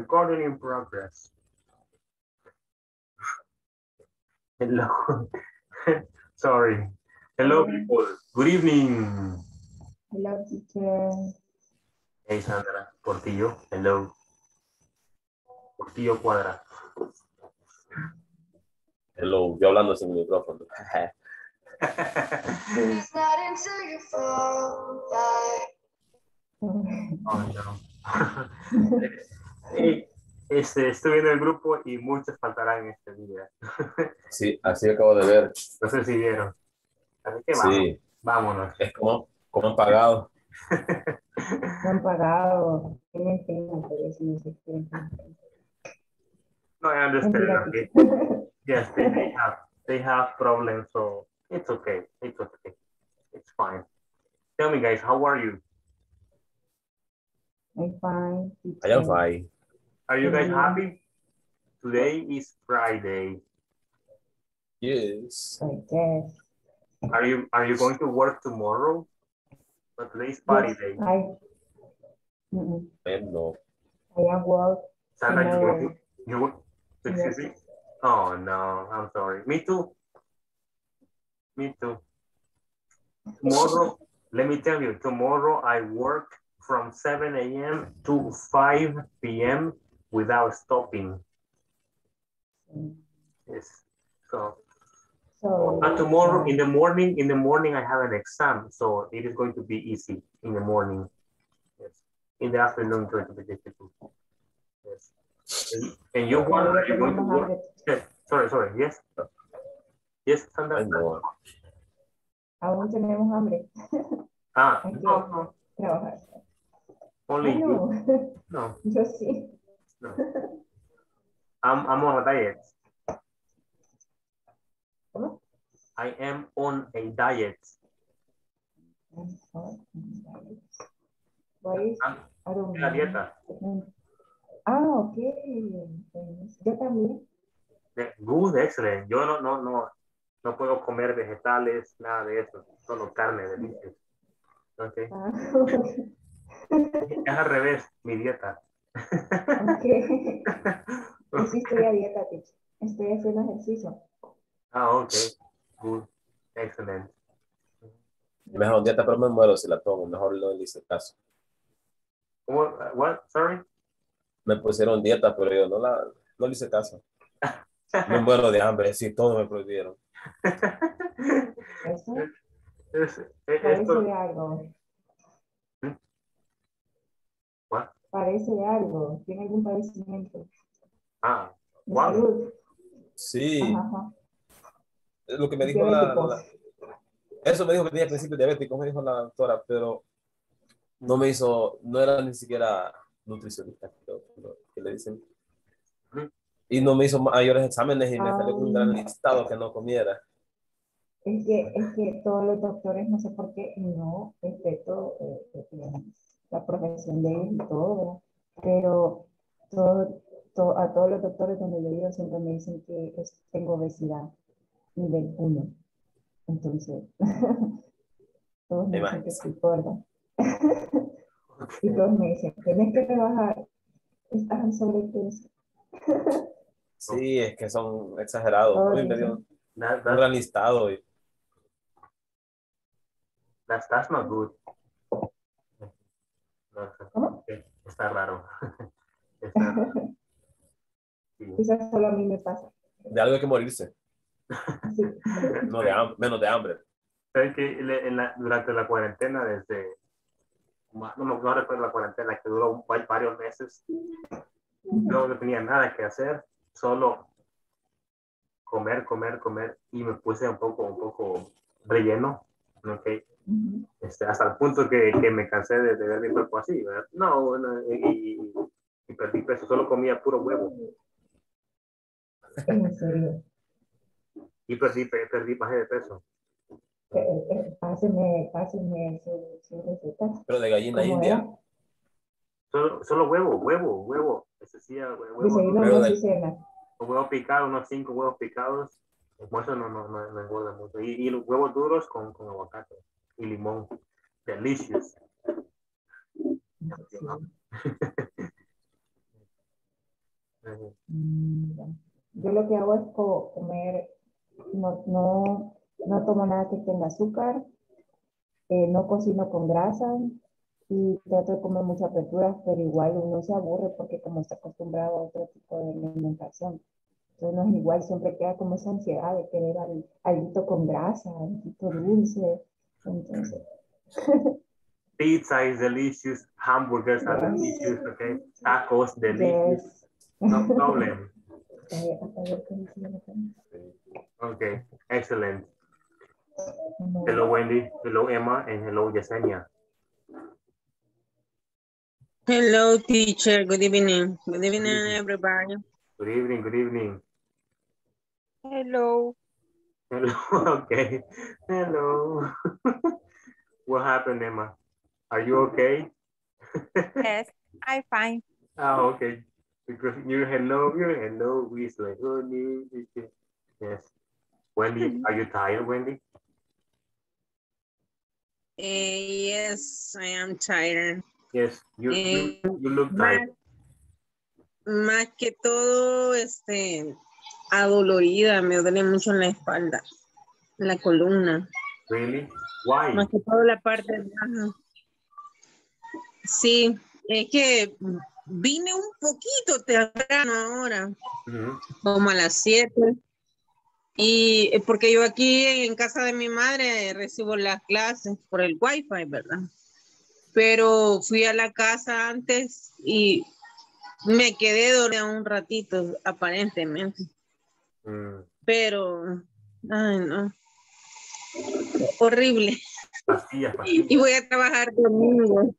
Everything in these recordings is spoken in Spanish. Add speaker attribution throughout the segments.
Speaker 1: Recording in progress. Hello. Sorry. Hello, people. Good evening.
Speaker 2: Hello, teacher.
Speaker 1: Hey, Sandra. Portillo. Hello. Portillo Cuadra.
Speaker 3: Hello, yo hablando sin micrófono.
Speaker 4: It's not until you fall back.
Speaker 1: Oh, no. Hey, este, estoy viendo el grupo y muchos faltarán este día.
Speaker 3: Sí, así acabo de ver.
Speaker 1: No sé si vieron. Así que vamos,
Speaker 3: Sí,
Speaker 1: vámonos.
Speaker 3: es como, como han pagado.
Speaker 2: No han pagado. Tienen pena, por eso no se.
Speaker 1: No, I understand. Okay. Yes, they, have they have problems, so it's okay. It's okay. It's fine. Tell me, guys, how are you?
Speaker 2: I'm fine.
Speaker 3: I am fine.
Speaker 1: Are you guys happy? Today is Friday.
Speaker 3: Yes.
Speaker 2: I guess.
Speaker 1: Are you are you going to work tomorrow? But today's party
Speaker 2: Yes,
Speaker 1: day.
Speaker 2: I, Mm-mm.
Speaker 3: Eh, no.
Speaker 2: I am work.
Speaker 1: Sandra, you work? You work? Excuse
Speaker 2: Yes.
Speaker 1: me? Oh no, I'm sorry. Me too. Me too. Tomorrow, let me tell you, tomorrow I work from 7 a.m. to 5 p.m. without stopping. Yes. So
Speaker 2: So.
Speaker 1: uh, tomorrow in the morning, in the morning I have an exam, so it is going to be easy in the morning. Yes. In the afternoon, it's going to be difficult. Yes. And, and you want are going to work? Yes. Sorry, sorry. Yes. Yes, Sandra.
Speaker 3: Ay, no.
Speaker 2: Aún tenemos hambre.
Speaker 1: Ah,
Speaker 2: Hay que
Speaker 1: no, no.
Speaker 2: trabajar.
Speaker 1: Only
Speaker 2: Ah,
Speaker 1: you.
Speaker 2: no.
Speaker 1: No,
Speaker 2: Yo sí.
Speaker 1: No. I'm, I'm on a diet.
Speaker 2: ¿Cómo?
Speaker 1: I am on a diet. La
Speaker 2: know.
Speaker 1: dieta.
Speaker 2: Ah, ok. Yo también.
Speaker 1: Good, excellent. Yo no, no, no, no puedo comer vegetales, nada de eso. Solo carne, delicious. Okay.
Speaker 2: Ah,
Speaker 1: Es al revés, mi dieta.
Speaker 2: Ok. Yo sí estoy a dieta, teacher. Estoy haciendo ejercicio.
Speaker 1: ah, ok. Good. Excellent.
Speaker 3: Mejor dieta, pero me muero si la tomo. Mejor no le hice caso.
Speaker 1: What? what? Sorry?
Speaker 3: Me pusieron dieta, pero yo no, la, no le hice caso. Me muero de hambre, sí, todo me prohibieron.
Speaker 2: Eso
Speaker 1: Es- es-
Speaker 2: parece
Speaker 1: esto-
Speaker 2: algo.
Speaker 1: What?
Speaker 2: Parece algo. Tiene algún padecimiento.
Speaker 1: Ah, Wow.
Speaker 2: salud.
Speaker 3: Sí,
Speaker 2: Ajá, ajá.
Speaker 3: es lo que me dijo la, la- Eso me dijo que tenía principios diabéticos, me dijo la doctora, pero no me hizo, no era ni siquiera nutricionista, creo que le dicen. Y no me hizo mayores exámenes y me salió con un gran listado que no comiera.
Speaker 2: Es que, es que todos los doctores, no sé por qué, no respeto eh, la profesión de ellos y todo, ¿verdad? Pero todo, a todos los doctores donde yo he ido siempre me dicen que es- tengo obesidad nivel 1. Entonces, todos me dicen que estoy gorda. Y todos me dicen, tienes que rebajar, estás en sobrepeso.
Speaker 3: Sí, es que son exagerados. Uy, me un gran listado. Y,
Speaker 1: that's, that's not good.
Speaker 2: ¿Cómo?
Speaker 1: Está raro. Está raro. Sí.
Speaker 2: Quizás solo a mí me pasa.
Speaker 3: de algo hay que morirse,
Speaker 2: Sí.
Speaker 3: no de ham- menos de hambre.
Speaker 1: ¿Sabes que en la- durante la cuarentena, desde, no, no, no recuerdo la cuarentena, que duró va- varios meses, no tenía nada que hacer, solo comer, comer, comer, y me puse un poco, un poco relleno, ¿ok? Este, hasta el punto que, que me cansé de, de ver mi cuerpo así, ¿verdad? No, no, y, y- y perdí peso, solo comía puro huevo,
Speaker 2: En serio.
Speaker 1: y perdí, pe- perdí, bajé de peso.
Speaker 2: Eh, eh, Pásenme, pásenme su, su receta.
Speaker 3: Pero de gallina
Speaker 2: ¿Cómo
Speaker 3: india.
Speaker 2: era?
Speaker 1: Solo, solo huevo, huevo, huevo, ese sí, huevo,
Speaker 3: de-
Speaker 1: huevo picado, unos cinco huevos picados. Eso no, no, no, no engorda mucho. Y, y los huevos duros con, con aguacate y limón. Delicious.
Speaker 2: Yo lo que hago es co- comer, no, no, no tomo nada que tenga azúcar, eh, no cocino con grasa y trato de comer muchas verduras, pero igual uno se aburre porque como está acostumbrado a otro tipo de alimentación. Entonces no es igual, siempre queda como esa ansiedad de querer al, algo con grasa, algo dulce. Entonces,
Speaker 1: Pizza is delicious. Hamburgers are
Speaker 2: Yes.
Speaker 1: delicious. Okay. Tacos delicious.
Speaker 2: yes.
Speaker 1: No problem.
Speaker 2: Hasta ver qué dice la gente.
Speaker 1: Okay. Excellent. Hello, Wendy. Hello, Emma. And hello, Yesenia.
Speaker 5: Hello, teacher. Good evening. Good evening,
Speaker 1: evening.
Speaker 5: everybody.
Speaker 1: Good evening. Good evening.
Speaker 6: Hello.
Speaker 1: Hello. Okay. Hello. what happened, Emma? Are you okay?
Speaker 6: Yes, I'm fine.
Speaker 1: Oh, okay. Because you're hello, you're hello, we like, oh, yes. Wendy, are you tired, Wendy?
Speaker 5: Eh, yes, I am tired.
Speaker 1: Yes, you, you,
Speaker 5: Eh,
Speaker 1: you look
Speaker 5: Más,
Speaker 1: tired.
Speaker 5: más que todo, este, adolorida, me duele mucho en la espalda, en la columna,
Speaker 1: Really? Why?
Speaker 5: más que todo la parte baja. Sí, es que vine un poquito temprano ahora, como a las 7. Y eh, porque yo aquí en casa de mi madre recibo las clases por el wifi, ¿verdad? Pero fui a la casa antes y me quedé dormida un ratito, aparentemente.
Speaker 1: Mm,
Speaker 5: Pero, ay, no. Horrible.
Speaker 1: pastillas, pastillas.
Speaker 5: Y voy a trabajar domingo.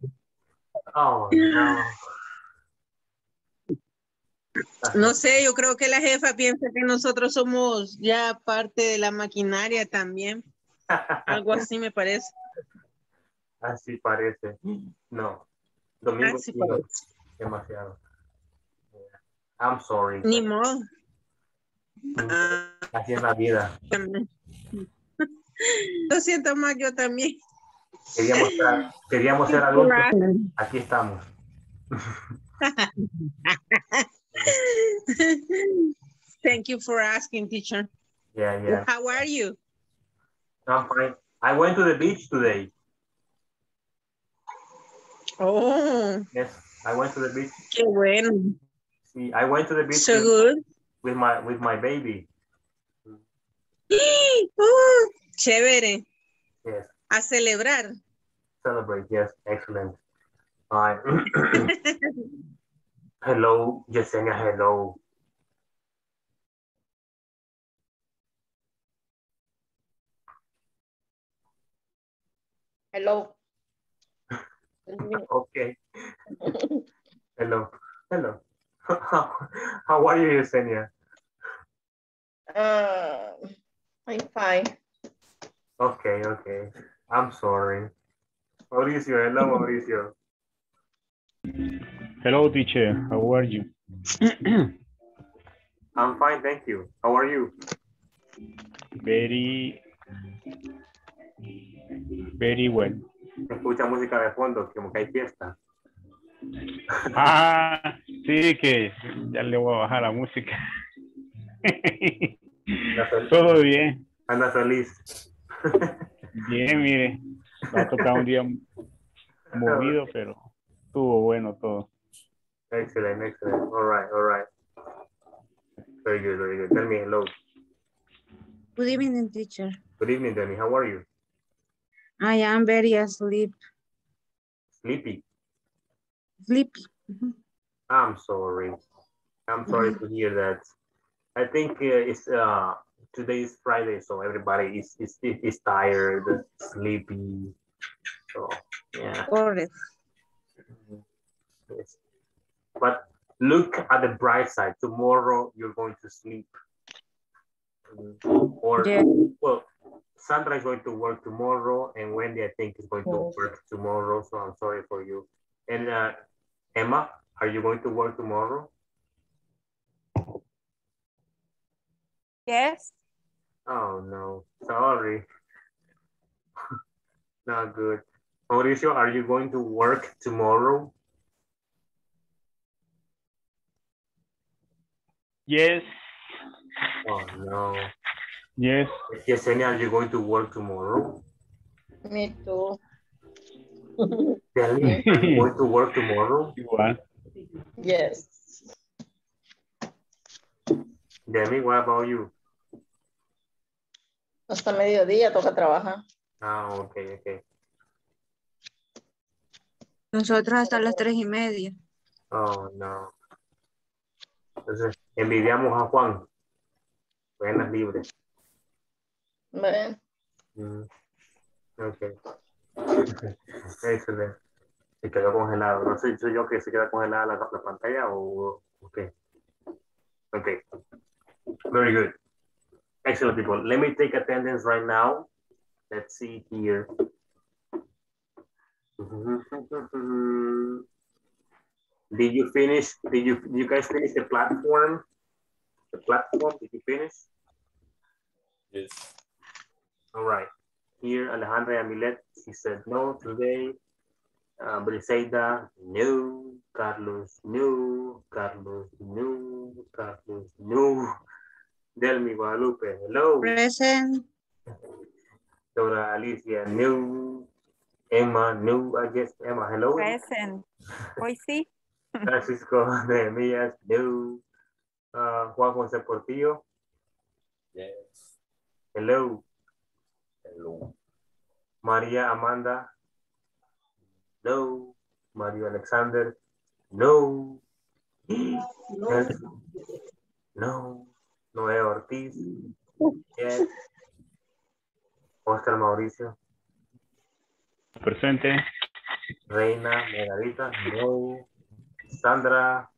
Speaker 1: Oh, no.
Speaker 5: No sé, yo creo que la jefa piensa que nosotros somos ya parte de la maquinaria también. Algo así me parece.
Speaker 1: Así parece. No. Domingo
Speaker 5: Así parece.
Speaker 1: demasiado. I'm sorry.
Speaker 5: Ni modo.
Speaker 1: Así es la vida.
Speaker 5: Lo siento más yo también.
Speaker 1: Queríamos queríamos ser adultos. Aquí estamos.
Speaker 5: Thank you for asking, teacher.
Speaker 1: Yeah, yeah.
Speaker 5: How are you?
Speaker 1: I'm fine. I went to the beach today.
Speaker 5: Oh,
Speaker 1: Yes, I went to the beach.
Speaker 5: qué bueno.
Speaker 1: See, I went to the beach
Speaker 5: So good.
Speaker 1: With my with my baby.
Speaker 5: Oh, chévere.
Speaker 1: Yes,
Speaker 5: A celebrar.
Speaker 1: celebrate. Yes, excellent. Hi. hello, Yesenia. Hello.
Speaker 6: Hello.
Speaker 1: Okay. hello. Hello. How, how are you, Yesenia?
Speaker 6: Uh, I'm fine.
Speaker 1: Okay, okay. I'm sorry. Mauricio, hello, Mauricio.
Speaker 7: Hello, teacher. How are you?
Speaker 1: I'm fine, thank you. How are you?
Speaker 7: Very, very well.
Speaker 1: Escucha música de fondo, como que hay fiesta.
Speaker 7: Ah, sí, que ya le voy a bajar la música. Todo bien.
Speaker 1: Anda feliz.
Speaker 7: Bien, mire. Va a tocar un día movido, pero estuvo bueno todo.
Speaker 1: Excellent, excellent. All right, all right. Very good, very good. Tell me hello.
Speaker 8: Good evening, teacher.
Speaker 1: Good evening, Demi. How are you?
Speaker 8: I am very asleep,
Speaker 1: Sleepy.
Speaker 8: Sleepy. Mhm.
Speaker 1: I'm sorry. I'm sorry to hear that. I think uh, it's uh today is Friday, so everybody is is is tired, sleepy. So yeah.
Speaker 8: Correct.
Speaker 1: Yes. But look at the bright side. Tomorrow you're going to sleep. Mm, Or
Speaker 8: Yeah.
Speaker 1: well, Sandra is going to work tomorrow, and Wendy I think is going to work tomorrow. So I'm sorry for you. And uh, Emma, are you going to work tomorrow?
Speaker 6: Yes.
Speaker 1: Oh no, sorry. Not good. Mauricio, are you going to work tomorrow?
Speaker 7: Yes.
Speaker 1: Oh no.
Speaker 7: Yes.
Speaker 1: Yesenia, are you going to work tomorrow?
Speaker 6: Me too.
Speaker 1: Are you going to work tomorrow?
Speaker 7: Igual.
Speaker 6: Yes.
Speaker 1: Demi, what about you?
Speaker 6: Hasta mediodía toca trabajar.
Speaker 1: Ah, ok, ok.
Speaker 8: Nosotros hasta las tres y media.
Speaker 1: Oh, no. Entonces, envidiamos a Juan. Buenas libres.
Speaker 6: Bueno,
Speaker 1: Mm. Ok. Excelente. Se quedó congelado. No sé, soy yo que se queda congelada la, la pantalla o o qué. Ok. Very good. Excellent, people. Let me take attendance right now. Let's see here. Did you finish? Did you you guys finish the platform? The platform, did you finish?
Speaker 3: Yes.
Speaker 1: All right. Here, Alejandra Amilet, she said no today. Uh, Briseida, no. Carlos, no. Carlos, no. Carlos, no. Delmi Guadalupe, hello.
Speaker 8: Present.
Speaker 1: Dora Alicia, no. Emma, no. I guess Emma, hello.
Speaker 6: present. Hoy sí.
Speaker 1: Francisco Nehemías, no. Uh, Juan José Portillo,
Speaker 3: Yes.
Speaker 1: hello.
Speaker 3: Hello.
Speaker 1: María Amanda, no. Mario Alexander, no. Nelson, no. Noé Ortiz, yes. Oscar Mauricio,
Speaker 7: Presente.
Speaker 1: Reina Margarita, no. Sandra,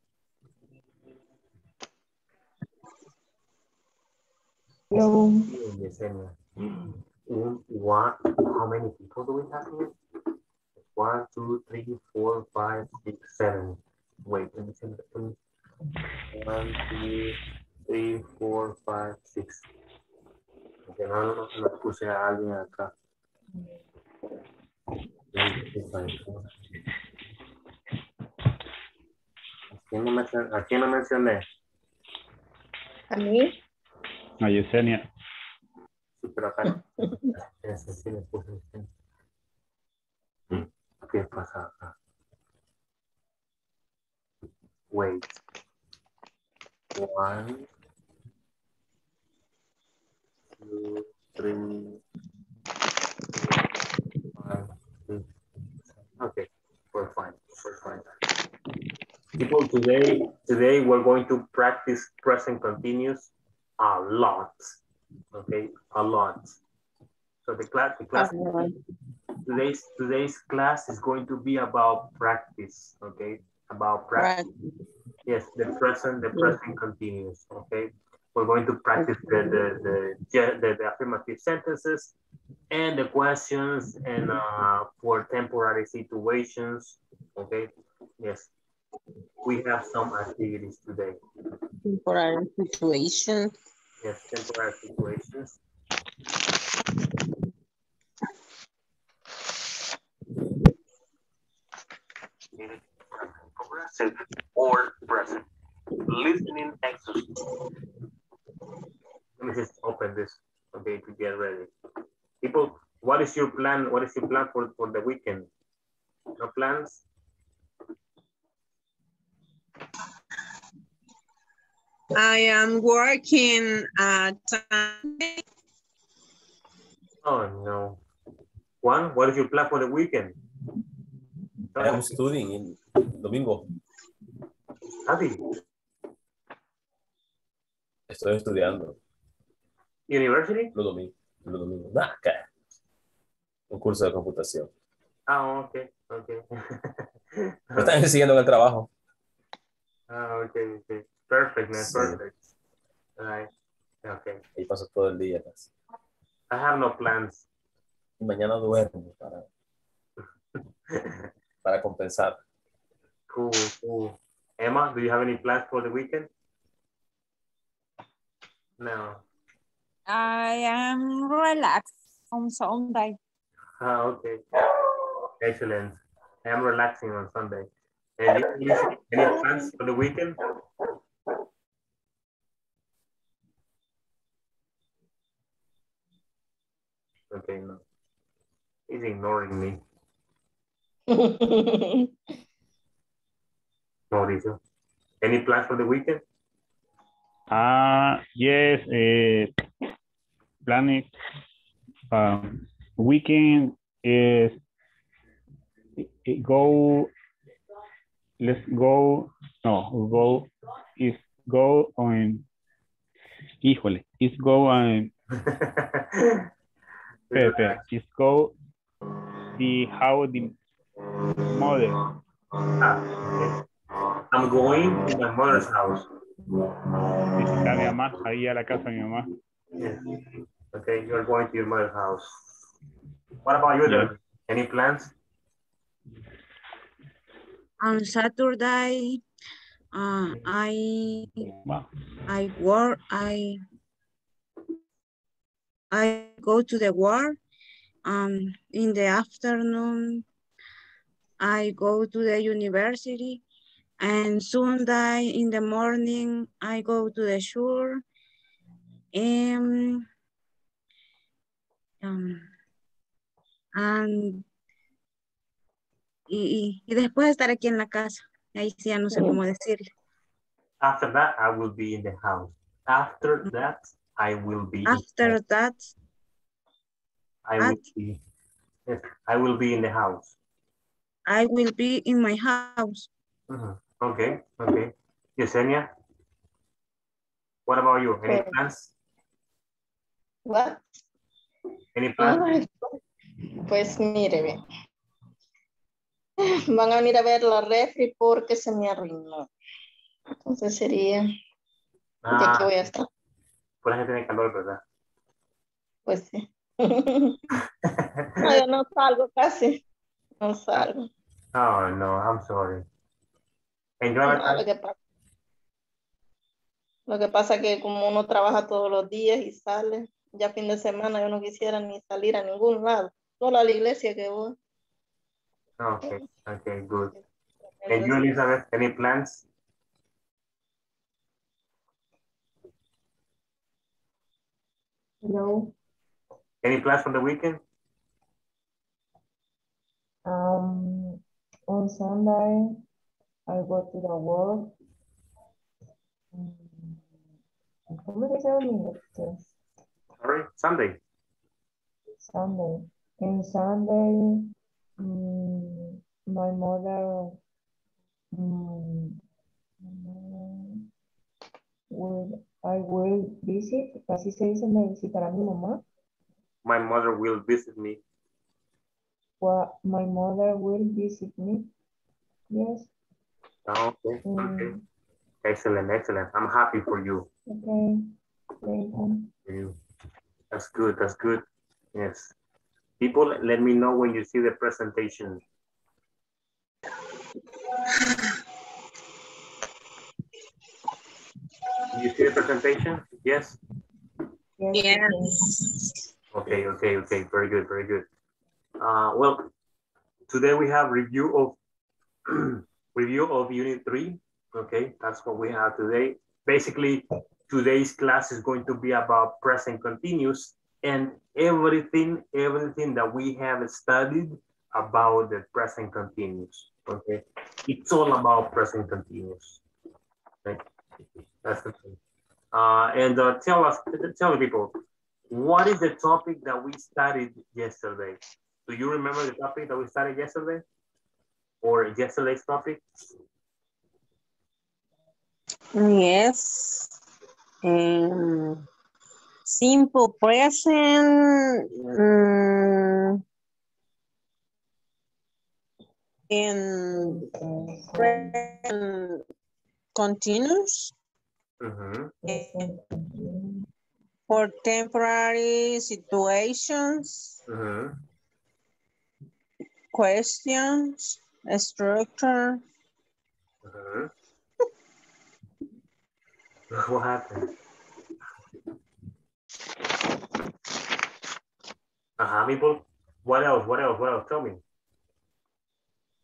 Speaker 1: Yesenia. Un- One, how many people do we have here? One, two, three, four, five, six, seven. Wait, let me see. let One, two, three, four, five, six. Ok, no, no, no, no puse a alguien acá. ¿A quién no mencioné? ¿A quién no mencioné?
Speaker 6: A mí,
Speaker 7: A Yesenia.
Speaker 1: Sí, pero acá. Ese sí le puse. sí. ¿Qué pasa acá? Wait. One, two, three, five, six, seven. Okay, we're fine. We're fine. People, today, today we're going to practice present continuous a lot. Okay, a lot. So the class, the class, today's today's class is going to be about practice. Okay, about practice. Yes, the present, the present continuous. Okay, we're going to practice the the the, the, the, the affirmative sentences and the questions and uh, for temporary situations. Okay, yes, we have some activities today.
Speaker 5: Temporary situation.
Speaker 1: Yes, temporary situations. Progressive or present. Listening exercise. Let me just open this, okay, to get ready. People, what is your plan? What is your plan for, for the weekend? No plans?
Speaker 5: I am working at Sunday.
Speaker 1: Oh, no. Juan, what is your plan for the weekend?
Speaker 3: I am studying in Domingo.
Speaker 1: Study.
Speaker 3: Estoy estudiando
Speaker 1: University?
Speaker 3: los domingos. Los domingos. Un curso de computación.
Speaker 1: Ah, ok, ok.
Speaker 3: Me están siguiendo en el trabajo.
Speaker 1: Ah, ok, ok. Perfect, man,
Speaker 3: Sí.
Speaker 1: perfect. All right. Okay.
Speaker 3: Ahí paso todo el día. casi.
Speaker 1: I have no plans.
Speaker 3: Y mañana duermo para, para compensar.
Speaker 1: Cool, cool. Emma, do you have any plans for the weekend? No.
Speaker 6: I am relaxed on Sunday.
Speaker 1: Ah, okay. Excellent. I am relaxing on Sunday. And you, you- any plans for the weekend? He's ignoring me. Mauricio. Any plans for the weekend?
Speaker 7: Ah, yes, eh, planning um, weekend is it go, let's go, no, go, is go on, híjole, is go on, Pepe, is go see how the mother,
Speaker 1: Ah, okay. I'm going to my mother's house.
Speaker 7: visitar a mi mamá, ahí a la casa de mi mamá.
Speaker 1: Yes. Okay, you're going to your mother's house. What about you?
Speaker 7: Yeah.
Speaker 1: Any plans?
Speaker 8: On Saturday, uh, I
Speaker 7: Wow.
Speaker 8: I work. I I go to the work. Um, in the afternoon, I go to the university, and Sunday in the morning I go to the shore. And um, and y, y, y después estar aquí en la casa. Ahí sí ya no sé cómo decirle.
Speaker 1: After that, I will be in the house. After that, I will be.
Speaker 8: After that,
Speaker 1: I will
Speaker 8: at-
Speaker 1: be. Yes, I will be in the house.
Speaker 8: I will be in my house.
Speaker 1: Mhm. Okay, okay. Yesenia? What about you? Any
Speaker 9: Okay.
Speaker 1: plans?
Speaker 9: What?
Speaker 1: Any plans?
Speaker 9: Pues mire, ve. van a venir a ver la refri porque se me arruinó. Entonces sería, ¿de
Speaker 1: Ah,
Speaker 9: qué voy a estar?
Speaker 1: por eso tiene calor, ¿verdad?
Speaker 9: Pues sí. No, yo no salgo casi. No salgo.
Speaker 1: Oh, no, I'm sorry. Enjoy
Speaker 9: No, lo, que pasa, lo que pasa que como uno trabaja todos los días y sale, ya fin de semana yo no quisiera ni salir a ningún lado. Solo a la iglesia que voy.
Speaker 1: Okay, okay, good. And you, Elizabeth, any plans?
Speaker 2: Hello.
Speaker 1: Any plans for the weekend?
Speaker 2: Um, on Sunday, I go to the work. Mm, ¿Cómo se llama?
Speaker 1: Sorry, Sunday.
Speaker 2: Sunday. And Sunday, mm, my mother mm, mm, will, I will visit, así se dice, me visitará mi mamá.
Speaker 1: My mother will visit me.
Speaker 2: Well, my mother will visit me. Yes,
Speaker 1: Oh, okay, okay.
Speaker 2: mm,
Speaker 1: Excellent, excellent. I'm happy for you.
Speaker 2: okay. Thank you.
Speaker 1: You. That's good, that's good. Yes. People, let me know when you see the presentation. You see the presentation? Yes?
Speaker 2: Yes, okay.
Speaker 1: Okay, okay. Very good, very good. Uh, well, today we have review of review of unit three. Okay, that's what we have today. Basically, today's class is going to be about present continuous and everything, everything that we have studied about the present continuous. Okay, it's all about present continuous. Okay, that's the thing. Uh, and uh, tell us, tell the people, what is the topic that we studied yesterday? Do you remember the topic that we studied yesterday? Or yesterday's topic?
Speaker 5: Yes. Um, simple present. mm, and
Speaker 2: Yes,
Speaker 5: present continuous
Speaker 1: Mhm.
Speaker 2: present continuous.
Speaker 5: For temporary situations,
Speaker 1: Mhm.
Speaker 5: questions, structure.
Speaker 1: Mhm. What happened? Uh-huh, people. What else? What else? What else? Tell me.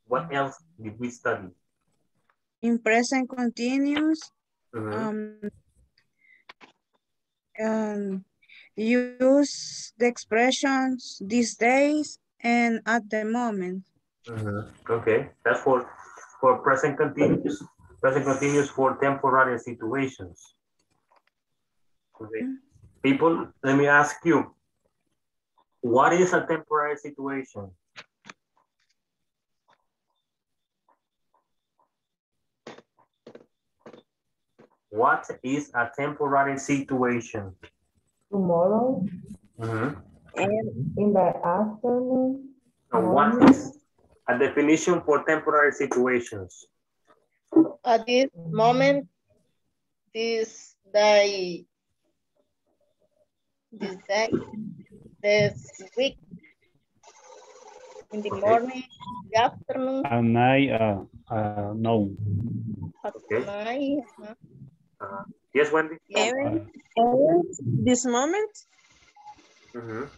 Speaker 1: What else did we study?
Speaker 8: In present continuous,
Speaker 1: Mhm.
Speaker 8: um, um, use the expressions these days and at the moment.
Speaker 1: Mhm. Okay, that's for, for present continuous. Present continuous for temporary situations. Okay. People, let me ask you, what is a temporary situation? What is a temporary situation?
Speaker 2: Tomorrow,
Speaker 1: Mhm.
Speaker 2: in the afternoon,
Speaker 1: And what is a definition for temporary situations?
Speaker 9: At this moment, this day, this day, this week, in the
Speaker 1: Okay.
Speaker 9: morning, the afternoon,
Speaker 7: At night, uh, uh, no.
Speaker 9: at
Speaker 1: Okay.
Speaker 9: night. uh,
Speaker 1: Uh, yes, Wendy?
Speaker 5: Even, even this moment,
Speaker 1: Mhm.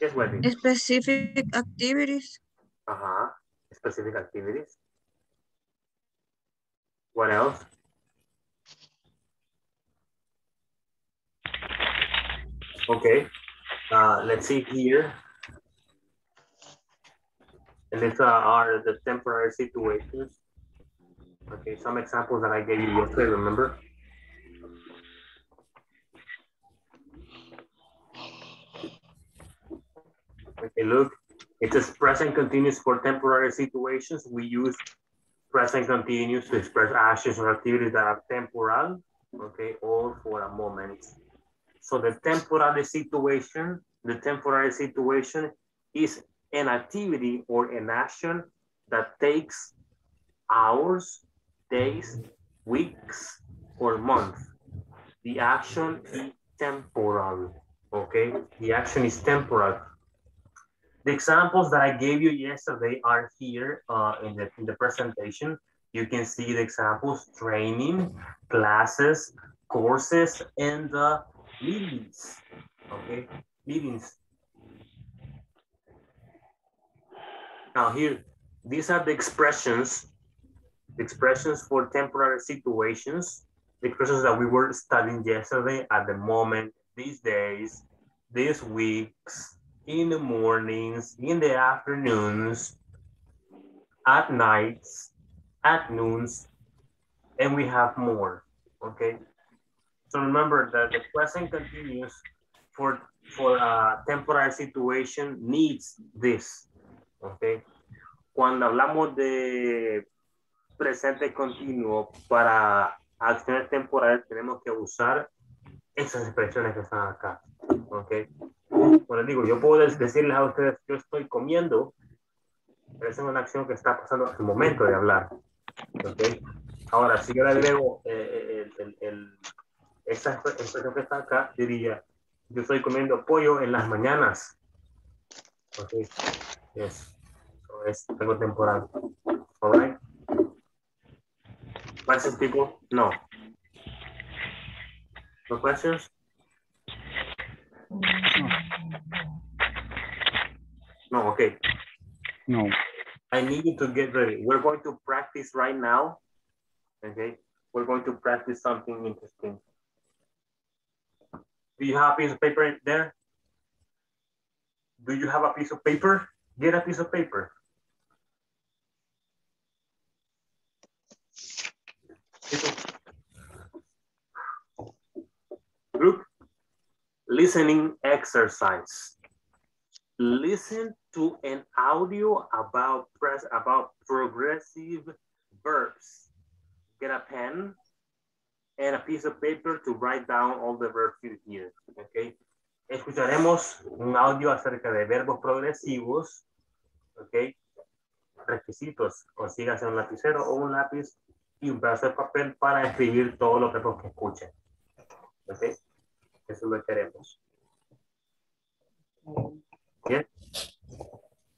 Speaker 1: Yes, Wendy?
Speaker 8: Specific activities.
Speaker 1: Uh-huh. Specific activities. What else? Okay. Uh, let's see here. And these are, are the temporary situations. Okay, some examples that I gave you yesterday, remember? Okay, look, it says present continuous for temporary situations. We use present continuous to express actions or activities that are temporal, okay, or for a moment. So the temporary situation, the temporary situation is an activity or an action that takes hours, days, weeks, or months. The action is temporal, okay? The action is temporal. The examples that I gave you yesterday are here uh, in, the, in the presentation. You can see the examples, training, classes, courses, and meetings, okay? Meetings. Now here, these are the expressions, expressions for temporary situations, the expressions that we were studying yesterday at the moment, these days, these weeks, in the mornings, in the afternoons, at nights, at noons, and we have more, okay? So remember that the present continuous for, for a temporary situation needs this, okay? Cuando hablamos de presente continuo para acciones temporales tenemos que usar esas expresiones que están acá, ok? Bueno, digo, yo puedo decirles a ustedes, yo estoy comiendo, pero es una acción que está pasando el momento de hablar, ok? Ahora, si yo le agrego eh, el, el, el, esa expresión que está acá, diría, yo estoy comiendo pollo en las mañanas, ok? Yes. So es algo temporal. All? Questions, people? No. No questions? No, okay.
Speaker 7: No.
Speaker 1: I need you to get ready. We're going to practice right now. Okay? We're going to practice something interesting. Do you have a piece of paper there? Do you have a piece of paper? Get a piece of paper. Listening exercise. Listen to an audio about press about progressive verbs. Get a pen and a piece of paper to write down all the verbs you hear. Okay. Escucharemos un audio acerca de verbos progresivos. Ok. Requisitos. Consígase un lapicero o un lápiz y un pedazo de papel para escribir todos los verbos que escuchen. Ok. Eso es lo que queremos. Bien.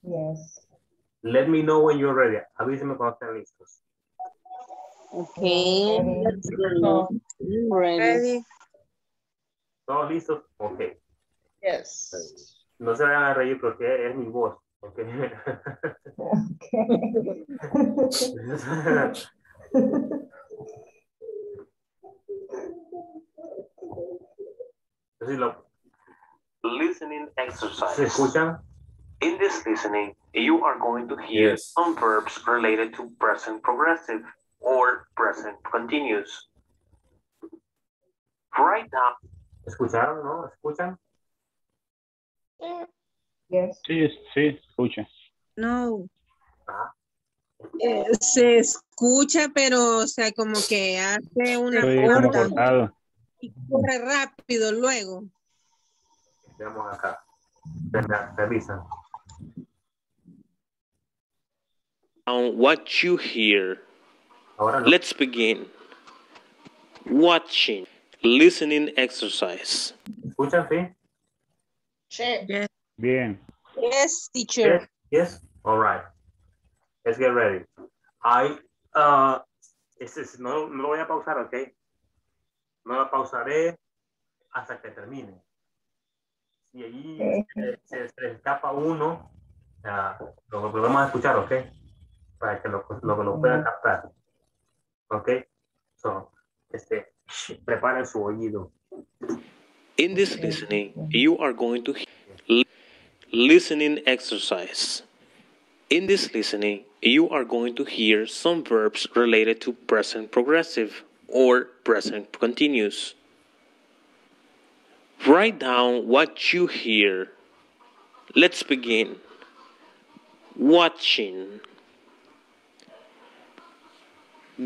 Speaker 2: Yes.
Speaker 1: Let me know when you're ready. Avíseme cuando estén listos.
Speaker 5: Okay,
Speaker 2: Ready.
Speaker 5: ready.
Speaker 1: ¿Todos listos? Ok.
Speaker 9: Yes.
Speaker 1: No se vayan a reír porque es mi voz. Ok. Así lo-
Speaker 10: Listening
Speaker 1: ¿Se
Speaker 10: exercise.
Speaker 1: escuchan?
Speaker 10: In this listening, you are going to hear
Speaker 3: Yes.
Speaker 10: some verbs related to present progressive or present continuous. Right now.
Speaker 1: ¿Escucharon, no? ¿Escuchan?
Speaker 2: Yes.
Speaker 7: Sí, sí, escucha.
Speaker 8: No. Ah.
Speaker 5: Eh, se escucha, pero, o sea, como que hace una corta y corre rápido luego.
Speaker 1: Veamos acá. Revisan.
Speaker 10: down what you hear.
Speaker 1: Ahora no.
Speaker 10: Let's begin. Watching, listening exercise.
Speaker 1: ¿Escuchan, sí?
Speaker 9: Sí.
Speaker 7: Bien.
Speaker 5: Yes, teacher.
Speaker 1: Yes? All right. Let's get ready. I, uh, este es- no, no lo voy a pausar, ¿ok? No lo pausaré hasta que termine. Si allí se, se- se escapa uno, ah, lo volvemos a escuchar, ¿ok? Para que lo, lo, lo puedan captar. ¿Ok? So, este, preparen su oído.
Speaker 10: In this listening, you are going to hear listening exercise. In this listening, you are going to hear some verbs related to present progressive or present continuous. Write down what you hear. Let's begin. Watching,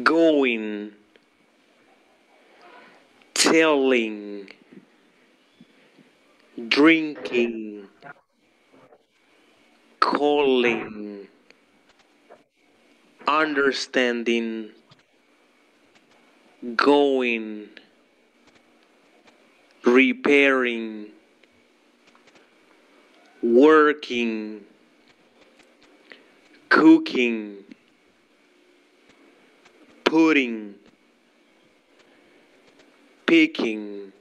Speaker 10: going, telling, drinking, calling, understanding, going, repairing, working, cooking, putting, picking,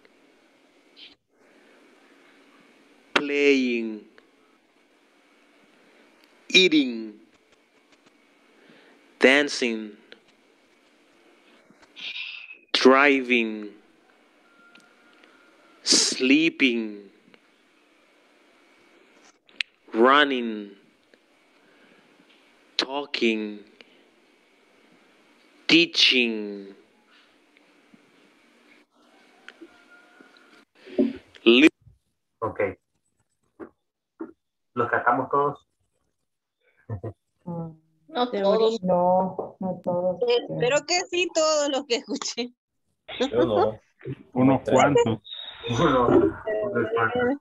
Speaker 10: playing, eating, dancing, driving, sleeping, running, talking, teaching, li-
Speaker 1: Ok. ¿Los captamos todos? Mm.
Speaker 9: No todos.
Speaker 2: No, no todos.
Speaker 5: Espero que sí, todos los que escuché.
Speaker 3: Yo no.
Speaker 7: Unos cuantos.
Speaker 1: Dos, cuatro.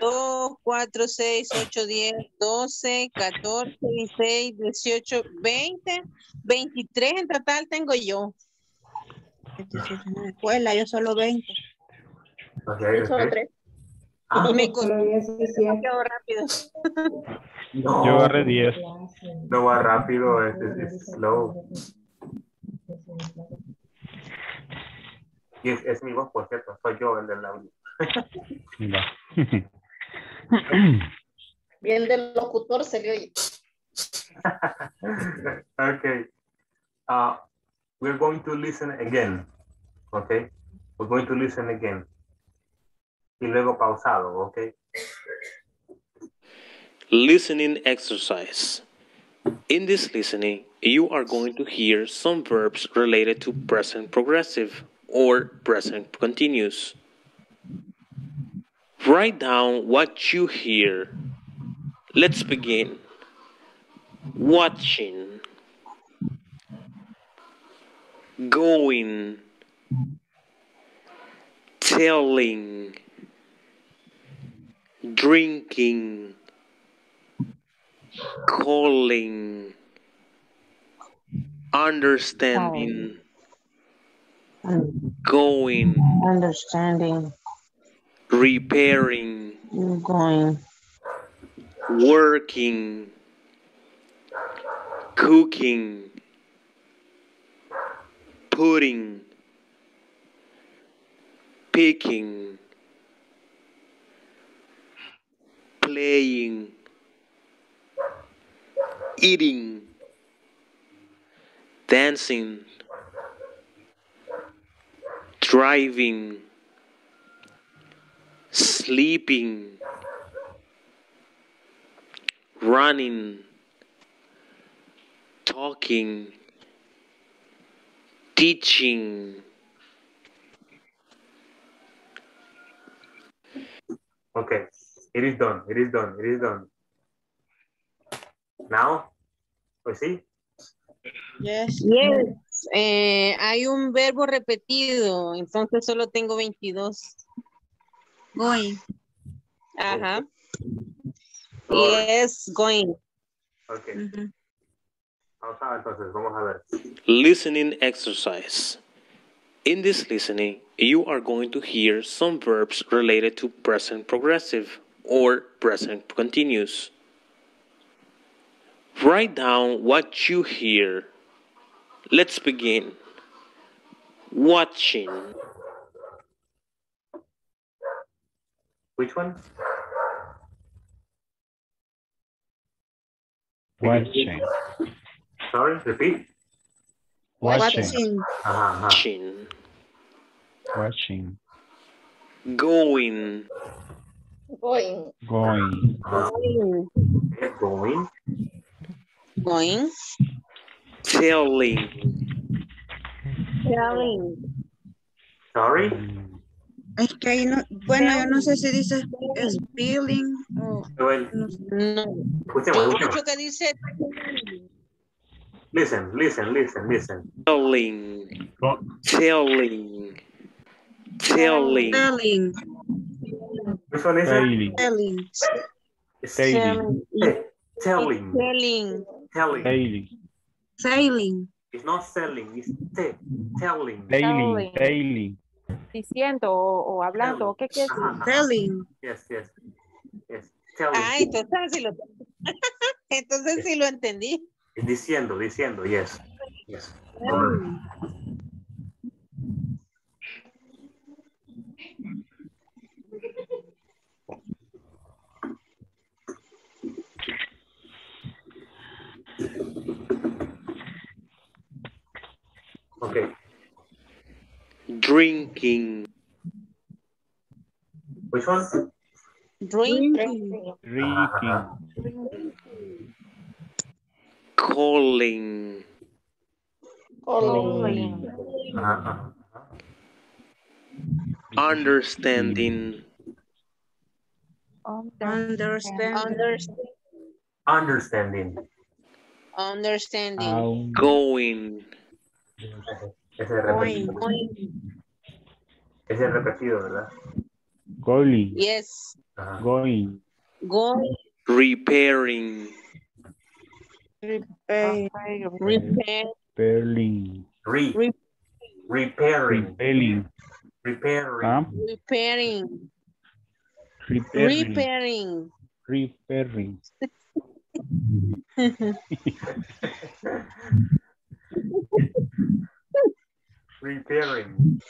Speaker 5: 2, 4, 6, 8, 10, 12, 14, 16, 18, 20, 23 en total tengo yo.
Speaker 8: En la escuela, yo solo 20.
Speaker 1: Ok,
Speaker 9: Yo solo tres.
Speaker 1: Ah,
Speaker 5: Me costó
Speaker 2: Solo 17.
Speaker 5: demasiado rápido.
Speaker 1: no,
Speaker 7: Yo agarré 10.
Speaker 1: no va rápido, es, es- es slow. Y es, es mi voz, por cierto, soy yo el del audio.
Speaker 9: Bien del locutor se le oye.
Speaker 1: okay. Uh, we're going to listen again. Okay. We're going to listen again. Y luego pausado, okay.
Speaker 10: Listening exercise. In this listening, you are going to hear some verbs related to present progressive or present continuous. Write down what you hear. Let's begin. Watching, going, telling, drinking, calling, understanding, going,
Speaker 5: Understanding,
Speaker 10: repairing,
Speaker 5: going,
Speaker 10: working, cooking, putting, picking, playing, eating, dancing, driving, sleeping, running, talking, teaching,
Speaker 1: Okay, it is done, it is done, it is done. Now, pues sí,
Speaker 8: Yes.
Speaker 5: Yes. Eh, hay un verbo repetido, entonces solo tengo 22.
Speaker 8: Going.
Speaker 5: Ajá. Y
Speaker 1: Alright.
Speaker 5: es going.
Speaker 1: ok.
Speaker 8: Ujú.
Speaker 1: Vamos a ver, entonces, vamos a ver.
Speaker 10: listening exercise. In this listening, you are going to hear some verbs related to present progressive or present continuous. Write down what you hear. Let's begin. Watching,
Speaker 1: Which one?
Speaker 7: Watching.
Speaker 1: Sorry, repeat.
Speaker 7: Watching.
Speaker 8: Watching.
Speaker 1: Ajá, ajá.
Speaker 10: watching,
Speaker 7: Watching.
Speaker 10: going,
Speaker 9: Going.
Speaker 7: Going.
Speaker 1: Uh-huh.
Speaker 5: Going.
Speaker 1: Okay, Going.
Speaker 5: Going.
Speaker 10: telling,
Speaker 5: Telling.
Speaker 1: Sorry.
Speaker 8: Es que ahí no, bueno, yo no sé si dice spelling o
Speaker 1: Well,
Speaker 8: no sé.
Speaker 5: No. Yo
Speaker 1: escuchemos.
Speaker 5: escucho que dice
Speaker 1: Listen, listen, listen, listen.
Speaker 10: telling,
Speaker 7: go-
Speaker 10: telling, telling,
Speaker 8: Spelling.
Speaker 1: Which one is it?
Speaker 7: Daily.
Speaker 8: Spelling.
Speaker 1: It's telling.
Speaker 5: telling.
Speaker 1: Telling.
Speaker 7: Daily.
Speaker 8: Sailing.
Speaker 1: It's not selling, it's te telling.
Speaker 7: Daily. Daily.
Speaker 6: Diciendo o, o hablando, ¿qué quiere decir?
Speaker 8: Telling.
Speaker 1: Yes, yes. Yes. Telling.
Speaker 5: Ah, entonces sí lo, entonces sí lo entendí.
Speaker 1: Diciendo, diciendo, yes. Yes. Okay.
Speaker 10: drinking,
Speaker 1: Which one?
Speaker 5: Drink.
Speaker 8: Drinking.
Speaker 7: Drinking.
Speaker 10: calling,
Speaker 9: Calling.
Speaker 1: Ajá, ajá.
Speaker 10: understanding,
Speaker 8: Understand.
Speaker 5: Understand.
Speaker 1: Understanding.
Speaker 5: Understanding.
Speaker 7: Aun-
Speaker 10: going,
Speaker 1: Ese es repetido. Ese es repetido, ¿verdad?
Speaker 7: Going.
Speaker 5: Yes.
Speaker 1: Ajá.
Speaker 7: Going.
Speaker 5: Going.
Speaker 10: repairing.
Speaker 1: Re,
Speaker 5: Re-
Speaker 1: repairing.
Speaker 7: Repelling.
Speaker 1: Repairing.
Speaker 7: Huh?
Speaker 5: Repairing.
Speaker 7: Repairing.
Speaker 5: Repairing.
Speaker 7: Repairing.
Speaker 1: repairing.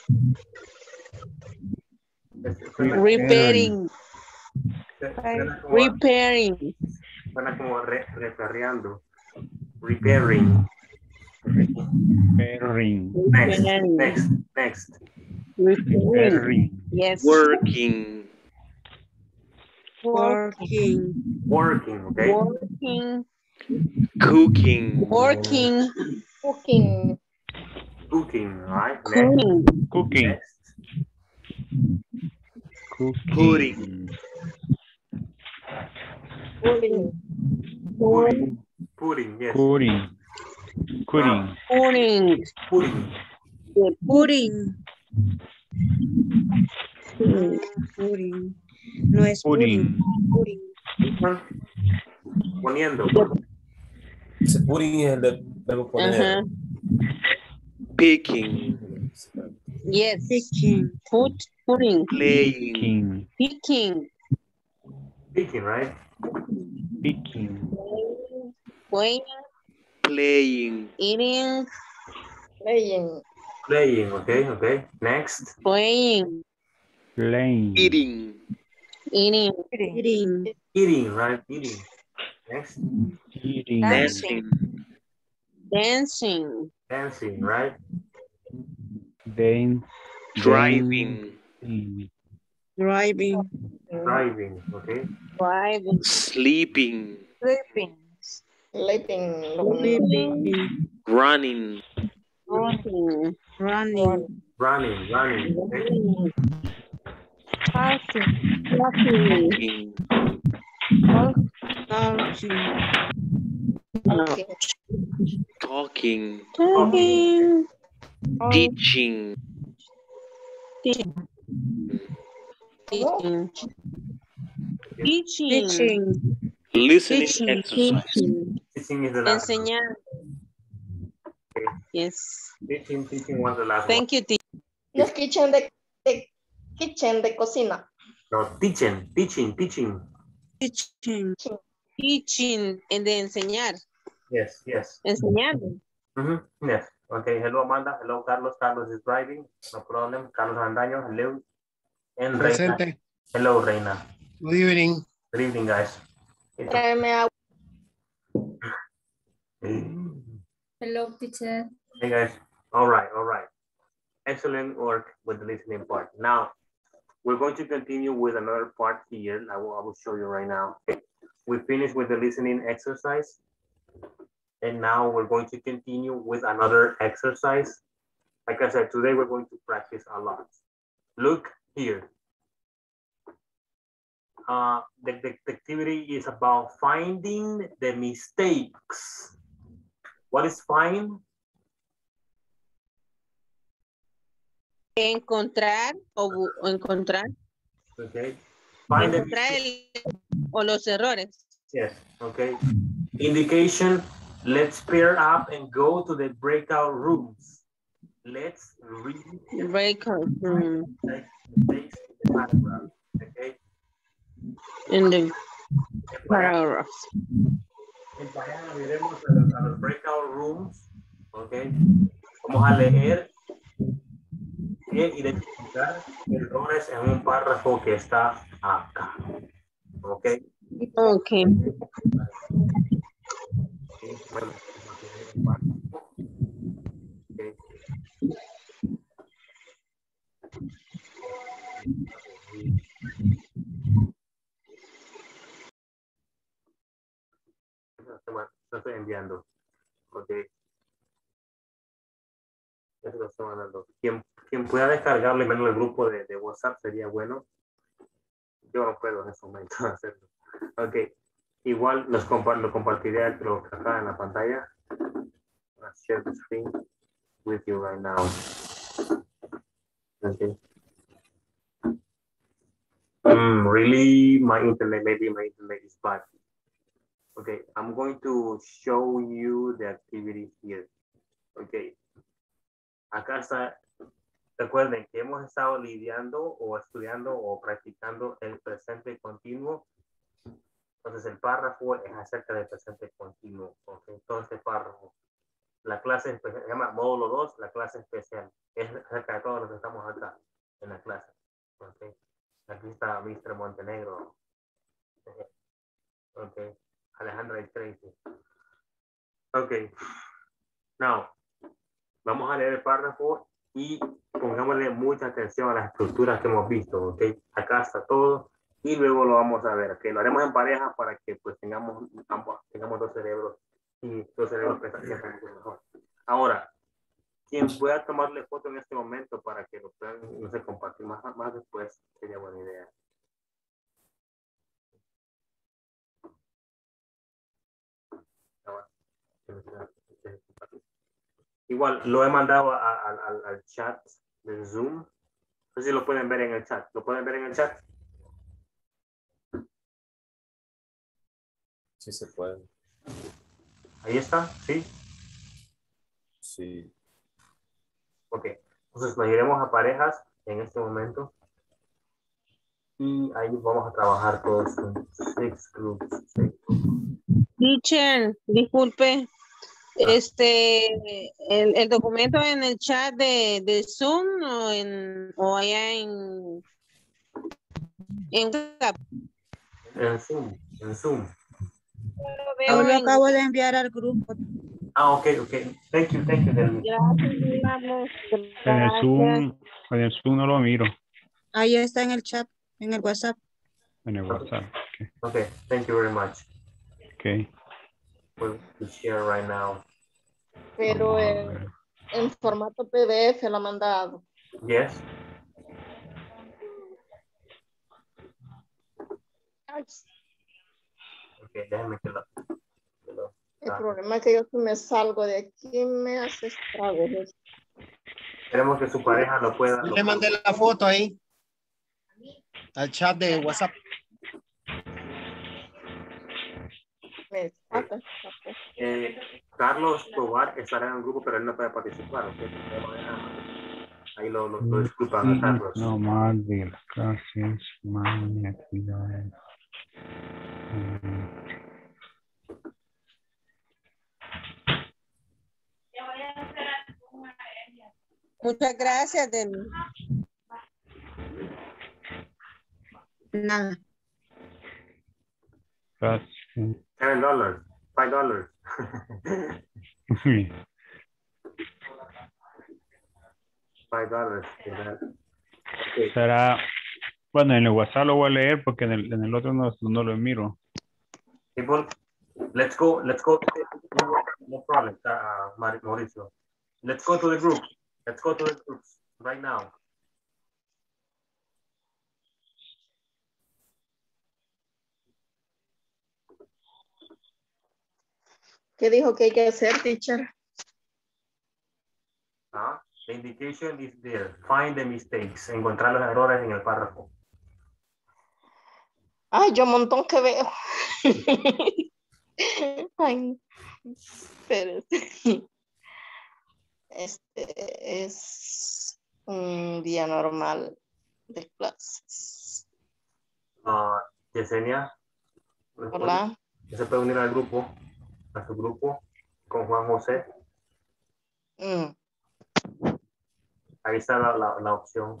Speaker 1: Es- Suena,
Speaker 5: Repairing.
Speaker 1: suena como,
Speaker 5: Repairing.
Speaker 1: suena como re, repareando. Repairing.
Speaker 7: Repairing.
Speaker 1: Next,
Speaker 5: Repairing.
Speaker 1: next, next.
Speaker 5: Repairing.
Speaker 7: Repairing.
Speaker 5: Yes.
Speaker 10: working,
Speaker 8: Working.
Speaker 1: Working, okay?
Speaker 5: Working.
Speaker 10: cooking,
Speaker 5: Working.
Speaker 9: Cooking.
Speaker 1: Cooking, right? Next,
Speaker 5: Cooking.
Speaker 7: Cooking. Cooking.
Speaker 10: Pudding.
Speaker 9: Pudding.
Speaker 1: Pudding. Pudding, yes.
Speaker 7: Pudding. Pudding.
Speaker 5: Pudding.
Speaker 1: Pudding.
Speaker 8: Pudding. Pudding. No es. Pudding.
Speaker 7: Pudding.
Speaker 1: Poniendo.
Speaker 3: Ese pudding es el de verbo poner.
Speaker 5: Ajá.
Speaker 10: picking,
Speaker 5: Yes.
Speaker 8: Picking.
Speaker 5: Put. Pudding.
Speaker 10: playing,
Speaker 7: Picking.
Speaker 5: Picking.
Speaker 1: Picking, right?
Speaker 7: Picking.
Speaker 5: Playing.
Speaker 10: playing,
Speaker 5: Eating.
Speaker 9: Playing.
Speaker 1: Playing, okay, okay. Next.
Speaker 5: Playing.
Speaker 7: Playing.
Speaker 10: eating,
Speaker 5: Eating.
Speaker 8: Eating.
Speaker 1: Eating, right? Eating. Next.
Speaker 7: Eating.
Speaker 10: dancing,
Speaker 5: Dancing.
Speaker 1: Dancing, right?
Speaker 7: Then.
Speaker 10: driving,
Speaker 8: Driving.
Speaker 1: Driving, okay?
Speaker 5: Driving.
Speaker 10: sleeping,
Speaker 5: Sleeping.
Speaker 9: Sleeping.
Speaker 8: Sleeping.
Speaker 10: running,
Speaker 5: Running.
Speaker 8: Running.
Speaker 1: Running, running. Okay.
Speaker 6: Passing.
Speaker 5: Walking.
Speaker 10: Talking,
Speaker 8: Talking.
Speaker 10: talking,
Speaker 5: Talking.
Speaker 10: teaching,
Speaker 5: Teaching. Teaching.
Speaker 8: Teaching.
Speaker 10: listening
Speaker 8: Teaching.
Speaker 10: exercise,
Speaker 5: Teaching.
Speaker 1: Teaching is the last.
Speaker 5: Enseñar. Yes.
Speaker 1: Teaching, teaching was the last
Speaker 5: Thank you, teacher.
Speaker 9: No kitchen de, de kitchen de cocina.
Speaker 1: No, teaching, teaching, teaching.
Speaker 8: Teaching.
Speaker 5: Teaching and de enseñar.
Speaker 1: Yes, yes.
Speaker 5: Enseñando.
Speaker 1: Mhm, Yes. Okay. Hello, Amanda. Hello, Carlos. Carlos is driving. No problem. Carlos Andaño. Hello. And Reina.
Speaker 11: Presente.
Speaker 1: Hello, Reina.
Speaker 11: Good evening.
Speaker 1: Good evening, guys.
Speaker 9: Tráeme agua.
Speaker 12: Hello, teacher.
Speaker 1: Hey, guys. All right, all right. Excellent work with the listening part. Now, we're going to continue with another part here. I will, I will show you right now. We finished with the listening exercise. And now we're going to continue with another exercise. Like I said, today we're going to practice a lot. Look here. Uh, the, the, the activity is about finding the mistakes. What is find?
Speaker 5: Encontrar o, encontrar.
Speaker 1: Okay. Find
Speaker 5: Encontrar el- o los errores.
Speaker 1: Yes, okay. Indication, let's pair up and go to the breakout rooms. Let's read
Speaker 5: Breakout room
Speaker 1: okay?
Speaker 5: in the paragraph.
Speaker 1: En mañana iremos a los, a los breakout rooms, okay? Vamos a leer e identificar errores en un párrafo que está acá, okay?
Speaker 5: Okay.
Speaker 1: Bueno, okay. Lo estoy enviando. Ok. Eso lo estoy mandando. Quien, quien pueda descargarle menos el grupo de, de WhatsApp sería bueno. Yo no puedo en este momento hacerlo. Ok. Igual los compa lo compartiré lo acá en la pantalla. I'll share the screen with you right now. Okay. Mm, really, my internet, maybe my internet is bad. Okay, I'm going to show you the activity here. Okay. Acá está. Recuerden que hemos estado lidiando o estudiando o practicando el presente continuo. Entonces el párrafo es acerca del presente continuo. Entonces este párrafo. La clase se llama módulo 2, la clase especial. Es acerca de todos los que estamos acá en la clase. Okay. Aquí está Mr. Montenegro. Okay. Alejandra y Tracy. Ok. Now, vamos a leer el párrafo y pongámosle mucha atención a las estructuras que hemos visto, ok. Acá está todo y luego lo vamos a ver, ok. Lo haremos en pareja para que pues tengamos, ambos, tengamos dos cerebros y dos cerebros pensando mejor. Ahora, quien pueda tomarle foto en este momento para que lo puedan, no sé, compartir más, más después, sería buena idea. Igual, lo he mandado a- a- al- al chat de Zoom. No sé si lo pueden ver en el chat. ¿Lo pueden ver en el chat?
Speaker 3: Sí se puede.
Speaker 1: Ahí está, ¿sí?
Speaker 3: Sí.
Speaker 1: Ok. Entonces nos iremos a parejas en este momento. Y ahí vamos a trabajar todos en six groups. six groups.
Speaker 5: Teacher, disculpe. Este, el, el documento en el chat de, de Zoom o, en, o allá en, en WhatsApp.
Speaker 1: En Zoom, en Zoom.
Speaker 5: Lo
Speaker 8: Yo
Speaker 5: veo
Speaker 8: lo
Speaker 5: en-
Speaker 8: acabo de enviar al grupo.
Speaker 1: Ah, ok, ok. Thank you, thank you.
Speaker 5: Gracias, Carlos.
Speaker 7: En el. Zoom, en el Zoom no lo miro,
Speaker 8: Ahí está en el chat, en el WhatsApp.
Speaker 7: en el WhatsApp.
Speaker 1: Okay, thank you very much.
Speaker 7: Okay.
Speaker 1: We'll we'll share right now.
Speaker 9: Pero en, en formato PDF lo ha mandado.
Speaker 1: Yes. Ok, déjame que lo. que lo-
Speaker 9: El
Speaker 1: ah,
Speaker 9: problema es que yo si me salgo de aquí me hace estragos.
Speaker 1: Esperemos que su pareja lo pueda.
Speaker 11: Yo
Speaker 1: lo
Speaker 11: le mandé la foto ahí. Al chat de WhatsApp.
Speaker 9: Me saca.
Speaker 1: Eh, Carlos Tobar estará en el grupo, pero él no puede participar. ¿ok? Pero, eh, Ahí lo, lo, lo disculpan a Carlos.
Speaker 7: No más de las clases, más de actividades.
Speaker 5: Muchas gracias, Demi.
Speaker 8: Nada.
Speaker 7: clases.
Speaker 1: Ten dollars, five dollars. five dollars.
Speaker 7: Será, bueno, en el WhatsApp lo voy a leer porque en el, en el otro no, no lo miro.
Speaker 1: People, let's go, let's go. No problem, uh, Mauricio. Let's go to the group. Let's go to the groups right now.
Speaker 9: ¿Qué dijo que hay que hacer, teacher?
Speaker 1: Ah, The indication is there. Find the mistakes. Encontrar los errores en el párrafo.
Speaker 9: Ay, yo un montón que veo. Ay, espérate. Este es un día normal de clases.
Speaker 1: Ah, Yesenia.
Speaker 9: Hola.
Speaker 1: Se puede unir al grupo, a su grupo, con Juan José.
Speaker 9: Mm,
Speaker 1: Ahí está la, la, la opción.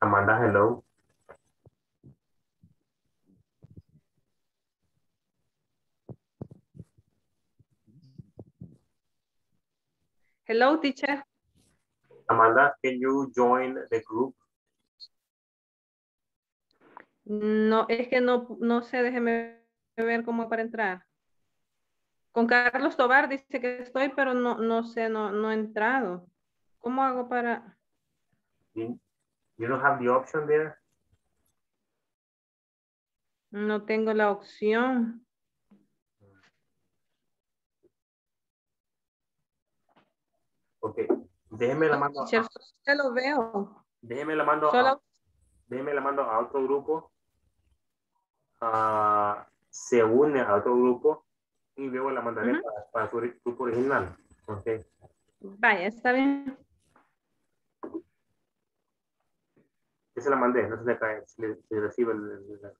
Speaker 1: Amanda, hello.
Speaker 6: Hello, teacher.
Speaker 1: Amanda, can you join the group?
Speaker 6: No, es que no, no sé, déjeme ver cómo para entrar. Con Carlos Tobar dice que estoy, pero no, no sé, no, no he entrado. ¿Cómo hago para...?
Speaker 1: You, don't have the option there?
Speaker 6: No tengo la opción.
Speaker 1: Ok, déjeme la mando.
Speaker 6: Teacher, ya lo veo.
Speaker 1: Déjeme la mando.
Speaker 6: Solo-
Speaker 1: A, déjeme la mando a otro grupo. Ah, se une a otro grupo y luego la mandaré para, para su grupo original. Ok.
Speaker 6: Vaya, está bien.
Speaker 1: Yo se la mandé, no se le cae, si, le- recibe el, el- el-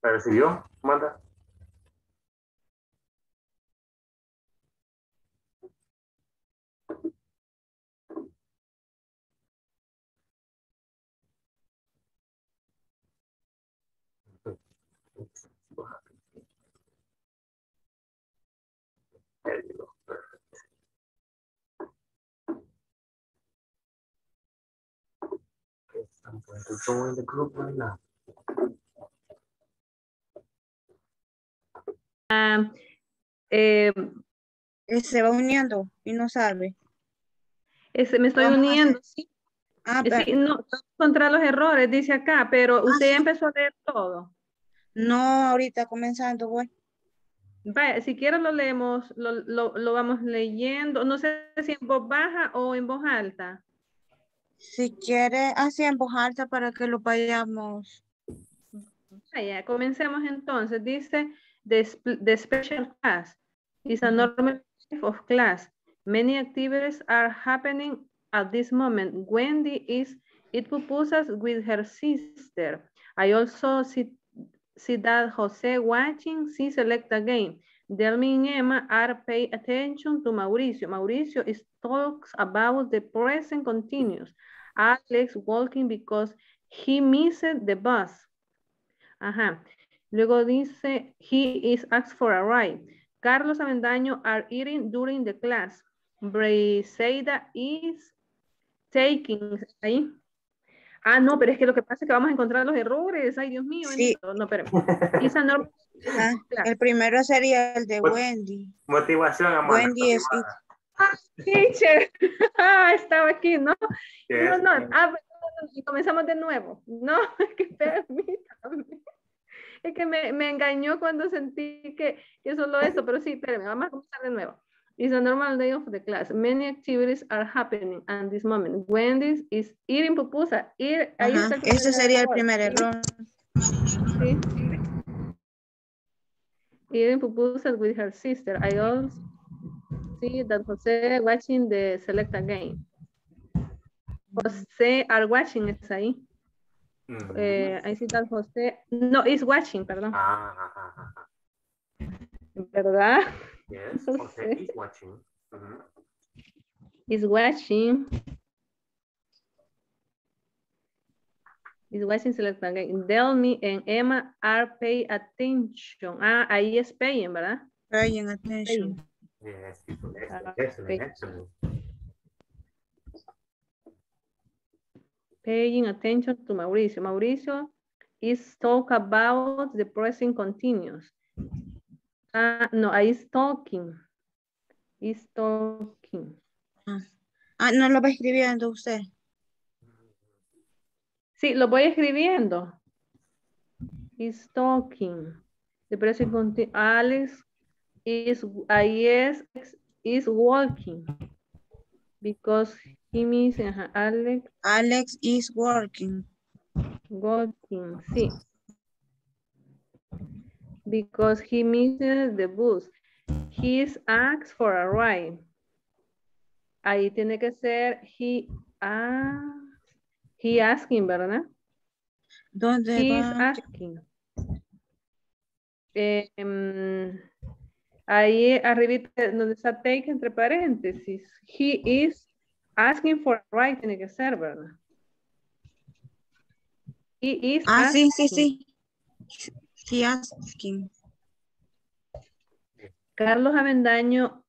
Speaker 1: ¿La recibió? Manda. I'm going to join the group right now.
Speaker 6: Ah, eh,
Speaker 8: Él se va uniendo y no sabe.
Speaker 6: ese, me estoy
Speaker 8: Vamos
Speaker 6: uniendo, sí.
Speaker 8: Ah,
Speaker 6: Sí,
Speaker 8: pero-
Speaker 6: no, contra los errores, dice acá, pero usted ya
Speaker 8: sí.
Speaker 6: empezó a leer todo.
Speaker 8: no, ahorita comenzando voy.
Speaker 6: Vaya, si quiere lo leemos, lo, lo, lo vamos leyendo. No sé si en voz baja o en voz alta.
Speaker 8: Si quiere, así en para que lo vayamos.
Speaker 6: Vaya, comencemos entonces. Dice, the, sp- the special class is a normal of class. Many activities are happening at this moment. Wendy is it pupusas with her sister. I also see, see that Jose watching, she select a game. Delmi and Emma are pay attention to Mauricio. Mauricio is talks about the present continuous. Alex walking because he missed the bus. Ajá. Luego dice, he is asked for a ride. Carlos Avendaño are eating during the class. Briseida is taking, ahí. Ah, no, pero es que lo que pasa es que vamos a encontrar los errores. Ay, Dios mío.
Speaker 8: Sí.
Speaker 6: No, espérame. Is a normal
Speaker 8: Ah, el primero sería el de Wendy.
Speaker 1: Motivación, amor.
Speaker 8: Wendy es
Speaker 6: Teacher. Ah, estaba aquí, ¿no?
Speaker 1: Yes.
Speaker 6: No, no. Ah, comenzamos de nuevo. No, es que permítame. Es que me, me engañó cuando sentí que, que solo eso, pero sí, espérame, vamos a comenzar de nuevo. It's a normal day of the class. Many activities are happening at this moment. Wendy is eating pupusa. Eat- ahí está
Speaker 8: Ese sería el primer
Speaker 6: ¿sí?
Speaker 8: error.
Speaker 6: Sí. Eating pupusas with her sister. I also see that Jose watching the select game. Jose are watching es ahí.
Speaker 1: Mm.
Speaker 6: Eh, I see that Jose, no, is watching, perdón.
Speaker 1: Ah, ah, ah, ah.
Speaker 6: ¿Verdad?
Speaker 1: Yes, Jose is watching. Mhm.
Speaker 6: Is watching. Is watching select game. Delmi and Emma are pay attention. Ah, ahí es paying, ¿verdad?
Speaker 8: Paying attention.
Speaker 1: Yes, excellent,
Speaker 6: Ah,
Speaker 1: excellent,
Speaker 6: perfect.
Speaker 1: excellent.
Speaker 6: paying attention to Mauricio. Mauricio is talk about the present continuous. Ah, no, ahí is talking. Is talking.
Speaker 8: Ah, no lo va escribiendo usted.
Speaker 6: Sí, lo voy escribiendo. Is talking. The present continuous. Alex is, es, is walking. Because he means, ajá, Alex
Speaker 8: Alex is working.
Speaker 6: Walking, sí. Because he misses the bus. He's asked for a ride. Ahí tiene que ser he, ah, he asking, ¿verdad?
Speaker 8: ¿Dónde
Speaker 6: He is
Speaker 8: va?
Speaker 6: asking. Eh, ahí arribita donde está take entre paréntesis. He is asking for a ride, tiene que ser, ¿verdad? He is
Speaker 8: Ah, sí, sí,
Speaker 6: asking.
Speaker 8: sí. He asking.
Speaker 6: Carlos Avendaño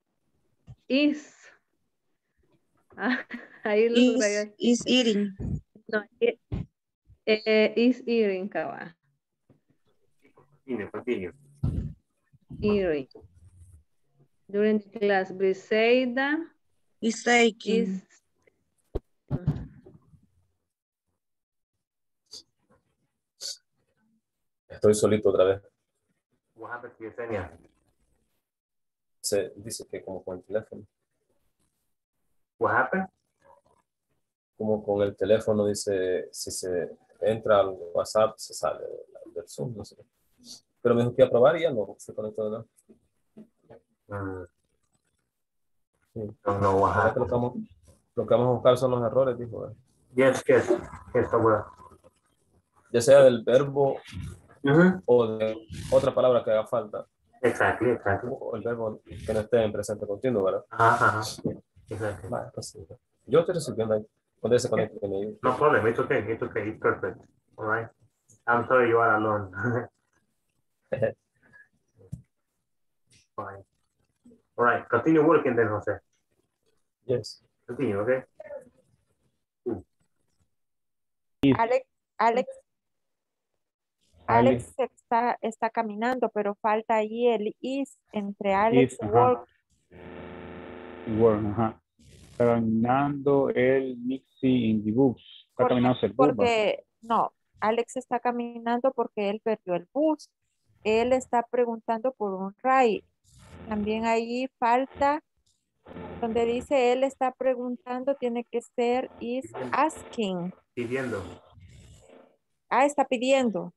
Speaker 6: is. Ah, ahí lo
Speaker 8: Is, is eating.
Speaker 6: No, eh, eh, is.
Speaker 1: Continue, continue.
Speaker 6: Eating. During the class, Briseida
Speaker 8: Is taking.
Speaker 6: is.
Speaker 3: Estoy solito otra vez.
Speaker 1: What happened to Yesenia?
Speaker 3: Se dice que como con el teléfono.
Speaker 1: What happened?
Speaker 3: Como con el teléfono dice, si se entra al WhatsApp, se sale del- Zoom, no sé. Pero me dijo que iba a probar y ya no se conectó de nada.
Speaker 1: Mm,
Speaker 3: Sí. que lo que vamos, lo que vamos a buscar son los errores, dijo. ¿eh?
Speaker 1: Yes, yes, yes, I will.
Speaker 3: Ya sea del verbo
Speaker 1: Mhm.
Speaker 3: o de otra palabra que haga falta.
Speaker 1: Exactly, exactly.
Speaker 3: O el verbo que no esté en presente continuo, ¿verdad?
Speaker 1: Ajá, ajá. Exactly.
Speaker 3: Vale, pues. Yo estoy recibiendo ahí. Cuando ella se conecte, que me diga.
Speaker 1: No problem. It's okay. It's okay. It's perfect. All right. I'm sorry you are alone. Fine. All right. Continue working then, Jose.
Speaker 3: Yes.
Speaker 1: Continue, okay?
Speaker 13: Alex, Alex, Alex está, está caminando, pero falta ahí el is entre Alex
Speaker 7: Is,
Speaker 13: y. Work.
Speaker 7: Ajá. Está caminando el Nixie in the books. Está
Speaker 13: Porque-
Speaker 7: caminando el bus.
Speaker 13: Porque, no, Alex está caminando porque él perdió el bus. Él está preguntando por un ride. También ahí falta, donde dice él está preguntando, tiene que ser is asking.
Speaker 1: Pidiendo.
Speaker 13: Ah, está pidiendo.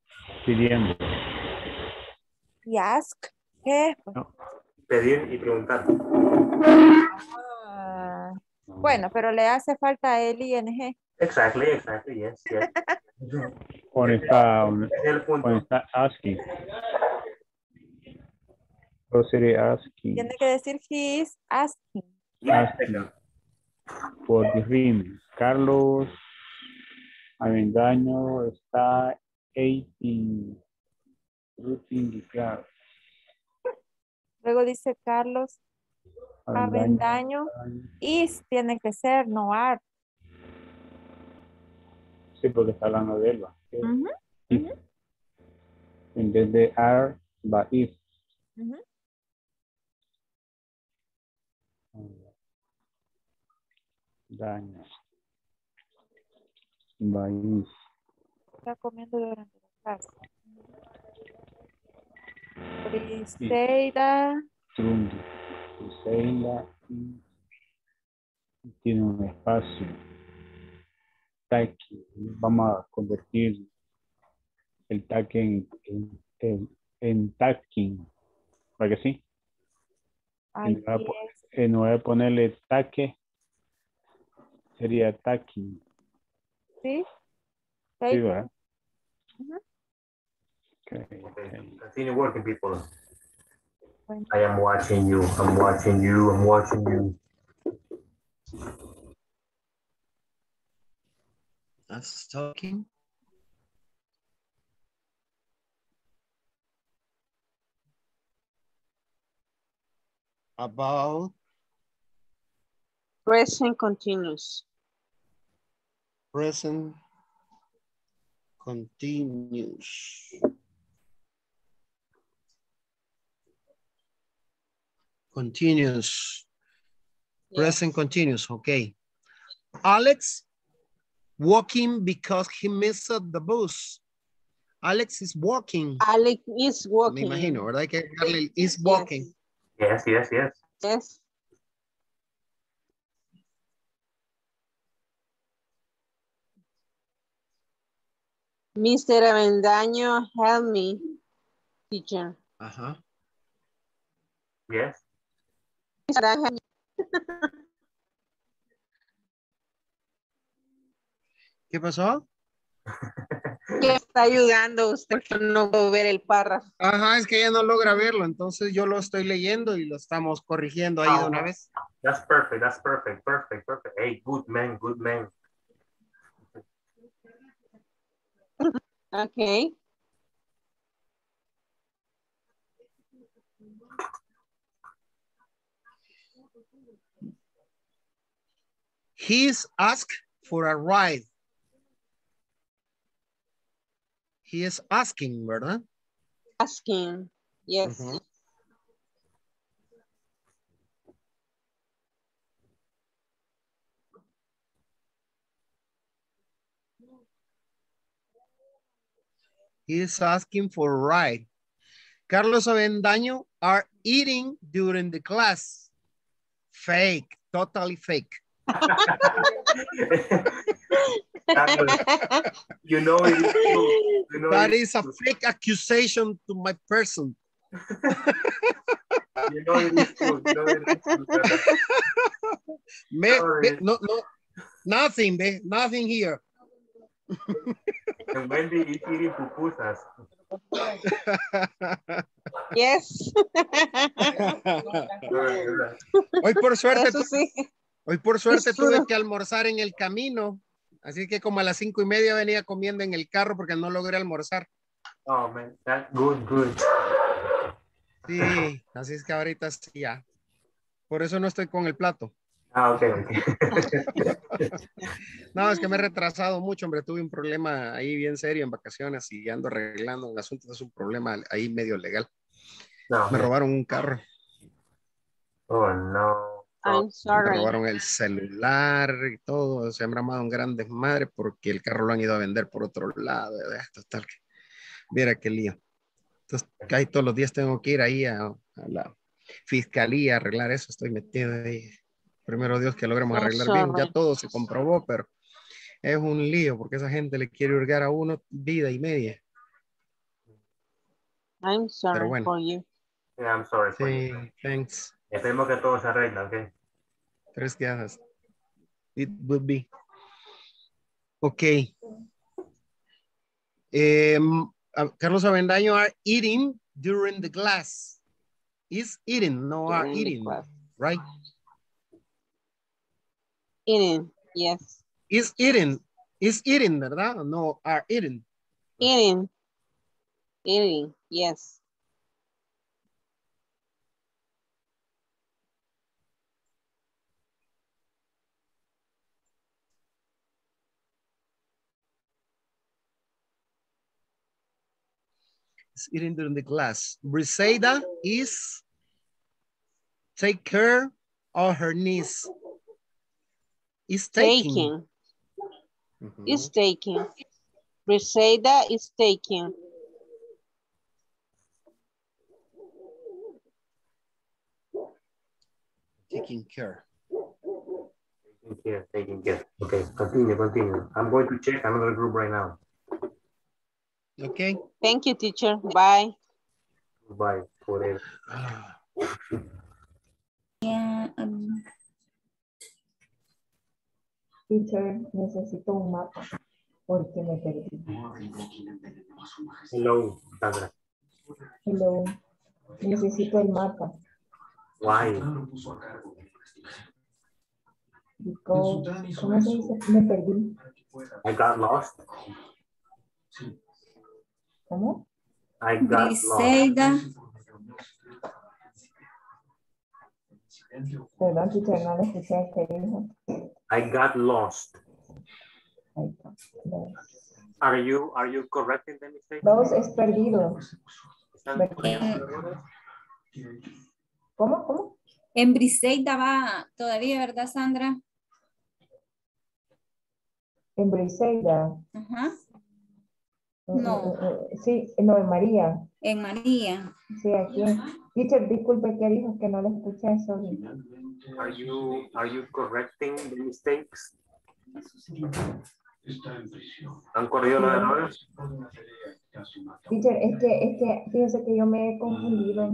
Speaker 7: Pidiendo.
Speaker 13: Y ask, ¿qué?
Speaker 1: Pedir y preguntar.
Speaker 13: Ah, bueno, pero le hace falta el ing.
Speaker 1: Exactly, exactly. Yes, yes.
Speaker 7: Cuando está,
Speaker 1: Es el punto.
Speaker 7: cuando está asking. Yo sería asking.
Speaker 13: Tiene que decir he is asking.
Speaker 7: Asking for the rim. Carlos Avendaño está 18. Routine.
Speaker 13: Luego dice Carlos
Speaker 7: Avendaño.
Speaker 13: Is tiene que ser, no are.
Speaker 7: Sí, porque está hablando de él. if.
Speaker 13: ujú,
Speaker 7: En vez de are, va if.
Speaker 13: ujú.
Speaker 7: Daño. Va if.
Speaker 13: Está comiendo durante la clase. Briseida,
Speaker 7: Trundi. Y tiene un espacio. Taque. Vamos a convertir el taque en, en, en, en tacking. ¿Para que sí? En lugar, en lugar de ponerle taque, sería tacking.
Speaker 13: ¿sí?
Speaker 7: Sí. ¿verdad? Okay.
Speaker 1: okay. Continue working, people.
Speaker 13: Bueno,
Speaker 1: I am watching you. I'm watching you. I'm watching you.
Speaker 11: Us talking. About
Speaker 5: Present continuous.
Speaker 11: present continuous. Continuous. Present continuous, okay. Alex walking because he missed the bus. Alex is walking.
Speaker 5: Alex is
Speaker 11: Me
Speaker 5: walking.
Speaker 11: imagino, ¿verdad? Hay que darle is walking.
Speaker 1: Yes, yes, yes.
Speaker 5: Yes. Mr. Avendaño, help me, teacher.
Speaker 11: Ajá.
Speaker 1: Yes.
Speaker 5: Naranja.
Speaker 11: ¿Qué pasó?
Speaker 5: ¿Qué está ayudando usted? No puedo ver el párrafo.
Speaker 11: Ajá, es que ella no logra verlo, entonces yo lo estoy leyendo y lo estamos corrigiendo ahí de una vez.
Speaker 1: That's perfect. That's perfect. Perfect. Perfect. Hey, good man. Good man.
Speaker 5: Okay.
Speaker 11: He's asked for a ride. He is asking, ¿verdad?
Speaker 5: Asking. Yes.
Speaker 11: Ujú. He is asking for a ride. Carlos Avendaño are eating during the class. Fake, totally fake.
Speaker 1: you know it is true. You know
Speaker 11: That
Speaker 1: it
Speaker 11: is a
Speaker 1: true.
Speaker 11: fake accusation to my person.
Speaker 1: You know it is true. You know it is true.
Speaker 11: Me, me- no, no, nothing, be, nothing here.
Speaker 1: And Wendy is eating pupusas.
Speaker 5: Yes.
Speaker 11: Hoy por suerte,
Speaker 5: Eso sí.
Speaker 11: Hoy por suerte tuve que almorzar en el camino. Así que como a las cinco y media venía comiendo en el carro porque no logré almorzar.
Speaker 1: Oh man, that's good, good.
Speaker 11: Sí, así es que ahorita sí ya. Por eso no estoy con el plato.
Speaker 1: Ah, okay, okay.
Speaker 11: No, es que me he retrasado mucho, hombre. Tuve un problema ahí bien serio en vacaciones y ando arreglando un asunto. Es un problema ahí medio legal.
Speaker 1: No,
Speaker 11: Me robaron un carro.
Speaker 1: Oh no.
Speaker 5: I'm sorry.
Speaker 11: robaron el celular y todo. Se han armado un gran desmadre porque el carro lo han ido a vender por otro lado. eh, Total. que- Mira qué lío. Entonces, casi todos los días tengo que ir ahí a, a la fiscalía a arreglar eso. Estoy metido ahí. Primero Dios que logremos
Speaker 5: I'm
Speaker 11: arreglar bien. Ya
Speaker 5: sorry.
Speaker 11: todo se comprobó, pero es un lío porque esa gente le quiere hurgar a uno vida y media.
Speaker 5: I'm sorry
Speaker 11: bueno.
Speaker 5: for you.
Speaker 1: Yeah, I'm sorry for
Speaker 11: Sí,
Speaker 1: you.
Speaker 11: thanks.
Speaker 1: Esperemos que todo se arregle, okay?
Speaker 11: Tres quejas. It would be. Ok. Em, uh, Carlos Avendaño are eating during the class. Is eating, no are
Speaker 5: During the
Speaker 11: eating, right?
Speaker 5: Eating. Yes.
Speaker 11: Is eating, is eating, ¿verdad? No are eating.
Speaker 5: Eating. Eating. Yes.
Speaker 11: Is eating during the class. Briseida is take care of her niece. Is taking.
Speaker 5: Taking.
Speaker 11: Mhm.
Speaker 5: Is taking. Briseida is taking.
Speaker 11: Taking care.
Speaker 1: Taking care, taking care. Okay, continue, continue. I'm going to check another group right now.
Speaker 11: Okay.
Speaker 5: Thank you, teacher. Bye.
Speaker 1: Bye. Forever.
Speaker 12: Yeah, um,
Speaker 2: Teacher, necesito un mapa porque me perdí.
Speaker 1: Hello, Sandra.
Speaker 2: Hello. Necesito el mapa.
Speaker 1: Why?
Speaker 2: Because, ¿cómo se dice? Me perdí.
Speaker 1: I got lost.
Speaker 2: ¿Cómo?
Speaker 1: I got lost.
Speaker 12: Briseida,
Speaker 2: Perdón, teacher, no le escuché que dijo.
Speaker 1: I got lost. Are you are you correcting the mistake?
Speaker 2: Dos es perdido. ¿Cómo? ¿Cómo?
Speaker 12: en Briseida va todavía, ¿verdad, Sandra?
Speaker 2: En Briseida.
Speaker 12: Ajá.
Speaker 2: No. Sí, no, en María.
Speaker 12: En María.
Speaker 2: Sí, aquí. Teacher, disculpe, ¿qué dijo? Que no le escuché eso.
Speaker 1: Are you are you correcting the mistakes? ¿Han corrido los errores?
Speaker 2: Teacher, es que, es que, fíjese que yo me he confundido.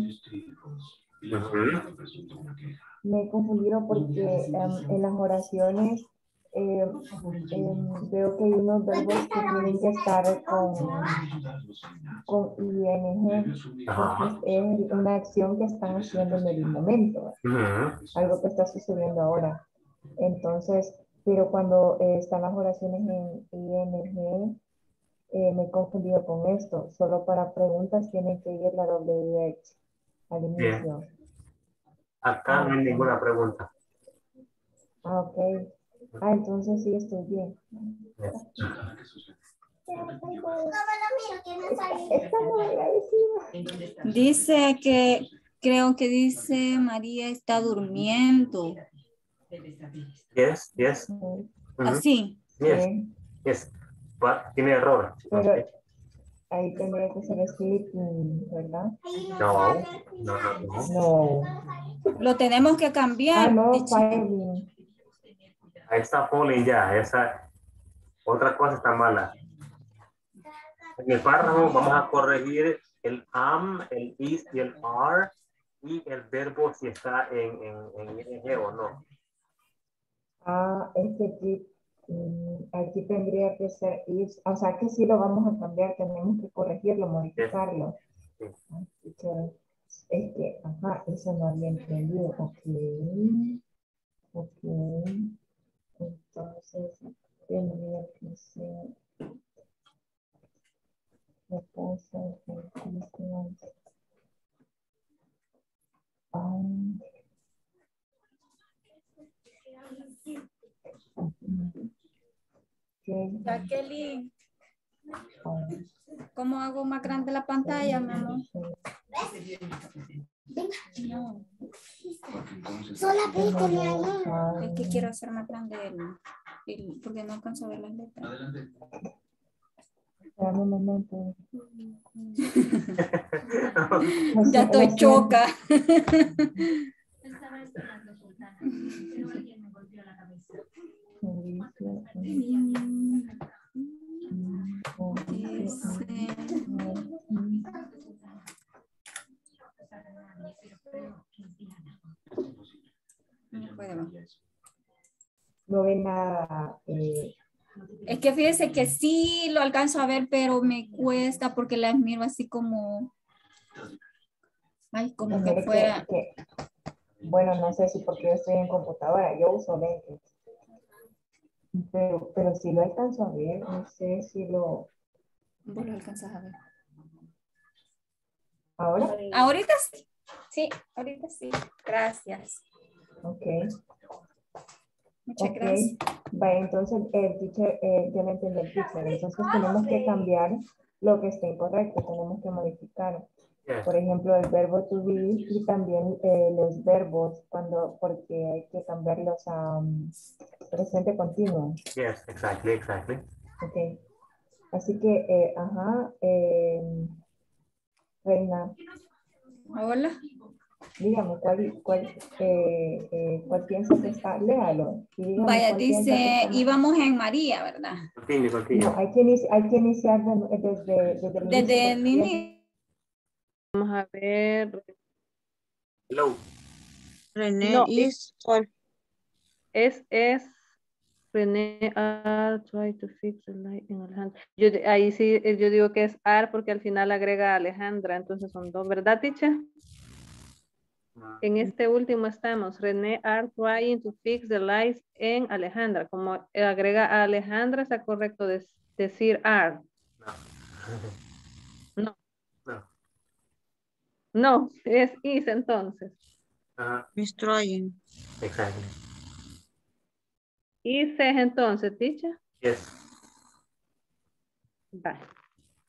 Speaker 2: Me he confundido porque em, en las oraciones eh, em, veo que hay unos verbos que tienen que estar con, con ing. Es una acción que están haciendo en el momento. Algo que está sucediendo ahora. Entonces, pero cuando eh, están las oraciones en ING, eh, me he confundido con esto. Solo para preguntas tiene que ir la WH al
Speaker 1: Bien.
Speaker 2: inicio.
Speaker 1: Acá no hay ninguna pregunta.
Speaker 2: Ah, ok. Ah, entonces sí estoy bien. Está muy agradecida.
Speaker 12: Dice que, creo que dice María está durmiendo.
Speaker 1: Yes, yes. Ujú.
Speaker 12: Así.
Speaker 1: Yes, yes. But, tiene error.
Speaker 2: Pero ahí tendría que ser sleeping, ¿verdad?
Speaker 1: No, no, no, no.
Speaker 12: Lo tenemos que cambiar.
Speaker 2: Ah, no.
Speaker 1: Ahí está ya. Esa otra cosa está mala. En el párrafo vamos a corregir el am, el is y el are y el verbo si está en, en, en ing o no.
Speaker 2: Ah, es que aquí, mm, aquí tendría que ser is, o sea que sí lo vamos a cambiar, tenemos que corregirlo, modificarlo.
Speaker 1: Sí.
Speaker 2: Teacher, Es que, ajá, eso no había entendido. Ok, ok. Entonces, tendría que ser esposa, Cristian. Ah, ok.
Speaker 12: Jacqueline, ¿cómo hago más grande la pantalla, mi amor? No. Es que quiero hacer más grande el, el- porque no alcanzo a ver las letras.
Speaker 2: Dame un momento.
Speaker 12: Ya estoy choca. No puede más.
Speaker 2: No ve nada. eh,
Speaker 12: Es que fíjese que sí lo alcanzo a ver, pero me cuesta porque las miro así como, ay, como que
Speaker 2: que-
Speaker 12: fuera.
Speaker 2: que- bueno, no sé si porque yo estoy en computadora, yo uso lentes. Pero, pero si lo alcanzo a ver, no sé si lo...
Speaker 12: Vos lo alcanzas a ver.
Speaker 2: ¿Ahora?
Speaker 12: Ahorita sí. Sí, ahorita sí. Gracias.
Speaker 2: Ok.
Speaker 12: Muchas
Speaker 2: Ok.
Speaker 12: gracias.
Speaker 2: Vale, entonces el teacher, eh, ya me entendí el teacher. Entonces tenemos que cambiar lo que esté incorrecto, tenemos que modificar.
Speaker 1: Yes.
Speaker 2: Por ejemplo, el verbo to be y también eh, los verbos, cuando, porque hay que cambiarlos a um, presente continuo.
Speaker 1: Yes, exactly, exactly.
Speaker 2: Ok. Así que, eh, ajá, eh, Reina,
Speaker 12: Hola.
Speaker 2: dígame, ¿cuál, cuál, eh, eh, cuál piensa que está? Léalo. dígame
Speaker 12: Vaya, dice,
Speaker 2: está-
Speaker 12: íbamos en María, ¿verdad?
Speaker 1: Continue, continue.
Speaker 2: No, hay que, inici- hay que iniciar de- desde, desde el
Speaker 12: Desde el
Speaker 2: inicio.
Speaker 6: Vamos a ver.
Speaker 1: Hello.
Speaker 8: René
Speaker 6: No,
Speaker 8: is.
Speaker 6: Es, es, René are try to fix the light in Alejandra. Yo, ahí sí, eh, yo digo que es are porque al final agrega a Alejandra, entonces son dos, ¿verdad, teacher? En este último estamos, René are trying to fix the lights en Alejandra. Como agrega a Alejandra, está correcto des- decir are. No.
Speaker 1: No.
Speaker 6: No, es is entonces.
Speaker 1: Ajá,
Speaker 8: Destroying.
Speaker 1: exactly.
Speaker 6: Is es entonces, teacher.
Speaker 1: Yes.
Speaker 6: Va.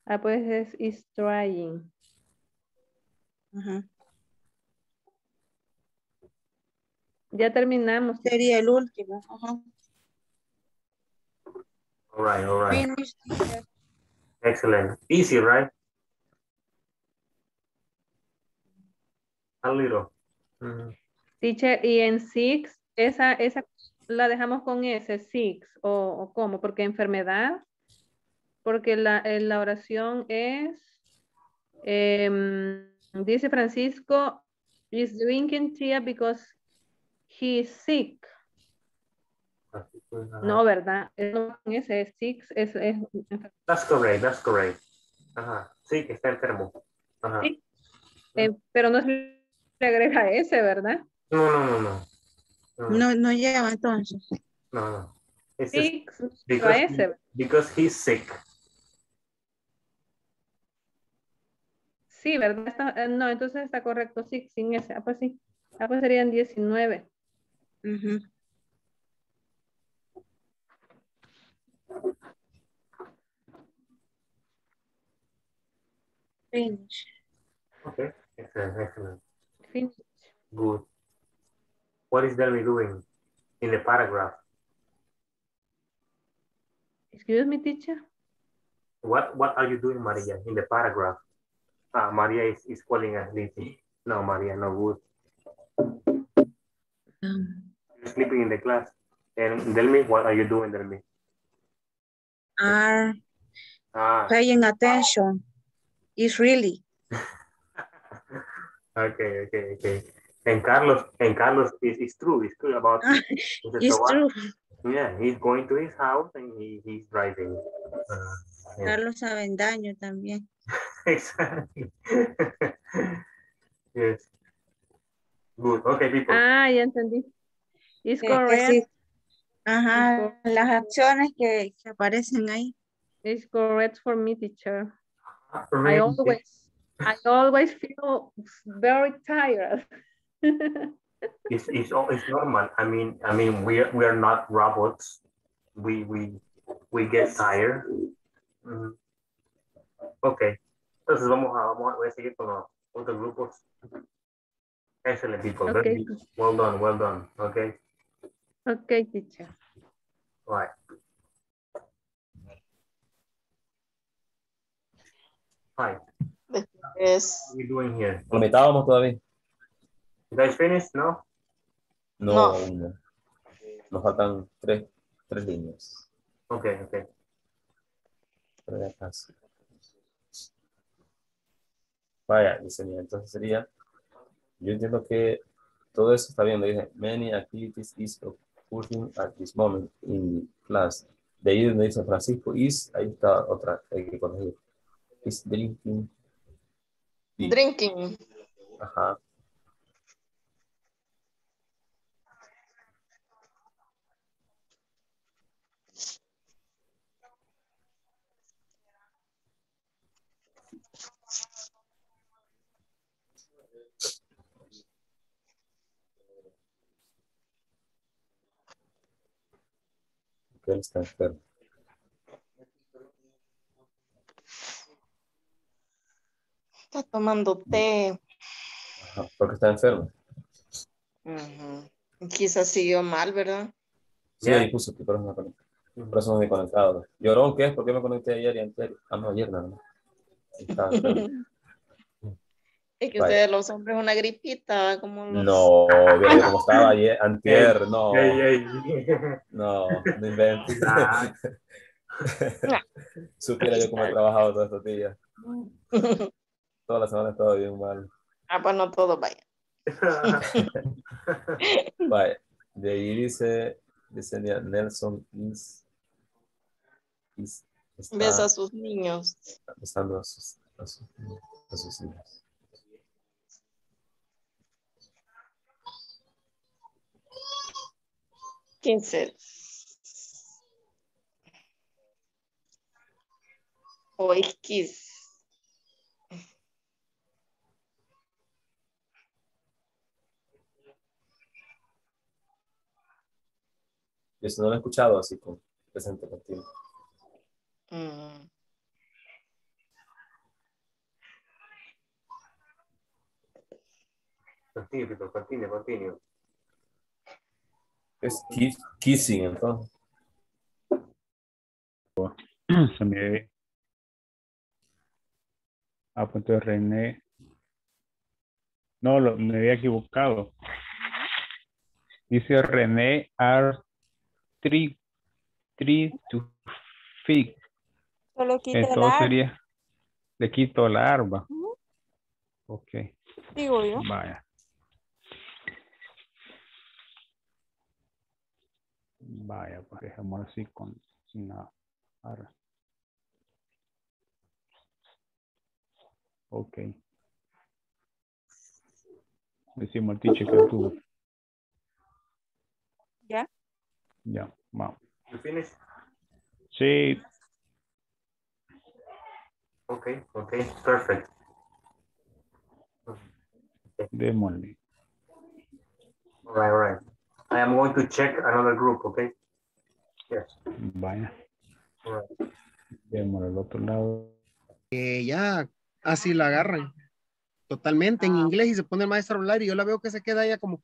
Speaker 6: Ah, pues es is trying.
Speaker 8: Ajá.
Speaker 6: Ya terminamos.
Speaker 8: Sería el último. Ajá.
Speaker 1: All right, all right.
Speaker 8: Finish.
Speaker 1: Excellent. Easy, right? A little. Mhm.
Speaker 6: Teacher, y en six, esa, esa la dejamos con ese, six, o, o cómo, porque enfermedad, porque la, eh, la oración es, em, dice Francisco, is drinking tea because he is sick. No, ¿verdad? Ese, es six, es, es
Speaker 1: That's correct, that's correct. Ajá, sí, que está enfermo. Ajá.
Speaker 6: Sí. eh, pero no se le agrega ese, ¿verdad?
Speaker 1: No, no, no, no. No,
Speaker 8: No, lleva entonces.
Speaker 1: no. no. It's
Speaker 6: va
Speaker 1: because,
Speaker 6: ese.
Speaker 1: because he's sick.
Speaker 6: Sí, ¿verdad? Está- eh, no, entonces está correcto, sí, sin ese. Ah, pues sí. Ah, pues serían 19.
Speaker 8: Ujú. Finish.
Speaker 1: Okay, excellent, excellent.
Speaker 6: Fin-
Speaker 1: Good. What is Delmi doing in the paragraph?
Speaker 6: Excuse me, teacher.
Speaker 1: What what are you doing, Maria, in the paragraph? Ah, Maria is, is calling us sleeping. No, Maria, no good.
Speaker 8: Um,
Speaker 1: You're sleeping in the class. And Delmi, what are you doing, Delmi?
Speaker 8: are
Speaker 1: Ah,
Speaker 8: paying attention. Is really.
Speaker 1: okay, okay, okay. And Carlos, and Carlos is, is true, it's true about
Speaker 8: It's
Speaker 1: So what?
Speaker 8: true.
Speaker 1: Yeah, he's going to his house and he, he's driving. Uh, yeah.
Speaker 8: Carlos Avendaño también.
Speaker 1: Exactly. yes. Good. Okay, people.
Speaker 6: Ah, ya entendí.
Speaker 8: Que- que
Speaker 6: correct.
Speaker 8: sí. Ajá, las acciones que, que aparecen ahí.
Speaker 6: Is correct for me, teacher. I
Speaker 1: Really?
Speaker 6: always, I always feel very tired.
Speaker 1: It's, it's, all- it's normal. I mean, I mean, we are, we are not robots. We, we, we get tired. Mhm. Okay. Entonces vamos a, vamos a, voy a seguir con los otros grupos. Excellent people.
Speaker 6: Okay.
Speaker 1: good. Well done, well done. Okay.
Speaker 6: Okay, teacher.
Speaker 1: Right. Hi.
Speaker 9: Es,
Speaker 1: What are you doing here?
Speaker 3: A la mitad vamos todavía.
Speaker 1: You guys finished? No?
Speaker 3: No,
Speaker 9: No.
Speaker 3: Nos faltan tres, tres líneas.
Speaker 1: Okay, okay.
Speaker 3: Pero ya casi. Vaya, dice entonces sería, yo entiendo que todo eso está bien, dice, many activities is occurring at this moment in class. De ahí donde dice Francisco is, ahí está otra, hay que corregir. Is drinking. tea.
Speaker 9: drinking.
Speaker 3: Ajá. Que él está enfermo.
Speaker 9: Está tomando té.
Speaker 3: Ajá, porque está enfermo.
Speaker 9: Ujú. Quizás siguió mal, ¿verdad?
Speaker 3: Sí, ahí puso que por eso me conecté. Por eso me he conectado. ¿Llorón qué es? ¿Por qué me conecté ayer y antes? Ah, no, ayer nada más. Estaba enfermo.
Speaker 9: Es que ustedes los hombres una gripita, como los...
Speaker 3: No, como estaba ayer, antier, no. No, no inventes. Supiera yo cómo he trabajado todos estos días. Toda la semana he estado bien mal.
Speaker 9: Ah, pues no todo, vaya.
Speaker 3: vaya. De ahí dice, dice Nelson is,
Speaker 9: Besa a sus niños.
Speaker 3: Besando a sus, a sus, a sus niños.
Speaker 9: 15. O X.
Speaker 3: Yo no lo he escuchado así con presente contigo.
Speaker 9: Mm.
Speaker 1: Continue, continue, continue.
Speaker 3: Es kiss- kissing, entonces.
Speaker 7: Se me... Ah, pues entonces René. No, lo- me había equivocado. Dice René are three, three to fig.
Speaker 13: Solo quita el
Speaker 7: Entonces sería, le quito la arba. Ok,
Speaker 13: digo yo.
Speaker 7: vaya. Vaya, pues dejémoslo así con sin la arra. Ok. Decimos al teacher que tuvo.
Speaker 13: ¿Ya?
Speaker 7: Ya, vamos.
Speaker 1: You finish?
Speaker 7: Sí,
Speaker 1: Okay, okay, perfect.
Speaker 7: démosle.
Speaker 1: All right, all right. I am going to check another group, okay? Yes.
Speaker 7: Vaya,
Speaker 1: right.
Speaker 7: al otro lado.
Speaker 11: que ya así la agarran totalmente en inglés y se pone el maestro a hablar y yo la veo que se queda ella como,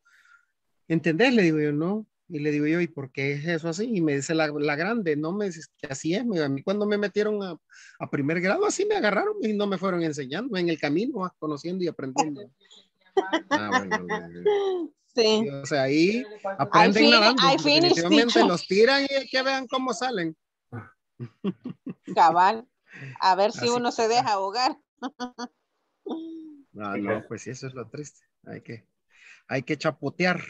Speaker 11: ¿entendés? Le digo yo, no. Y le digo yo, ¿y por qué es eso así? Y me dice la, la grande, no me dice que así es. me- A mí cuando me metieron a, a primer grado, así me agarraron y no me fueron enseñando en el camino, conociendo y aprendiendo. Ah, bueno, bueno.
Speaker 9: Sí.
Speaker 11: O sea, ahí aprenden
Speaker 9: fin-
Speaker 11: nadando.
Speaker 9: I finished,
Speaker 11: Definitivamente los tiran y que vean cómo salen.
Speaker 5: Cabal. A ver si
Speaker 11: Así
Speaker 5: uno se deja ahogar.
Speaker 11: Ah, no, pues sí, eso es lo triste. Hay que, hay que chapotear.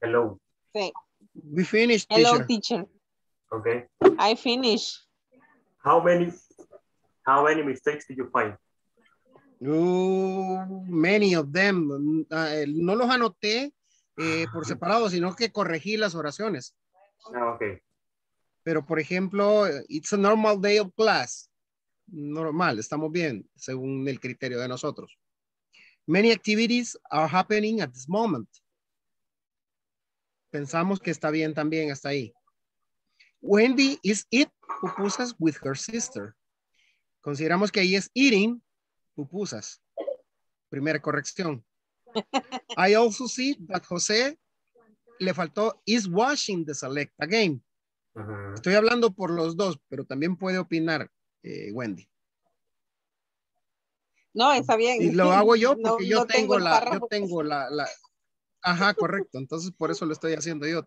Speaker 1: Hello.
Speaker 5: Sí.
Speaker 11: We finished,
Speaker 5: Hello,
Speaker 11: teacher.
Speaker 5: teacher.
Speaker 1: Okay.
Speaker 5: I finish.
Speaker 1: How many how many mistakes did you find?
Speaker 11: Oh, many of them. Ah, no los anoté eh, por separado, sino que corregí las oraciones.
Speaker 1: Ah, okay.
Speaker 11: Pero, por ejemplo, it's a normal day of class. Normal, estamos bien, según el criterio de nosotros. Many activities are happening at this moment. Pensamos que está bien también hasta ahí. Wendy is eat pupusas with her sister. Consideramos que ahí es eating pupusas. Primera corrección. I also see that José le faltó is watching the selecta game.
Speaker 1: Ujú.
Speaker 11: Estoy hablando por los dos, pero también puede opinar eh, Wendy.
Speaker 5: No, está bien.
Speaker 11: Y lo hago yo
Speaker 5: No-
Speaker 11: porque yo
Speaker 5: no
Speaker 11: tengo, la, yo tengo la, la, ajá, correcto. Entonces por eso lo estoy haciendo yo.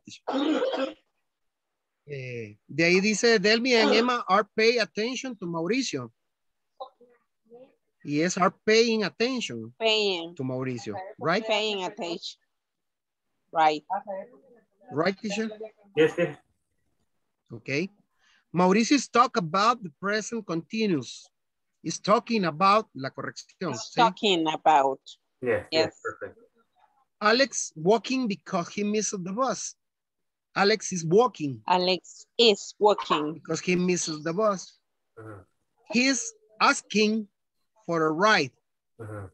Speaker 11: Eh, de ahí dice Delmi and Emma are pay attention to Mauricio. Y es are paying attention
Speaker 5: Paying.
Speaker 11: to Mauricio, right?
Speaker 5: Paying attention. Right.
Speaker 11: Right, teacher?
Speaker 1: Yes, yes.
Speaker 11: Okay. Mauricio is talk about the present continuous. Is talking about la corrección. ¿sí?
Speaker 5: Talking about.
Speaker 1: Yes, yes,
Speaker 5: Yes.
Speaker 1: perfect.
Speaker 11: Alex walking because he missed the bus. Alex is walking
Speaker 5: Alex is walking.
Speaker 11: because he misses the bus. Uh-huh.
Speaker 1: Ujú,
Speaker 11: He's asking for a ride.
Speaker 1: ujú.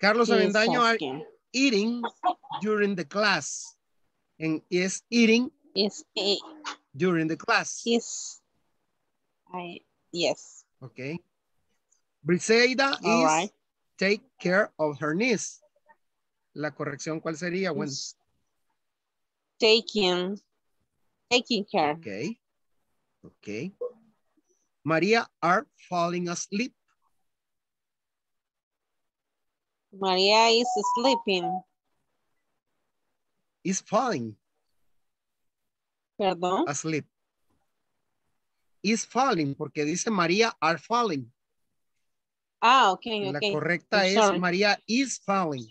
Speaker 11: Carlos
Speaker 5: He is
Speaker 11: Avendaño are eating during the class. And is eating
Speaker 5: Is he
Speaker 11: during the class.
Speaker 5: is I yes.
Speaker 11: Okay. Briseida
Speaker 5: All
Speaker 11: is
Speaker 5: right.
Speaker 11: take care of her niece. La corrección, ¿cuál sería? When?
Speaker 5: Taking, taking care.
Speaker 11: Okay. Okay. Maria are falling asleep.
Speaker 5: Maria is sleeping.
Speaker 11: Is falling
Speaker 5: Perdón.
Speaker 11: asleep. Is falling, porque dice María are falling.
Speaker 5: Ah, ok,
Speaker 11: La correcta
Speaker 5: I'm
Speaker 11: es
Speaker 5: sorry.
Speaker 11: María is falling.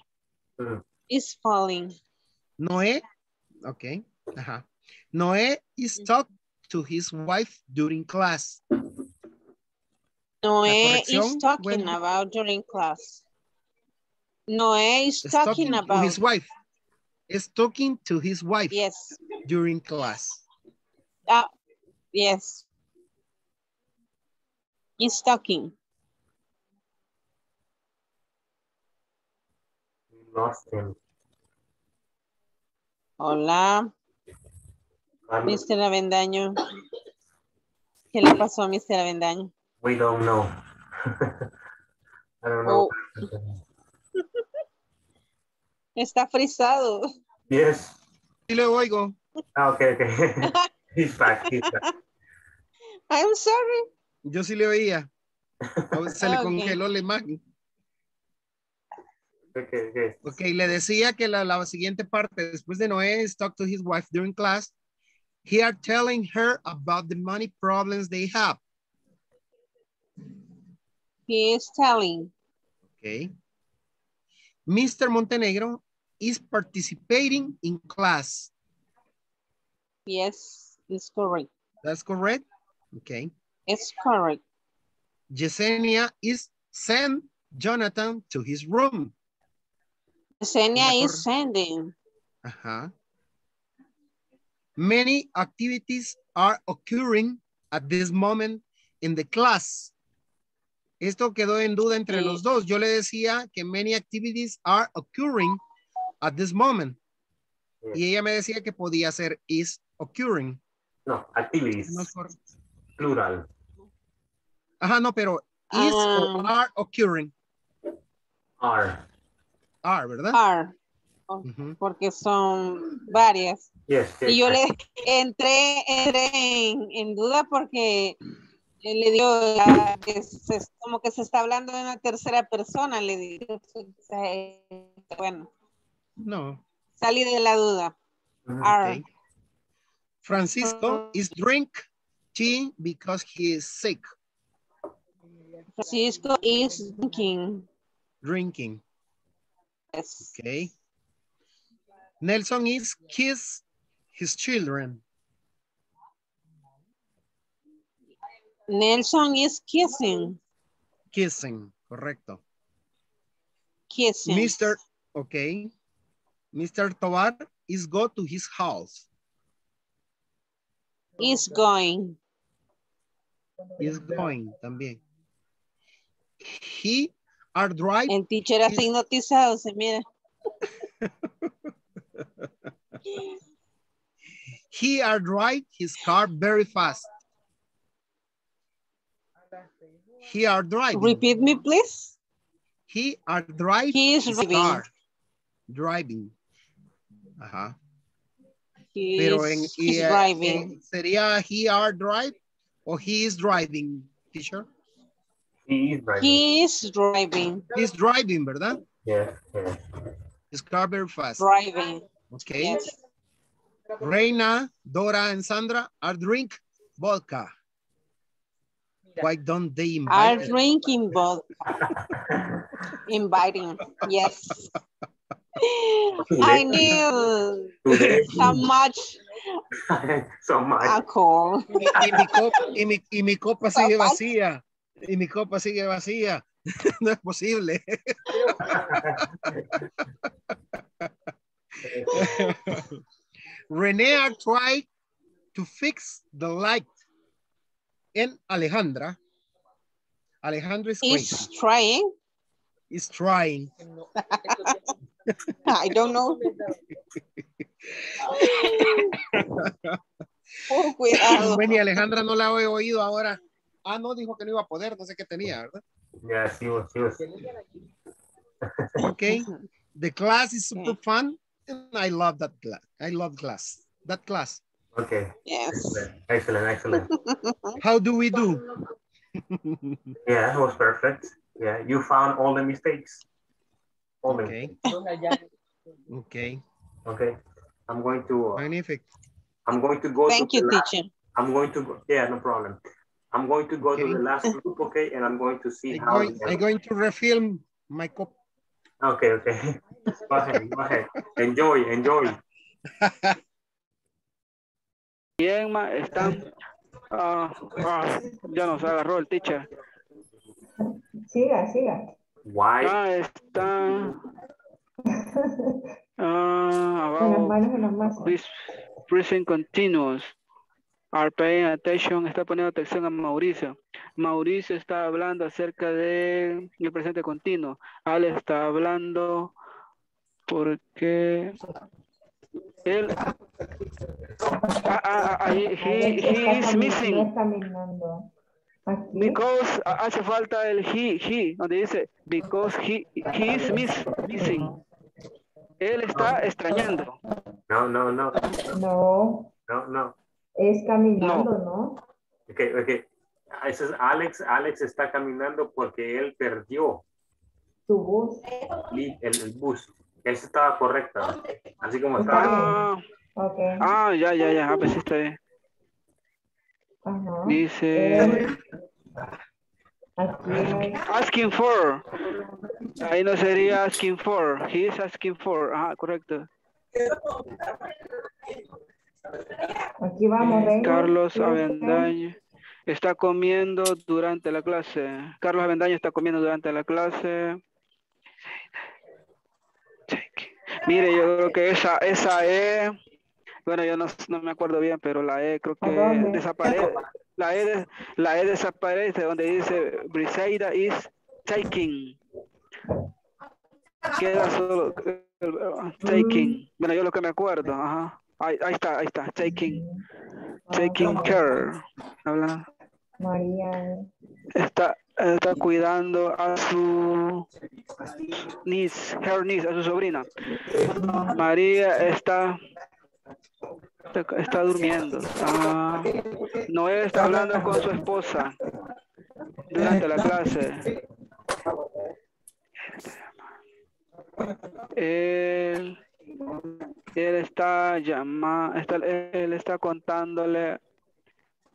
Speaker 5: Is falling.
Speaker 11: Noé, ok, ajá. Noé is talk to his wife during class.
Speaker 5: Noé is talking about during class. Noé is
Speaker 11: Is
Speaker 5: talking
Speaker 11: to
Speaker 5: about.
Speaker 11: his wife. Is talking to his wife
Speaker 5: Yes.
Speaker 11: during class.
Speaker 5: Ah, yes. He's talking.
Speaker 1: Lost.
Speaker 5: Hola, Mr. Avendaño. ¿Qué le pasó a Mr. Avendaño?
Speaker 1: we don't know. I don't know.
Speaker 5: Oh. Está frisado.
Speaker 1: Yes.
Speaker 11: Sí le oigo.
Speaker 1: Ah, okay, okay. he's back, he's back.
Speaker 5: I'm sorry.
Speaker 11: Yo sí le oía. A veces Se le
Speaker 5: Ok.
Speaker 11: congeló la imagen.
Speaker 1: Okay, okay.
Speaker 11: Ok, le decía que la, la siguiente parte, después de Noé is talk to his wife during class, he are telling her about the money problems they have.
Speaker 5: He is telling.
Speaker 11: Okay. Mr. Montenegro is participating in class.
Speaker 5: Yes, it's correct.
Speaker 11: That's correct? Okay.
Speaker 5: It's correct.
Speaker 11: Yesenia is send Jonathan to his room.
Speaker 5: Yesenia is sending.
Speaker 11: Ajá. Many activities are occurring at this moment in the class. Esto quedó en duda entre
Speaker 5: Sí.
Speaker 11: los dos. Yo le decía que many activities are occurring at this moment. Y ella me decía que podía ser is occurring.
Speaker 1: No, activities.
Speaker 11: No
Speaker 1: Plural.
Speaker 11: Ajá, no, pero is o
Speaker 5: Ah.
Speaker 11: are occurring.
Speaker 1: Are.
Speaker 11: Are, ¿verdad?
Speaker 5: Are. Oh. Porque son varias.
Speaker 1: Yes, yes.
Speaker 5: Y yo le entré, entré en, en duda porque él le dio la- que se- como que se está hablando de una tercera persona, le digo. Bueno,
Speaker 11: No.
Speaker 5: salí de la duda. Are.
Speaker 11: Okay. Francisco ah. is drink tea because he is sick.
Speaker 5: Francisco is drinking.
Speaker 11: Drinking.
Speaker 5: Yes.
Speaker 11: Okay. Nelson is kiss his children.
Speaker 5: Nelson is kissing.
Speaker 11: Kissing. Correcto.
Speaker 5: Kissing.
Speaker 11: Mr. Okay. Mr. Tovar is go to his house.
Speaker 5: is going.
Speaker 11: Is going también. He are drive.
Speaker 5: El teacher así hipnotizado, se mira.
Speaker 11: He are drive his car very fast. He are driving.
Speaker 5: Repeat me, please.
Speaker 11: He are drive
Speaker 5: He is
Speaker 11: his
Speaker 5: driving.
Speaker 11: car. Driving. Ajá.
Speaker 5: He
Speaker 11: Pero
Speaker 5: is,
Speaker 11: en,
Speaker 5: he's
Speaker 11: y, eh,
Speaker 5: driving.
Speaker 11: eh, sería he are drive o he is driving, teacher.
Speaker 1: He is driving.
Speaker 5: He is driving.
Speaker 11: He's driving, ¿verdad?
Speaker 1: Yeah. yes.
Speaker 11: His car very fast.
Speaker 5: Driving.
Speaker 11: Okay.
Speaker 5: Yes.
Speaker 11: Reina, Dora, and Sandra are drink vodka. Why don't they
Speaker 5: Are
Speaker 11: invite? it?
Speaker 5: drinking vodka. Inviting. Yes. I knew so much
Speaker 1: so much.
Speaker 5: alcohol.
Speaker 11: Y mi copa, y mi, y mi copa sigue vacía. Y mi copa sigue vacía. No es posible. Renee tried to fix the light. And Alejandra, Alejandra is
Speaker 5: Is trying.
Speaker 11: Is trying.
Speaker 5: I don't know. Oh, cuidado.
Speaker 11: Bueno, y Alejandra no la he oído ahora. Ah, no, dijo que no iba a poder, no sé qué tenía, ¿verdad?
Speaker 1: Yeah, she was, she was.
Speaker 11: Okay. The class is super fun and I love that class. I love class. That class.
Speaker 1: Okay.
Speaker 5: Yes.
Speaker 1: Excellent, excellent. excellent.
Speaker 11: How do we do?
Speaker 1: Yeah, it was perfect. Yeah, you found all the mistakes. All
Speaker 11: Okay. Okay.
Speaker 1: Okay. I'm going to. Uh,
Speaker 11: Magnific.
Speaker 1: I'm going to go.
Speaker 5: Thank
Speaker 1: to
Speaker 5: you,
Speaker 1: the last-
Speaker 5: teacher.
Speaker 1: I'm going to go. Yeah, no problem. I'm going to go to the last group, okay, and I'm going to see
Speaker 11: I'm
Speaker 1: how.
Speaker 11: going, I'm going to refilm my cup.
Speaker 1: Okay, okay. Go ahead, go ahead. Enjoy, enjoy.
Speaker 14: Bien, ma, están. ah, ah, ya nos agarró el teacher.
Speaker 2: Siga, siga.
Speaker 1: Why?
Speaker 14: Ah, están. Ah,
Speaker 2: Con las
Speaker 14: abajo.
Speaker 2: manos en la masa.
Speaker 14: This present continuous. Are paying attention. Está poniendo atención a Mauricio. Mauricio está hablando acerca de el presente continuo. Ale está hablando porque él. Ah, ah, ah, he, he, he is missing.
Speaker 2: Aquí.
Speaker 14: Because hace falta el he, he, donde dice because he, he is miss, missing. Él está extrañando.
Speaker 1: No, no, no,
Speaker 2: No,
Speaker 1: no, no.
Speaker 2: es caminando, ¿no?
Speaker 1: Okay, okay. Ah, Ese es Alex. Alex está caminando porque él perdió
Speaker 2: Tu bus.
Speaker 1: el, el bus. Esa estaba correcta. Así como estaba.
Speaker 14: Ah,
Speaker 2: Ok.
Speaker 14: ah, ya, ya, ya. Ah, pues está bien.
Speaker 2: Ajá.
Speaker 14: Dice
Speaker 2: Eh,
Speaker 14: asking for. Ahí no sería asking for. He is asking for. Ah, correcto.
Speaker 2: Aquí vamos, Reina.
Speaker 14: Carlos
Speaker 2: ¿Quieres que-
Speaker 14: Avendaño está comiendo durante la clase. Carlos Avendaño está comiendo durante la clase. Mire, yo creo que esa, esa E, bueno, yo no, no me acuerdo bien, pero la E creo que
Speaker 2: dónde?
Speaker 14: desaparece. La E, de- la E desaparece donde dice Briseida is taking. Queda solo eh, eh, taking. Bueno, yo lo que me acuerdo, ajá. Ahí, ahí está, ahí está, taking. Taking care. Habla.
Speaker 2: María.
Speaker 14: Está, está cuidando a su niece, her niece, a su sobrina. María está está, durmiendo. Ah, Noé está hablando con su esposa durante la clase. Él, él está llamando, está, él está contándole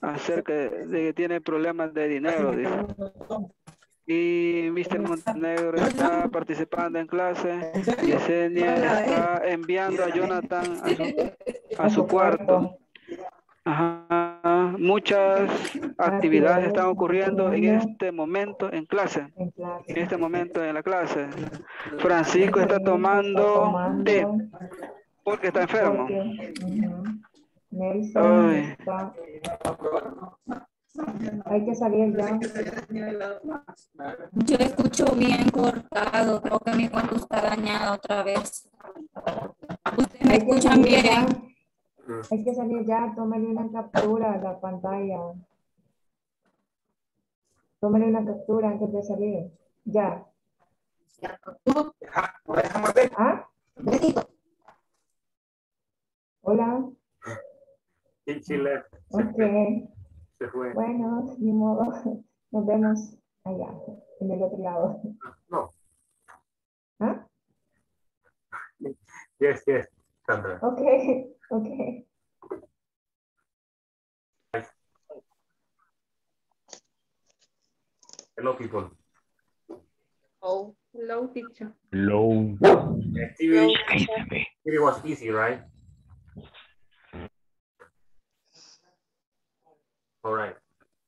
Speaker 14: acerca de que tiene problemas de dinero, dice. Y Mr. Montenegro está participando en clase. Yesenia está enviando a Jonathan a su, a su cuarto. Ajá. Muchas actividades están ocurriendo en este momento en clase. En este momento en la clase. Francisco está tomando té porque está enfermo. Ay.
Speaker 2: Hay que salir ya.
Speaker 12: Yo escucho bien cortado, creo que mi cuenta está dañada otra vez. ¿Ustedes me
Speaker 2: Hay que
Speaker 12: escuchan
Speaker 2: salir
Speaker 12: bien?
Speaker 2: ya. Hay que salir ya. Tómale una captura a la pantalla. Tómale una captura antes de salir. Ya. ¿Ah? Hola.
Speaker 1: Y she left. Se fue.
Speaker 2: Bueno, ni modo. Nos vemos allá, en el otro lado.
Speaker 1: No.
Speaker 2: ¿Ah?
Speaker 1: Yes, yes, Sandra.
Speaker 2: Ok, ok.
Speaker 1: Hello, people.
Speaker 9: Oh.
Speaker 6: Hello, teacher.
Speaker 7: Low.
Speaker 1: Activity, activity was easy, right? All right.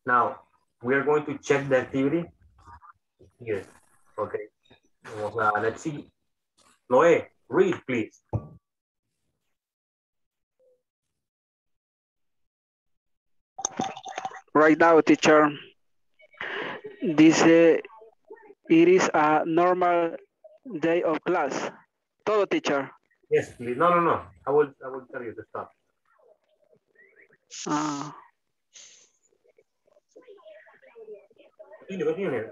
Speaker 1: Now, we are going to check the activity here. Okay. A- let's see. Noé, read, please.
Speaker 14: Right now, teacher. Dice, it is a normal day of class. Todo, teacher.
Speaker 1: Yes, please. No, no, no. I will, I will tell you the stuff.
Speaker 14: Ah.
Speaker 1: Continue, continue.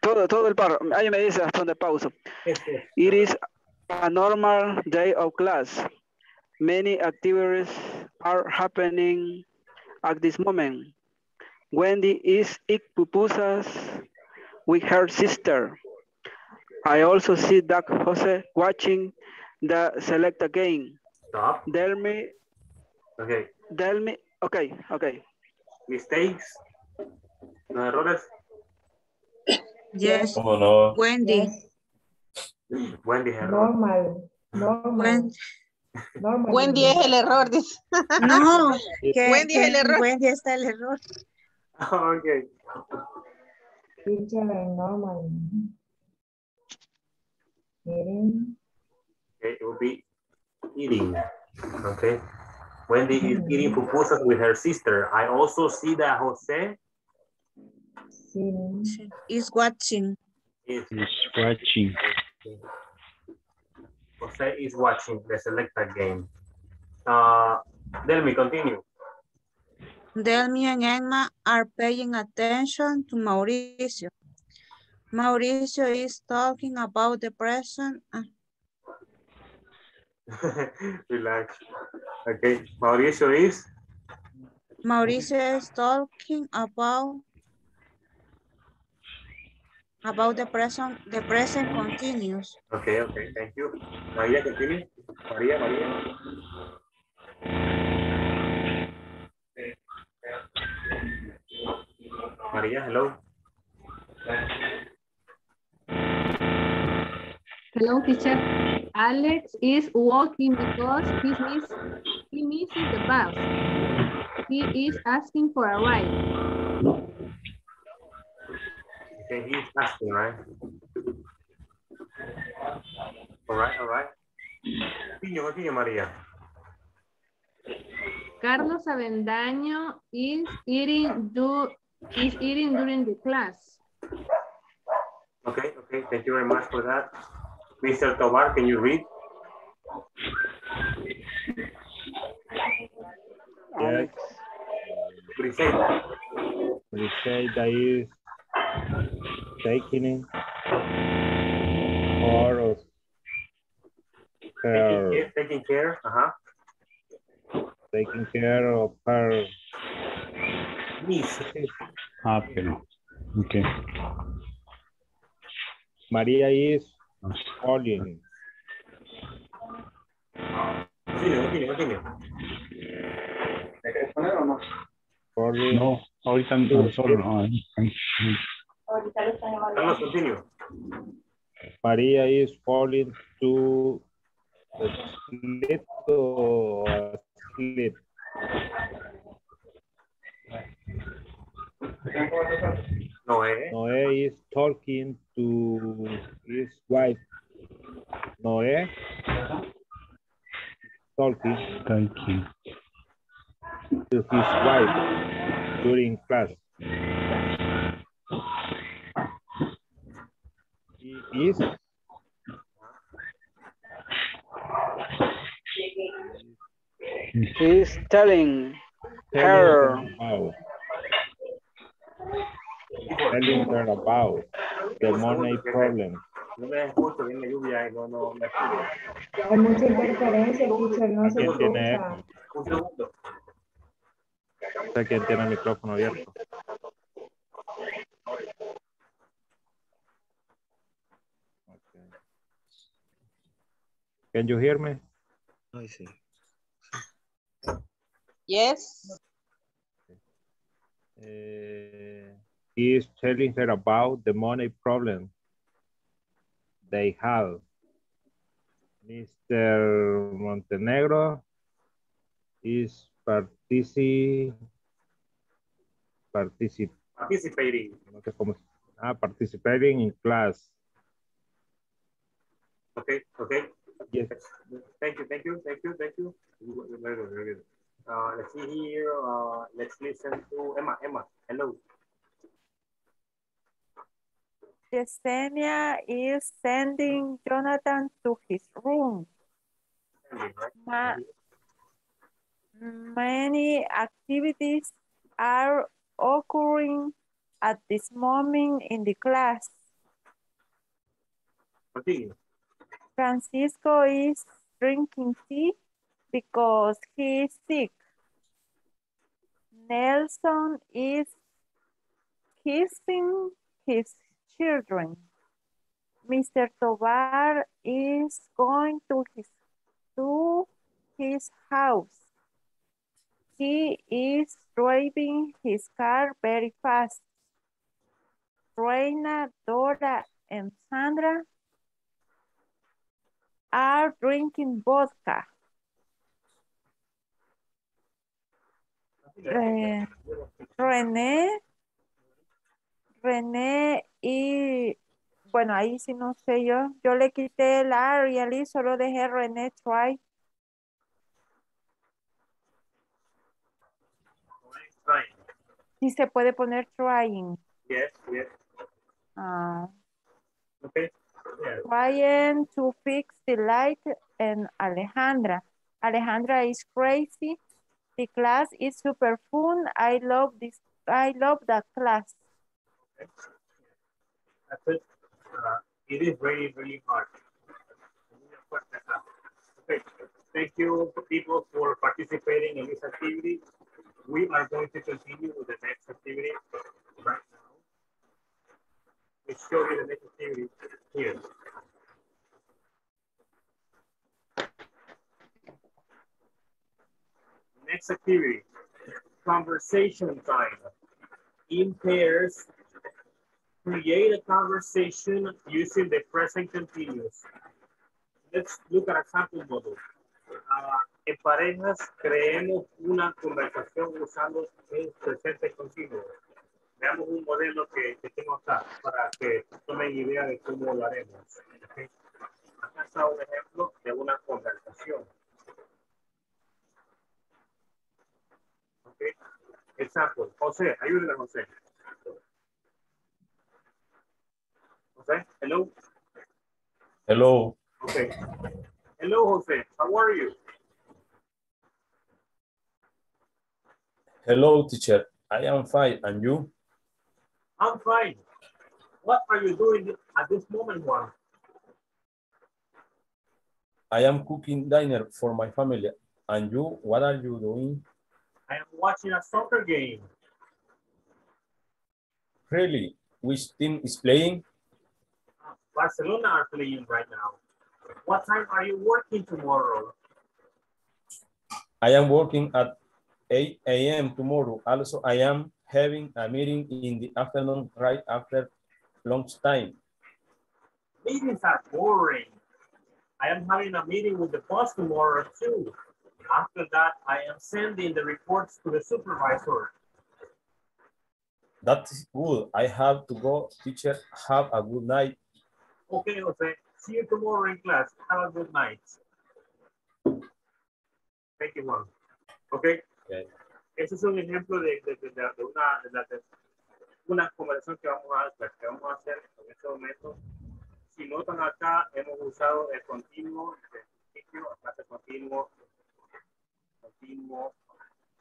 Speaker 14: Todo, todo el párrafo. Ahí me dice hasta donde pauso. It is a normal day of class. Many activities are happening at this moment. Wendy is eat pupusas with her sister. I also see Doc Jose watching the select game.
Speaker 1: Stop.
Speaker 14: Delmi,
Speaker 1: Okay.
Speaker 14: Delmi, okay, okay.
Speaker 1: Mistakes. Los errores.
Speaker 8: Yes.
Speaker 3: ¿Cómo no?
Speaker 8: Wendy.
Speaker 1: Wendy es error.
Speaker 2: Normal. Normal. Normal.
Speaker 5: Wendy es el error, dice.
Speaker 8: No, que,
Speaker 5: Wendy es el
Speaker 8: que
Speaker 5: error.
Speaker 8: Wendy está el error.
Speaker 1: okay.
Speaker 2: Teacher, normal. Eating.
Speaker 1: Okay, it will be eating. Okay. Wendy is eating pupusas with her sister. I also see that Jose
Speaker 8: Is watching.
Speaker 1: is
Speaker 15: Watching.
Speaker 1: Jose is watching the selected game. Uh, Delmi, continue.
Speaker 8: Delmi and Emma are paying attention to Mauricio. Mauricio is talking about the present. ah,
Speaker 1: Relax. Okay, Mauricio is
Speaker 8: Mauricio is talking about about the present. The present continues.
Speaker 1: okay. Okay, thank you. María, continue. María, María. María, hello.
Speaker 6: Hello, teacher. Alex is walking because he's miss, he misses the bus. He is asking for a ride.
Speaker 1: Okay, he's asking, right? All right, all right. Continue, continue, María.
Speaker 6: Carlos Avendaño is eating do is eating during the class.
Speaker 1: Okay, okay, thank you very much for that. Mr. Tobar, can you read?
Speaker 15: Yes.
Speaker 1: What do you say?
Speaker 15: We say that is taking care of
Speaker 1: Taking
Speaker 15: her,
Speaker 1: care, taking care, uh-huh.
Speaker 15: taking care of her
Speaker 1: Niece.
Speaker 15: Ah, pero, okay. María is calling.
Speaker 1: Continue, continue, continue.
Speaker 15: Calling.
Speaker 16: No, ahorita no, solo no. Ahí, ahí.
Speaker 1: Carlos, continue.
Speaker 15: María is falling to sleep or sleep.
Speaker 1: Noé. Eh.
Speaker 15: Noé is talking to his wife. Noé talking
Speaker 16: Talking.
Speaker 15: to his wife during
Speaker 14: telling her
Speaker 15: about telling her about the money problem.
Speaker 1: No me escucho, viene lluvia y no, no me escucho.
Speaker 2: Hay mucha interferencia, teacher, no se
Speaker 15: ¿Quién tiene
Speaker 2: escucha.
Speaker 1: Un segundo.
Speaker 15: sé quién tiene el micrófono abierto. Can you hear me?
Speaker 11: Ay, sí.
Speaker 5: Yes.
Speaker 15: Uh, he is telling her about the money problem they have. Mr. Montenegro is partici, particip,
Speaker 1: Participating.
Speaker 15: no ah, participating in class.
Speaker 1: Okay, okay.
Speaker 15: Yes.
Speaker 1: Thank you, thank you, thank you, thank you. Very good, very good. Uh, let's see here. Uh, let's listen to Emma. Emma, hello.
Speaker 13: Yesenia is sending Jonathan to his room. Ma- many activities are occurring at this moment in the class.
Speaker 1: Continue.
Speaker 13: Francisco is drinking tea because he is sick. Nelson is kissing his children. Mr. Tovar is going to his to his house. He is driving his car very fast. Reina, Dora, and Sandra are drinking vodka. Re- René, René y bueno, ahí sí no sé yo. Yo le quité el R y solo dejé René try.
Speaker 1: Trying.
Speaker 13: Sí se puede poner trying.
Speaker 1: Yes, yes.
Speaker 13: Ah,
Speaker 1: Okay. Yeah.
Speaker 13: trying to fix the light and Alejandra. Alejandra is crazy. The class is super fun. I love this. I love the class.
Speaker 1: That's it. Uh, it is very, very hard. Okay. Thank you, people, for participating in this activity. We are going to continue with the next activity right now. We show you the next activity here. Next activity, conversation time. In pairs, create a conversation using the present continuous. Let's look at example model. Ah, en parejas creemos una conversación usando el presente continuo. Veamos un modelo que, que tengo acá para que tomen idea de cómo lo haremos. ¿ok? Acá está un ejemplo de una conversación. ¿Ok? Example. José, ayúdenme, José. José, hello.
Speaker 3: Hello.
Speaker 1: Okay. Hello, Jose. How are you?
Speaker 3: Hello, teacher. I am fine. And you?
Speaker 1: I'm fine. What are you doing at this moment, Juan?
Speaker 3: I am cooking dinner for my family. And you, what are you doing?
Speaker 1: I am watching a soccer game.
Speaker 3: Really? Which team is playing?
Speaker 1: Barcelona are playing right now. What time are you working tomorrow?
Speaker 3: I am working at 8 a.m. tomorrow. Also, I am having a meeting in the afternoon right after lunchtime.
Speaker 1: Meetings are boring. I am having a meeting with the boss tomorrow too. After that, I am sending the reports to the supervisor.
Speaker 3: That's good. I have to go. Teacher, have a good night.
Speaker 1: Okay, Jose. See you tomorrow in class. Have a good night. Thank you, Juan. Okay.
Speaker 3: Okay.
Speaker 1: Ese es un ejemplo de, de, de, de- una, de la- de una conversación que vamos, a, que vamos a hacer en este momento. Si notan acá, hemos usado el continuo, el principio, frase continuo, continuo,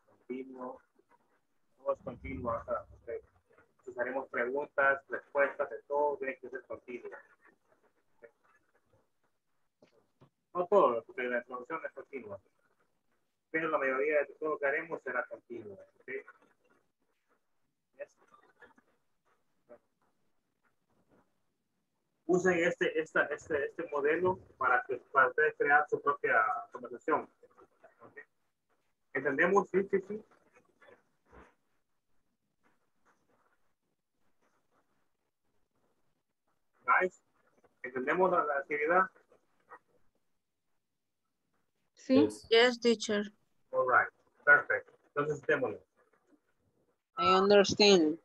Speaker 1: continuo, todo es continuo acá. ok. Usaremos preguntas, respuestas, de todo tiene que ser continuo. No todo, porque la introducción es continua. Pero la mayoría de todo lo que haremos será continua. ¿ok? Yes. Usen este, esta, este, este modelo para, que, para ustedes crear su propia conversación. ¿ok? ¿Entendemos? Sí, sí, sí. Guys, ¿entendemos la, la actividad?
Speaker 6: Sí.
Speaker 8: Yes, teacher.
Speaker 1: All right, perfect. Entonces, démosle.
Speaker 5: I understand.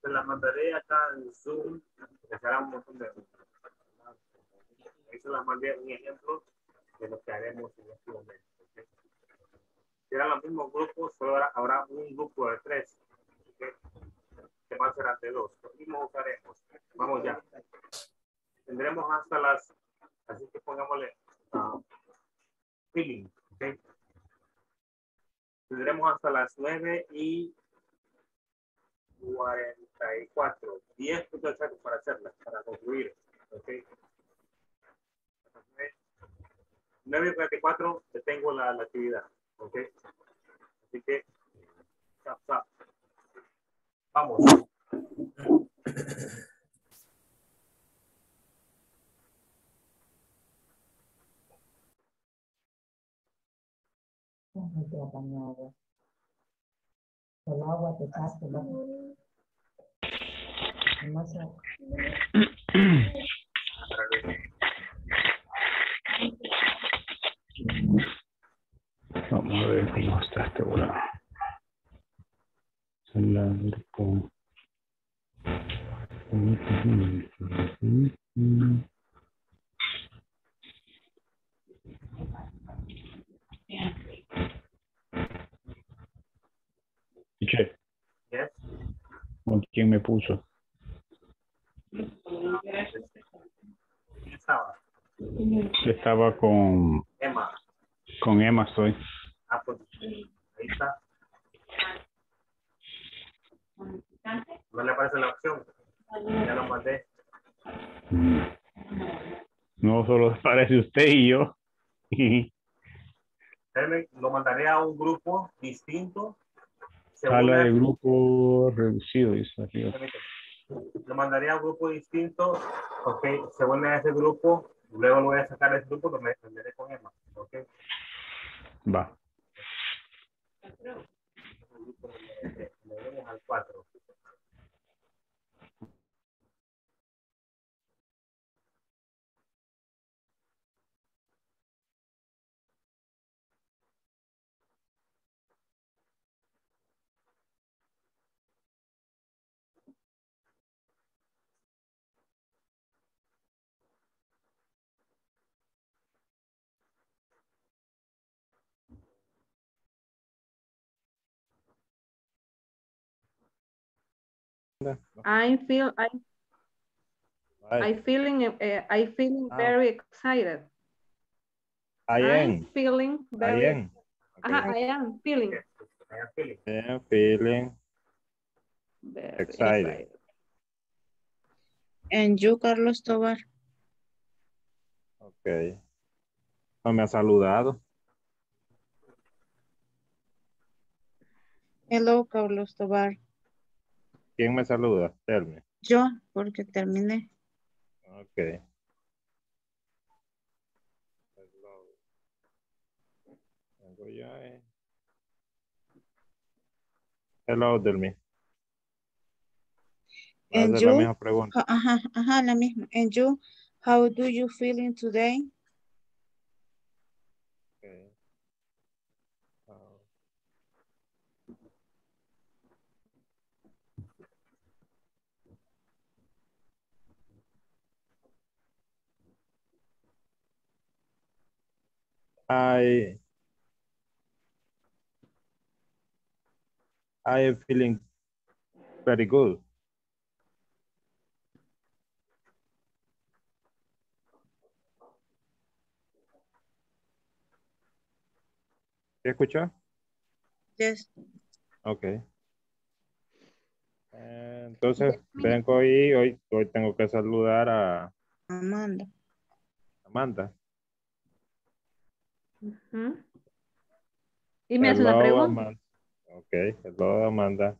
Speaker 1: Se la mandaré acá en Zoom, será un montón de... Ahí se las mandé un ejemplo de lo que haremos en este momento. ¿ok? serán los mismos grupos, solo habrá, habrá un grupo de tres. ¿ok? Que más serán de dos. Los mismos usaremos. Vamos ya. Tendremos hasta las, así que pongámosle ah, feeling. ¿ok? Tendremos hasta las 9 y 44. 10 puntos exactos para hacerlas, para concluir. ¿ok? 9 y 44 detengo la, actividad. ¿ok? Así que. Vamos.
Speaker 2: No te ha bañado. El agua te echaste, ¿no? Nomás se-
Speaker 16: Vamos a ver cómo está este volado. Sala grupo. Che,
Speaker 1: Yes.
Speaker 16: ¿con quién me puso?
Speaker 1: ¿Quién estaba?
Speaker 16: Estaba con,
Speaker 1: Emma.
Speaker 16: con Emma, estoy.
Speaker 1: Ah, pues, ahí está. ¿No le aparece la opción? Ya lo mandé.
Speaker 16: No solo parece usted y yo.
Speaker 1: Déjeme, Lo mandaré a un grupo distinto. según
Speaker 16: Sala
Speaker 1: la-
Speaker 16: de grupo reducido, dice.
Speaker 1: Permíteme. Lo mandaré a un grupo distinto. Ok, se vuelve a ese grupo. Luego lo voy a sacar de ese grupo. Lo me- mandaré con Emma. Ok.
Speaker 16: Va.
Speaker 1: Le vemos al 4.
Speaker 6: I feel I I feeling uh, I feeling
Speaker 15: Ah.
Speaker 6: very excited.
Speaker 15: I
Speaker 6: I'm
Speaker 15: am.
Speaker 6: feeling
Speaker 15: I
Speaker 6: very
Speaker 15: am.
Speaker 6: Ajá, I am feeling
Speaker 15: I am feeling
Speaker 6: very
Speaker 15: excited.
Speaker 8: And you, Carlos Tobar.
Speaker 15: Ok. No me ha saludado.
Speaker 8: Hello, Carlos Tobar.
Speaker 15: ¿Quién me saluda? Tell me.
Speaker 8: Yo, porque terminé.
Speaker 15: Ok. Ya, eh. Hello, Delmi.
Speaker 8: And
Speaker 15: Hacer la
Speaker 8: you?
Speaker 15: misma pregunta.
Speaker 8: Ajá, ajá, la misma. And you, how do you feeling today?
Speaker 15: Okay. Ah, I I am feeling very good. ¿Qué escuchó?
Speaker 8: Yes.
Speaker 15: Ok. Entonces, vengo y hoy, hoy tengo que saludar a
Speaker 8: Amanda.
Speaker 15: Amanda.
Speaker 6: Y me hace una pregunta.
Speaker 15: Amanda. Ok, hello, Amanda.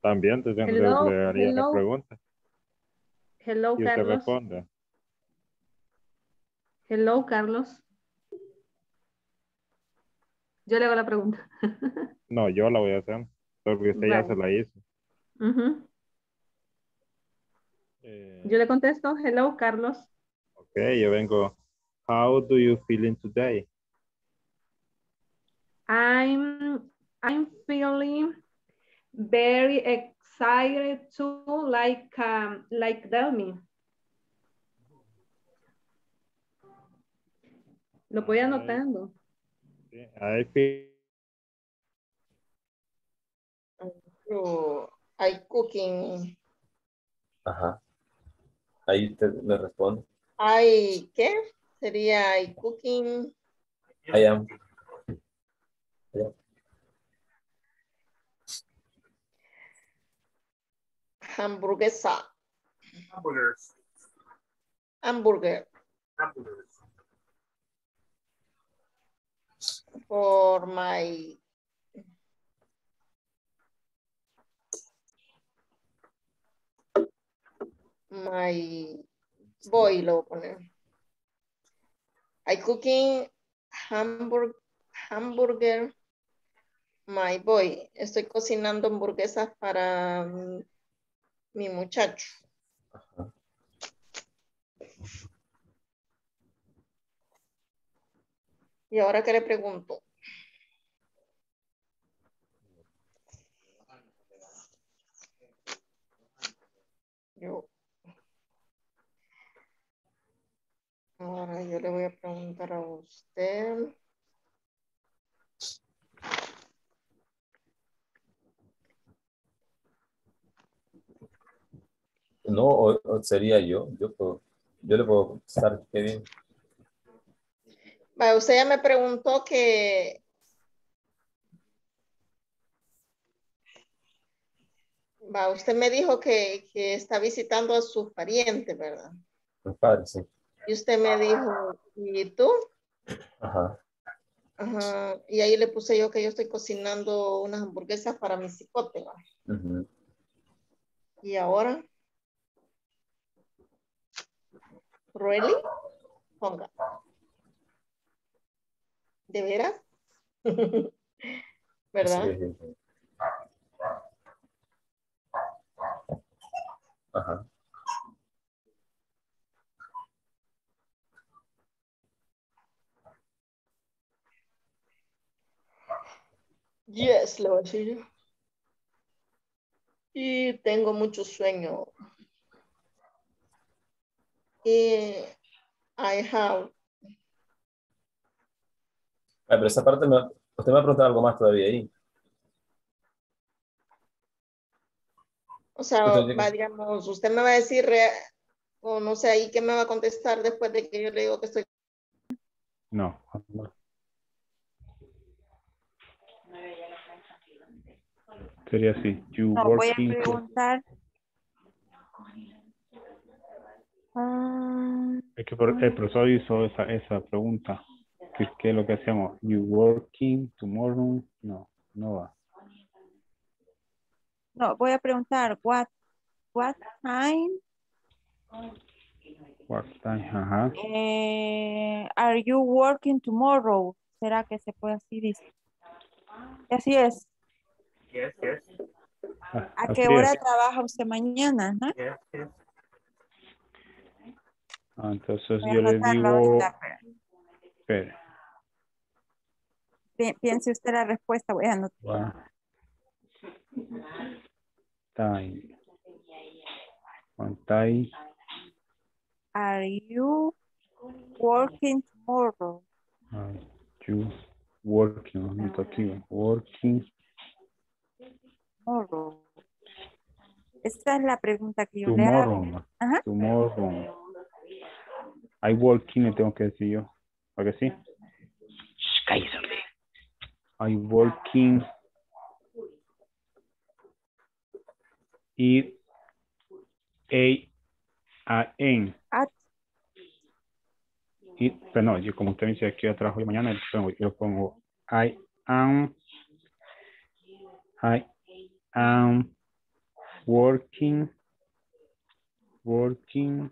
Speaker 15: También te
Speaker 6: Hello,
Speaker 15: le haría la pregunta.
Speaker 6: Hello,
Speaker 15: Y
Speaker 6: Carlos.
Speaker 15: responde.
Speaker 6: Hello, Carlos. Yo le hago la pregunta.
Speaker 15: No, yo la voy a hacer. Porque usted ya se la hizo. Eh,
Speaker 6: Yo le contesto, hello, Carlos.
Speaker 15: ok, yo vengo. How do you feeling today?
Speaker 6: I'm I'm feeling very excited too, like um, like Delmi. Lo voy anotando.
Speaker 15: I feel
Speaker 9: Yo, I cooking.
Speaker 3: Ajá. Ahí usted le responde.
Speaker 9: I, ¿qué? Sería I cooking.
Speaker 3: I am. Ya.
Speaker 9: Hamburguesa.
Speaker 1: Hamburgers.
Speaker 9: Hamburger.
Speaker 1: Hamburgers.
Speaker 9: For my my boy lo voy a poner. I cooking hamburg hamburger my boy. Estoy cocinando hamburguesas para mi, mi muchacho. Y ahora que le pregunto. Yo. Ahora yo le voy a preguntar a usted.
Speaker 3: No, o, o sería yo. Yo, puedo, yo le puedo contestar. Qué bien.
Speaker 9: Usted ya me preguntó que Va, usted me dijo que, que está visitando a sus parientes, ¿verdad?
Speaker 3: Mis padres, sí.
Speaker 9: Y usted me dijo, ¿y tú?
Speaker 3: Ajá.
Speaker 9: Ajá. Y ahí le puse yo que yo estoy cocinando unas hamburguesas para mi cipote, ¿va?
Speaker 3: Ujú.
Speaker 9: Y ahora. ¿Really? Ponga. ¿De veras? ¿Verdad?
Speaker 3: Sí, sí, sí. Ajá.
Speaker 9: Yes, le voy a decir yo. Y tengo mucho sueño. Y I have.
Speaker 3: Ah, pero esa parte, me, usted me va a preguntar algo más todavía ahí.
Speaker 9: O sea, va, digamos, usted me va a decir, o no sé, ahí qué me va a contestar después de que yo le digo que estoy.
Speaker 16: No. Sería así. You
Speaker 13: No, voy a
Speaker 16: working to-
Speaker 13: preguntar. Ah,
Speaker 16: Es que por- el profesor hizo esa, esa pregunta. ¿Qué, ¿Qué es lo que hacemos? You working tomorrow? No, no va.
Speaker 13: no, voy a preguntar, what, what time
Speaker 16: What time? Ajá.
Speaker 13: eh, are you working tomorrow? ¿Será que se puede así decir? Y Así es.
Speaker 1: Yes, yes.
Speaker 13: ¿A qué hora
Speaker 16: es.
Speaker 13: trabaja usted mañana? no?
Speaker 1: Yes, yes.
Speaker 16: Ah, entonces
Speaker 13: Voy a
Speaker 16: yo le digo, espere,
Speaker 13: pi- piense usted la respuesta, voy a anotar.
Speaker 16: what time? What time?
Speaker 13: Are you working tomorrow?
Speaker 16: are you working? Anoto aquí, working
Speaker 13: Tomorrow. Esta es la pregunta que yo le hago.
Speaker 16: tomorrow.
Speaker 13: Ajá.
Speaker 16: Tomorrow. I working, le tengo que decir yo. ¿Para que sí? I working. Y A A N.
Speaker 13: At
Speaker 16: Y, pero no, yo como usted me dice que yo trabajo hoy mañana, yo pongo, yo pongo I am I am working working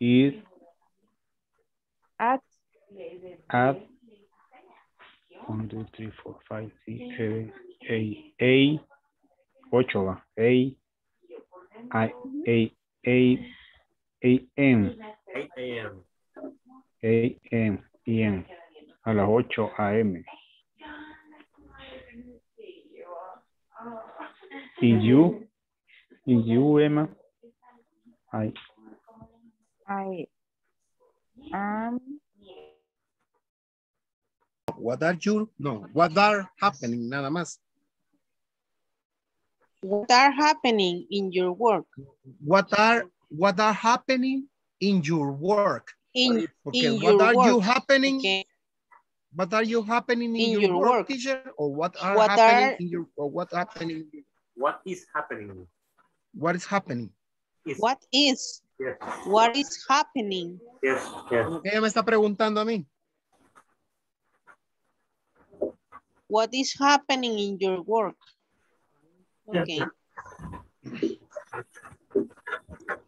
Speaker 16: it
Speaker 13: at
Speaker 16: at one, two, three, four, five, six, seven, eight, eight, ocho va, eight, I, eight, eight, eight M,
Speaker 1: 8 a.m.
Speaker 16: eight M, PM, a las 8 AM. Y you, y you, Emma, I,
Speaker 13: I am
Speaker 11: what are you, no, what are happening, nada más.
Speaker 5: What are happening in your work?
Speaker 11: What are, what are happening in your work?
Speaker 5: In,
Speaker 11: Okay,
Speaker 5: in
Speaker 11: what
Speaker 5: your
Speaker 11: are you happening?
Speaker 5: Okay.
Speaker 11: What are you happening in,
Speaker 5: In
Speaker 11: your,
Speaker 5: your
Speaker 11: work,
Speaker 5: work.
Speaker 11: teacher? Or what are
Speaker 5: What
Speaker 11: happening
Speaker 5: are-
Speaker 11: in your, or what happening?
Speaker 1: What is happening?
Speaker 11: What is happening?
Speaker 5: What is?
Speaker 1: Yes.
Speaker 5: What is happening?
Speaker 1: Yes, yes.
Speaker 11: Ella me está preguntando a mí.
Speaker 5: What is happening in your work? Okay.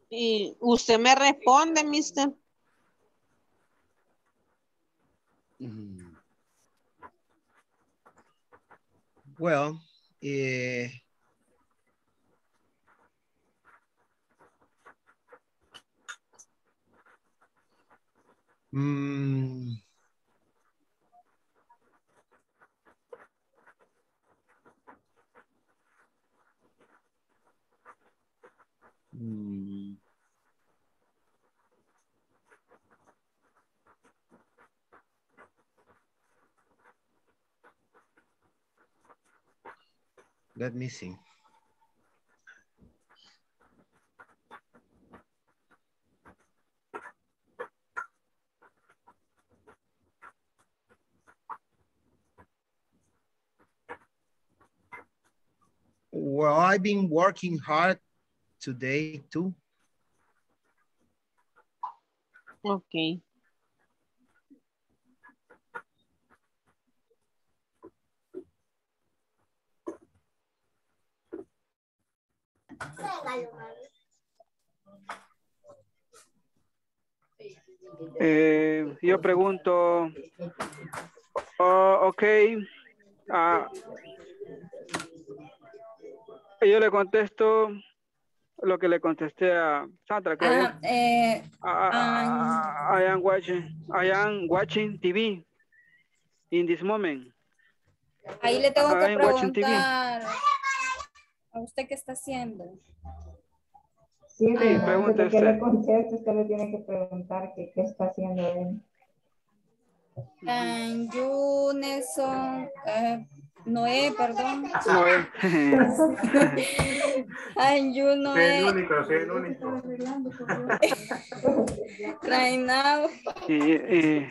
Speaker 5: Y usted me responde, mister.
Speaker 11: Mm. Well, eh, mm, mm, let me see. Well, I've been working hard today too.
Speaker 5: Okay.
Speaker 14: Eh, yo pregunto, oh, ok, ah, yo le contesto lo que le contesté a Sandra.
Speaker 12: Ah, eh,
Speaker 14: Ah, I am watching, I am watching TV in this moment.
Speaker 12: ahí le tengo
Speaker 14: I
Speaker 12: que preguntar a usted qué está haciendo.
Speaker 2: Sí,
Speaker 14: pregunte
Speaker 2: antes de que le
Speaker 14: usted.
Speaker 2: conteste, usted le tiene que preguntar que qué está haciendo él.
Speaker 12: And you, Nelson, eh, Noé, perdón.
Speaker 14: Noé.
Speaker 12: And you,
Speaker 1: Soy el
Speaker 12: Noé,
Speaker 1: único, soy el único.
Speaker 12: right now.
Speaker 14: Y, y-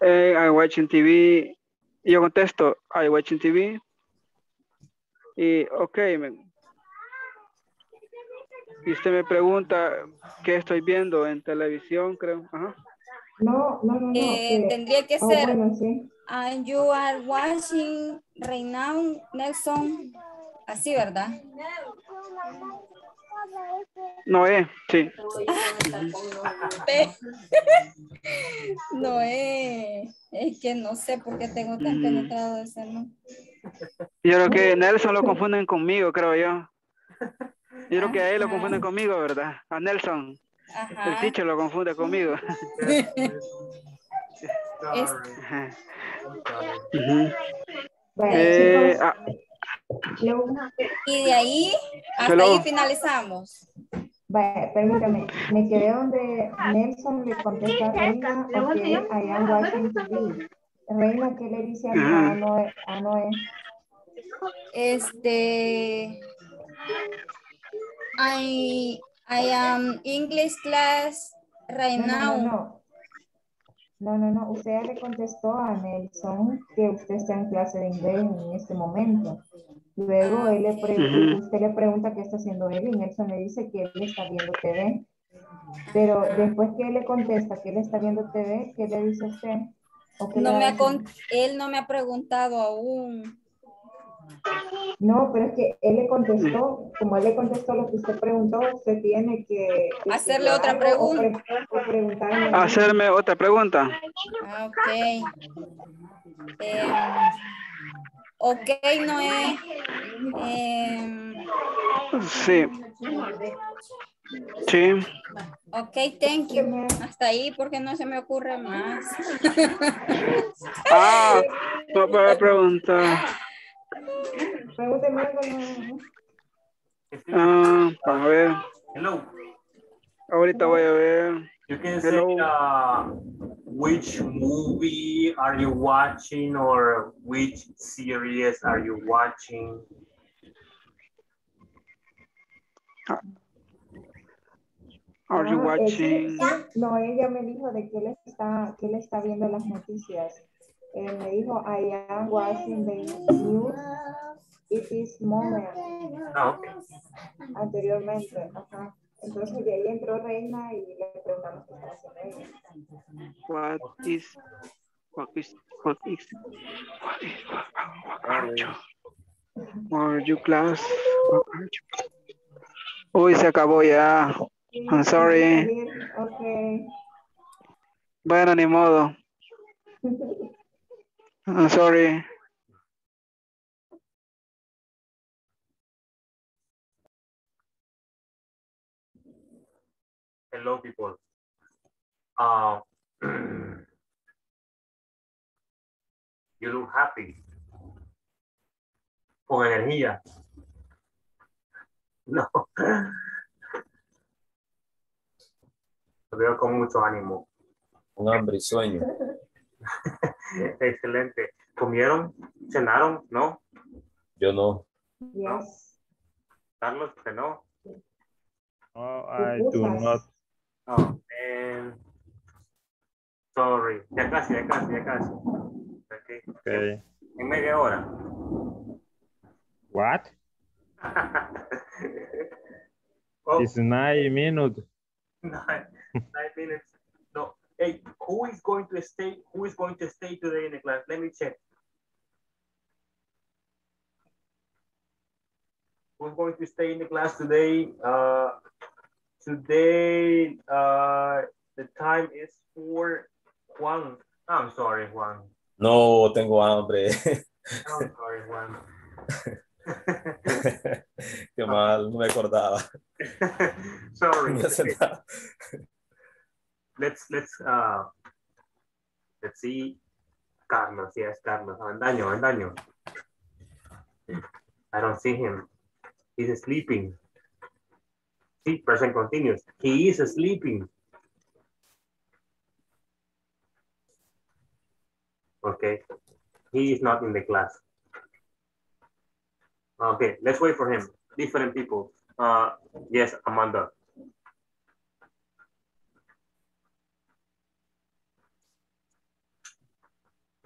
Speaker 14: eh, I watching TV. Yo contesto, I watching TV. Y, ok, me- y usted me pregunta qué estoy viendo en televisión, creo. Ajá.
Speaker 2: No, no, no, no.
Speaker 12: Eh,
Speaker 2: que-
Speaker 12: tendría que
Speaker 2: oh,
Speaker 12: ser,
Speaker 2: bueno, sí.
Speaker 12: and you are watching right now, Nelson. Así, ¿verdad?
Speaker 14: Noé, sí.
Speaker 12: Noé, es que no sé por qué tengo tan penetrado ese no.
Speaker 14: Yo creo que Nelson lo confunden conmigo, creo yo. Yo creo que a él lo confunden conmigo, ¿verdad? A Nelson. El
Speaker 12: Ajá.
Speaker 14: teacher lo confunde conmigo.
Speaker 12: Es-
Speaker 14: Ajá.
Speaker 2: Bueno,
Speaker 14: Eh,
Speaker 2: chicos,
Speaker 14: ah,
Speaker 12: Y de ahí, hasta
Speaker 14: Hello.
Speaker 12: ahí finalizamos.
Speaker 2: Vaya, permítame, me quedé donde Nelson le contesta a Reina, I am watching TV. Reina, ¿qué le dice a, a Noé? A Noé?
Speaker 12: Este, I, I am English class right
Speaker 2: No, no,
Speaker 12: now.
Speaker 2: no, no. No, no, no, usted le contestó a Nelson que usted está en clase de inglés en este momento. Luego él le pre-
Speaker 14: Ujú.
Speaker 2: usted le pregunta qué está haciendo él y Nelson le dice que él está viendo TV. Pero después que él le contesta que él está viendo TV, ¿qué le dice usted? ¿O qué
Speaker 12: No me ha
Speaker 2: dice?
Speaker 12: con- él no me ha preguntado aún.
Speaker 2: No, pero es que él le contestó, como él le contestó lo que usted preguntó, usted tiene que... que
Speaker 12: Hacerle otra
Speaker 2: algo o pre-
Speaker 12: pregunta.
Speaker 2: o
Speaker 14: hacerme otra pregunta.
Speaker 12: Ah, ok. Em, ok, Noé. Em,
Speaker 14: Sí, sí.
Speaker 12: ok, thank you. Hasta ahí porque no se me ocurre más.
Speaker 14: Ah, puedo preguntar. Ah, a ver.
Speaker 1: Hello.
Speaker 14: Ahorita voy a ver.
Speaker 1: You can say uh, which movie are you watching or which series are you watching?
Speaker 14: Are you
Speaker 2: Ah,
Speaker 14: watching?
Speaker 2: no, ella me dijo de que él está, que él está viendo las noticias. Él me dijo, I am watching the news. It is moment.
Speaker 1: Ah, ok.
Speaker 2: Anteriormente, ajá. Entonces de ahí entró Reina y le preguntamos qué está haciendo ella.
Speaker 14: What is, what is, what is, what is, what are you? What are you class? What are you? Uy, se acabó ya. I'm sorry.
Speaker 2: Okay.
Speaker 14: Bueno, ni modo. I'm sorry.
Speaker 1: Hello, people. Uh, you look happy. Con energía. No. Lo veo con mucho ánimo.
Speaker 3: Un hambre y sueño.
Speaker 1: Excelente. ¿Comieron? ¿Cenaron? ¿No?
Speaker 3: Yo no.
Speaker 2: Yes.
Speaker 1: Carlos, cenó.
Speaker 15: Oh, I do not.
Speaker 1: Oh, man. Sorry. Ya casi, ya casi, ya casi. Okay.
Speaker 15: Okay.
Speaker 1: En media hora.
Speaker 15: What?
Speaker 1: oh,
Speaker 15: It's nine minutes.
Speaker 1: nine, nine minutes. No. Hey, who is going to stay? Who is going to stay today in the class? Let me check. Who's going to stay in the class today? Uh, today, uh, the time is for Juan. I'm sorry, Juan.
Speaker 3: No, tengo hambre.
Speaker 1: I'm sorry, Juan.
Speaker 3: Qué mal, no me acordaba.
Speaker 1: sorry.
Speaker 3: Nada.
Speaker 1: Let's let's uh let's see Carlos, yes, Carlos. Avendaño, Avendaño. I don't see him. He's sleeping. See, present continuous. He is sleeping. Okay. He is not in the class. Okay, let's wait for him. Different people. Uh yes, Amanda.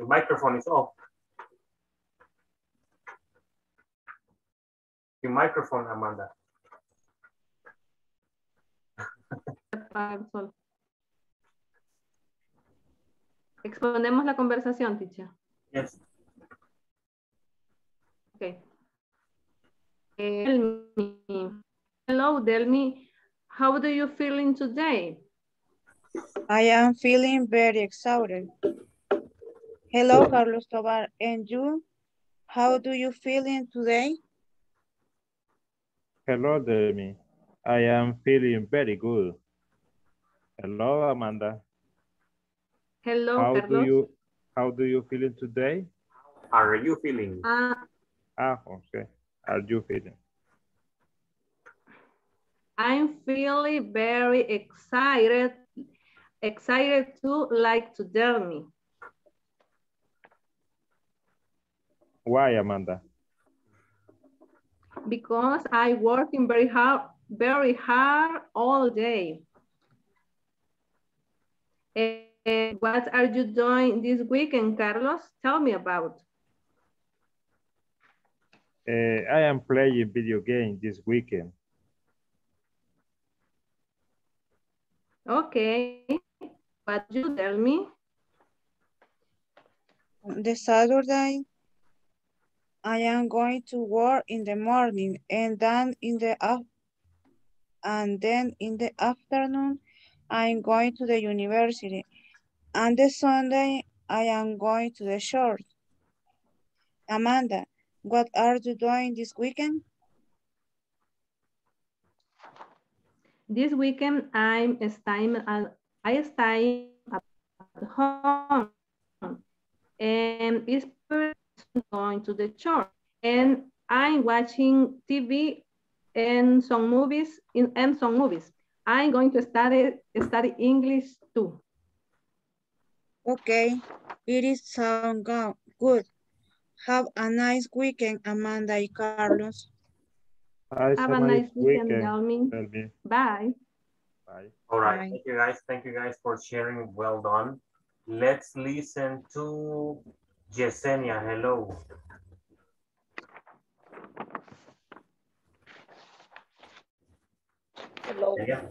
Speaker 1: The microphone is off. Your microphone, Amanda.
Speaker 6: Exponemos la conversación, teacher.
Speaker 1: Yes.
Speaker 6: Okay. Tell me, hello, tell me, how do you feeling today?
Speaker 8: I am feeling very exhausted. Hello, Carlos Tobar. And you? How do you feeling today?
Speaker 15: Hello, Demi. I am feeling very good. Hello, Amanda.
Speaker 6: Hello,
Speaker 15: How do you how do you feeling today?
Speaker 1: How are you feeling?
Speaker 6: Ah,
Speaker 15: Ah, okay. Are you feeling?
Speaker 6: I'm feeling very excited, excited to like to tell
Speaker 15: Why, Amanda?
Speaker 6: because I working very hard, very hard all day. And what are you doing this weekend, Carlos? Tell me about.
Speaker 15: Uh, I am playing video game this weekend.
Speaker 6: Okay, but you tell me?
Speaker 8: The Saturday, I am going to work in the morning and then in the and then in the afternoon, I'm going to the university. And the Sunday, I am going to the church. Amanda, what are you doing this weekend?
Speaker 6: This weekend I'm staying at I stay at home and it's going to the church and I'm watching TV and some movies in and some movies. I'm going to study, study English too.
Speaker 8: Okay, it is sound go- good. Have a nice weekend, Amanda y Carlos.
Speaker 16: Have
Speaker 6: Have a nice weekend, Delmin.
Speaker 16: Delmin.
Speaker 6: Bye.
Speaker 16: Bye.
Speaker 1: All right.
Speaker 8: Bye.
Speaker 1: Thank you guys. Thank you guys for sharing. Well done. Let's listen to Yesenia. Hello.
Speaker 9: Hello,
Speaker 1: Ella.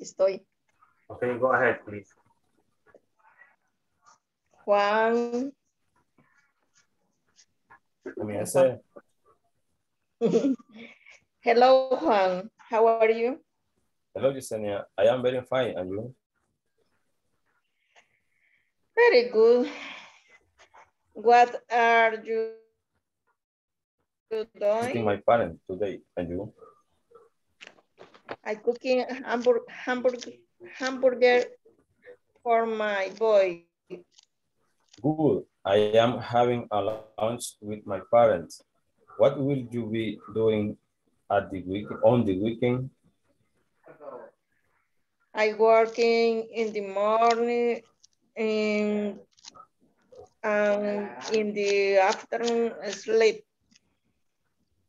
Speaker 9: estoy.
Speaker 1: Okay, go ahead, please.
Speaker 9: Juan.
Speaker 3: Comience.
Speaker 9: Hello, Juan. How are you?
Speaker 3: Hello, Yesenia. I am very fine. And you?
Speaker 9: Very good. What are you
Speaker 3: doing?
Speaker 9: doing?
Speaker 3: my parents today. And you?
Speaker 9: I cooking hamburger, hamburger, hamburger for my boy.
Speaker 3: Good. I am having a lunch with my parents. What will you be doing at the week on the weekend?
Speaker 9: I working in the morning and um, in the afternoon sleep.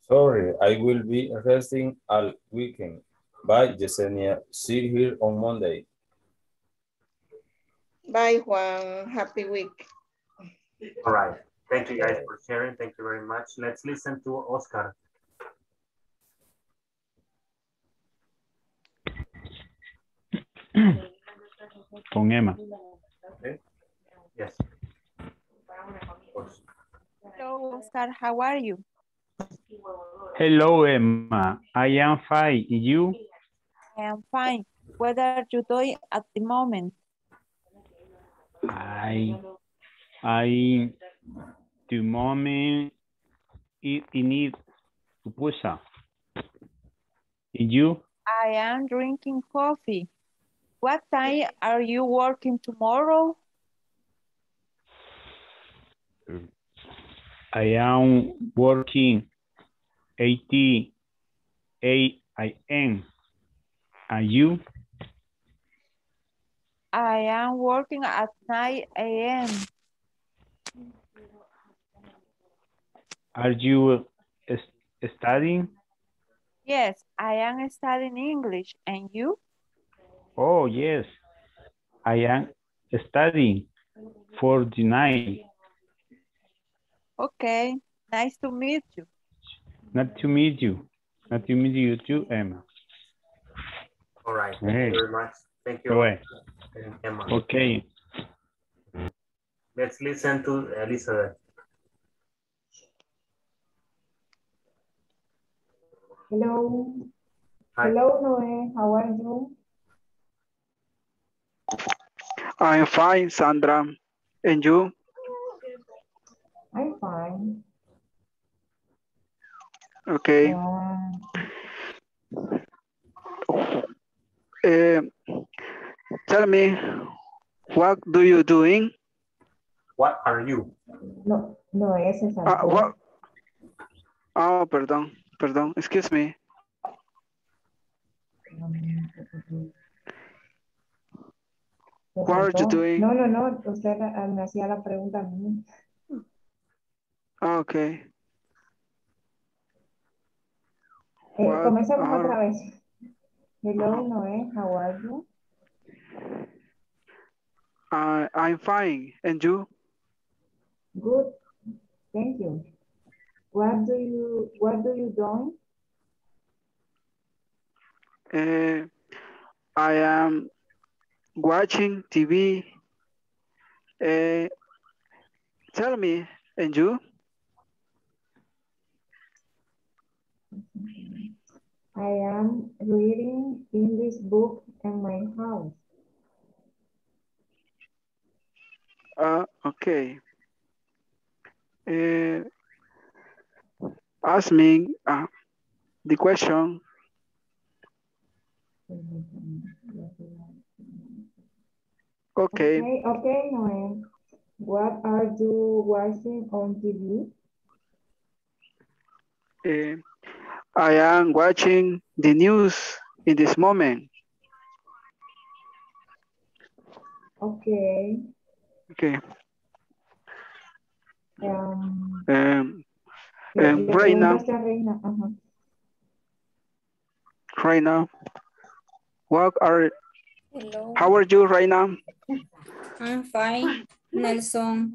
Speaker 3: Sorry, I will be resting all weekend. Bye, Yesenia. See you here on Monday.
Speaker 9: Bye, Juan. Happy week.
Speaker 1: All right. Thank you guys for sharing. Thank you very much. Let's listen to Oscar.
Speaker 16: Con Emma.
Speaker 1: Okay. Yes.
Speaker 13: Hello, Oscar. How are you?
Speaker 16: Hello, Emma. I am fine. You?
Speaker 13: I am fine. What are you doing at the moment?
Speaker 16: I, I, the moment it, it need pupusa. And you?
Speaker 13: I am drinking coffee. What time are you working tomorrow?
Speaker 16: I am working 80 a.m. And you?
Speaker 13: I am working at 9 a.m.
Speaker 16: Are you uh, studying?
Speaker 13: Yes, I am studying English. And you?
Speaker 16: Oh, yes. I am studying for the night.
Speaker 13: Okay, nice to meet you.
Speaker 16: Not to meet you. Not to meet you too, Emma.
Speaker 1: All right. Thank
Speaker 16: Hey.
Speaker 1: you very much. Thank you,
Speaker 16: Go ahead.
Speaker 1: Emma.
Speaker 16: Okay.
Speaker 1: Let's listen to Elizabeth.
Speaker 2: Hello.
Speaker 1: Hi.
Speaker 2: Hello, Noe. How are you?
Speaker 14: I'm fine, Sandra. And you?
Speaker 2: I'm fine.
Speaker 14: Okay.
Speaker 2: Uh,
Speaker 14: Eh, tell me, what do you doing?
Speaker 1: What are you?
Speaker 2: no, no, ese es
Speaker 14: Ah, what? Oh, perdón, perdón. Excuse me.
Speaker 2: ¿Me
Speaker 14: What are you doing?
Speaker 2: No, no, no, usted ah, me hacía la pregunta a mí.
Speaker 14: Ah, okay.
Speaker 2: Eh,
Speaker 14: What
Speaker 2: comencemos
Speaker 14: are-
Speaker 2: otra vez. Hello, Noé, how are you?
Speaker 14: Uh, I'm fine. And you?
Speaker 2: Good, thank you. What do you, what do you doing?
Speaker 14: Eh, I am watching TV. Eh, tell me, and you?
Speaker 2: I am reading in this book in my house.
Speaker 14: Uh, okay. Eh, ask me uh, the question. Okay.
Speaker 2: Okay, okay, Noé. What are you watching on TV?
Speaker 14: Eh, I am watching the news in this moment.
Speaker 2: Okay.
Speaker 14: Okay.
Speaker 2: Um,
Speaker 14: Um, um, right now,
Speaker 2: preguntaste a Reina.
Speaker 14: Right now, what are,
Speaker 12: Hello.
Speaker 14: how are you right now?
Speaker 12: I'm fine. Nelson.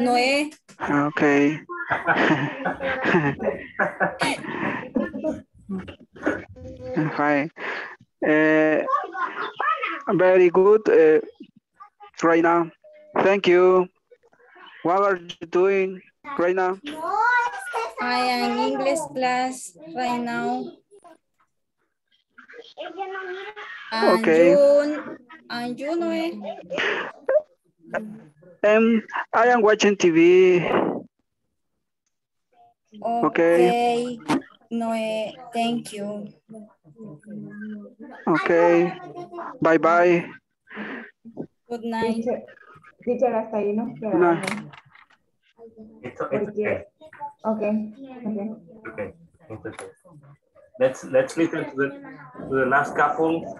Speaker 12: Noé.
Speaker 14: Okay. Fine. Uh, very good. Uh, right now. Thank you. What are you doing right now?
Speaker 12: I am English class right now. And
Speaker 14: Okay.
Speaker 12: you, and you, Noé?
Speaker 14: Um, I am watching TV. Okay.
Speaker 12: Okay. Noé, thank you.
Speaker 14: Okay. Bye bye.
Speaker 12: Good night.
Speaker 2: Teacher, teacher, hasta ahí nos
Speaker 14: Good night.
Speaker 2: quedamos.
Speaker 1: It's, it's okay.
Speaker 2: Okay. Okay.
Speaker 1: Okay. It's okay. Let's let's listen to the to the last couple.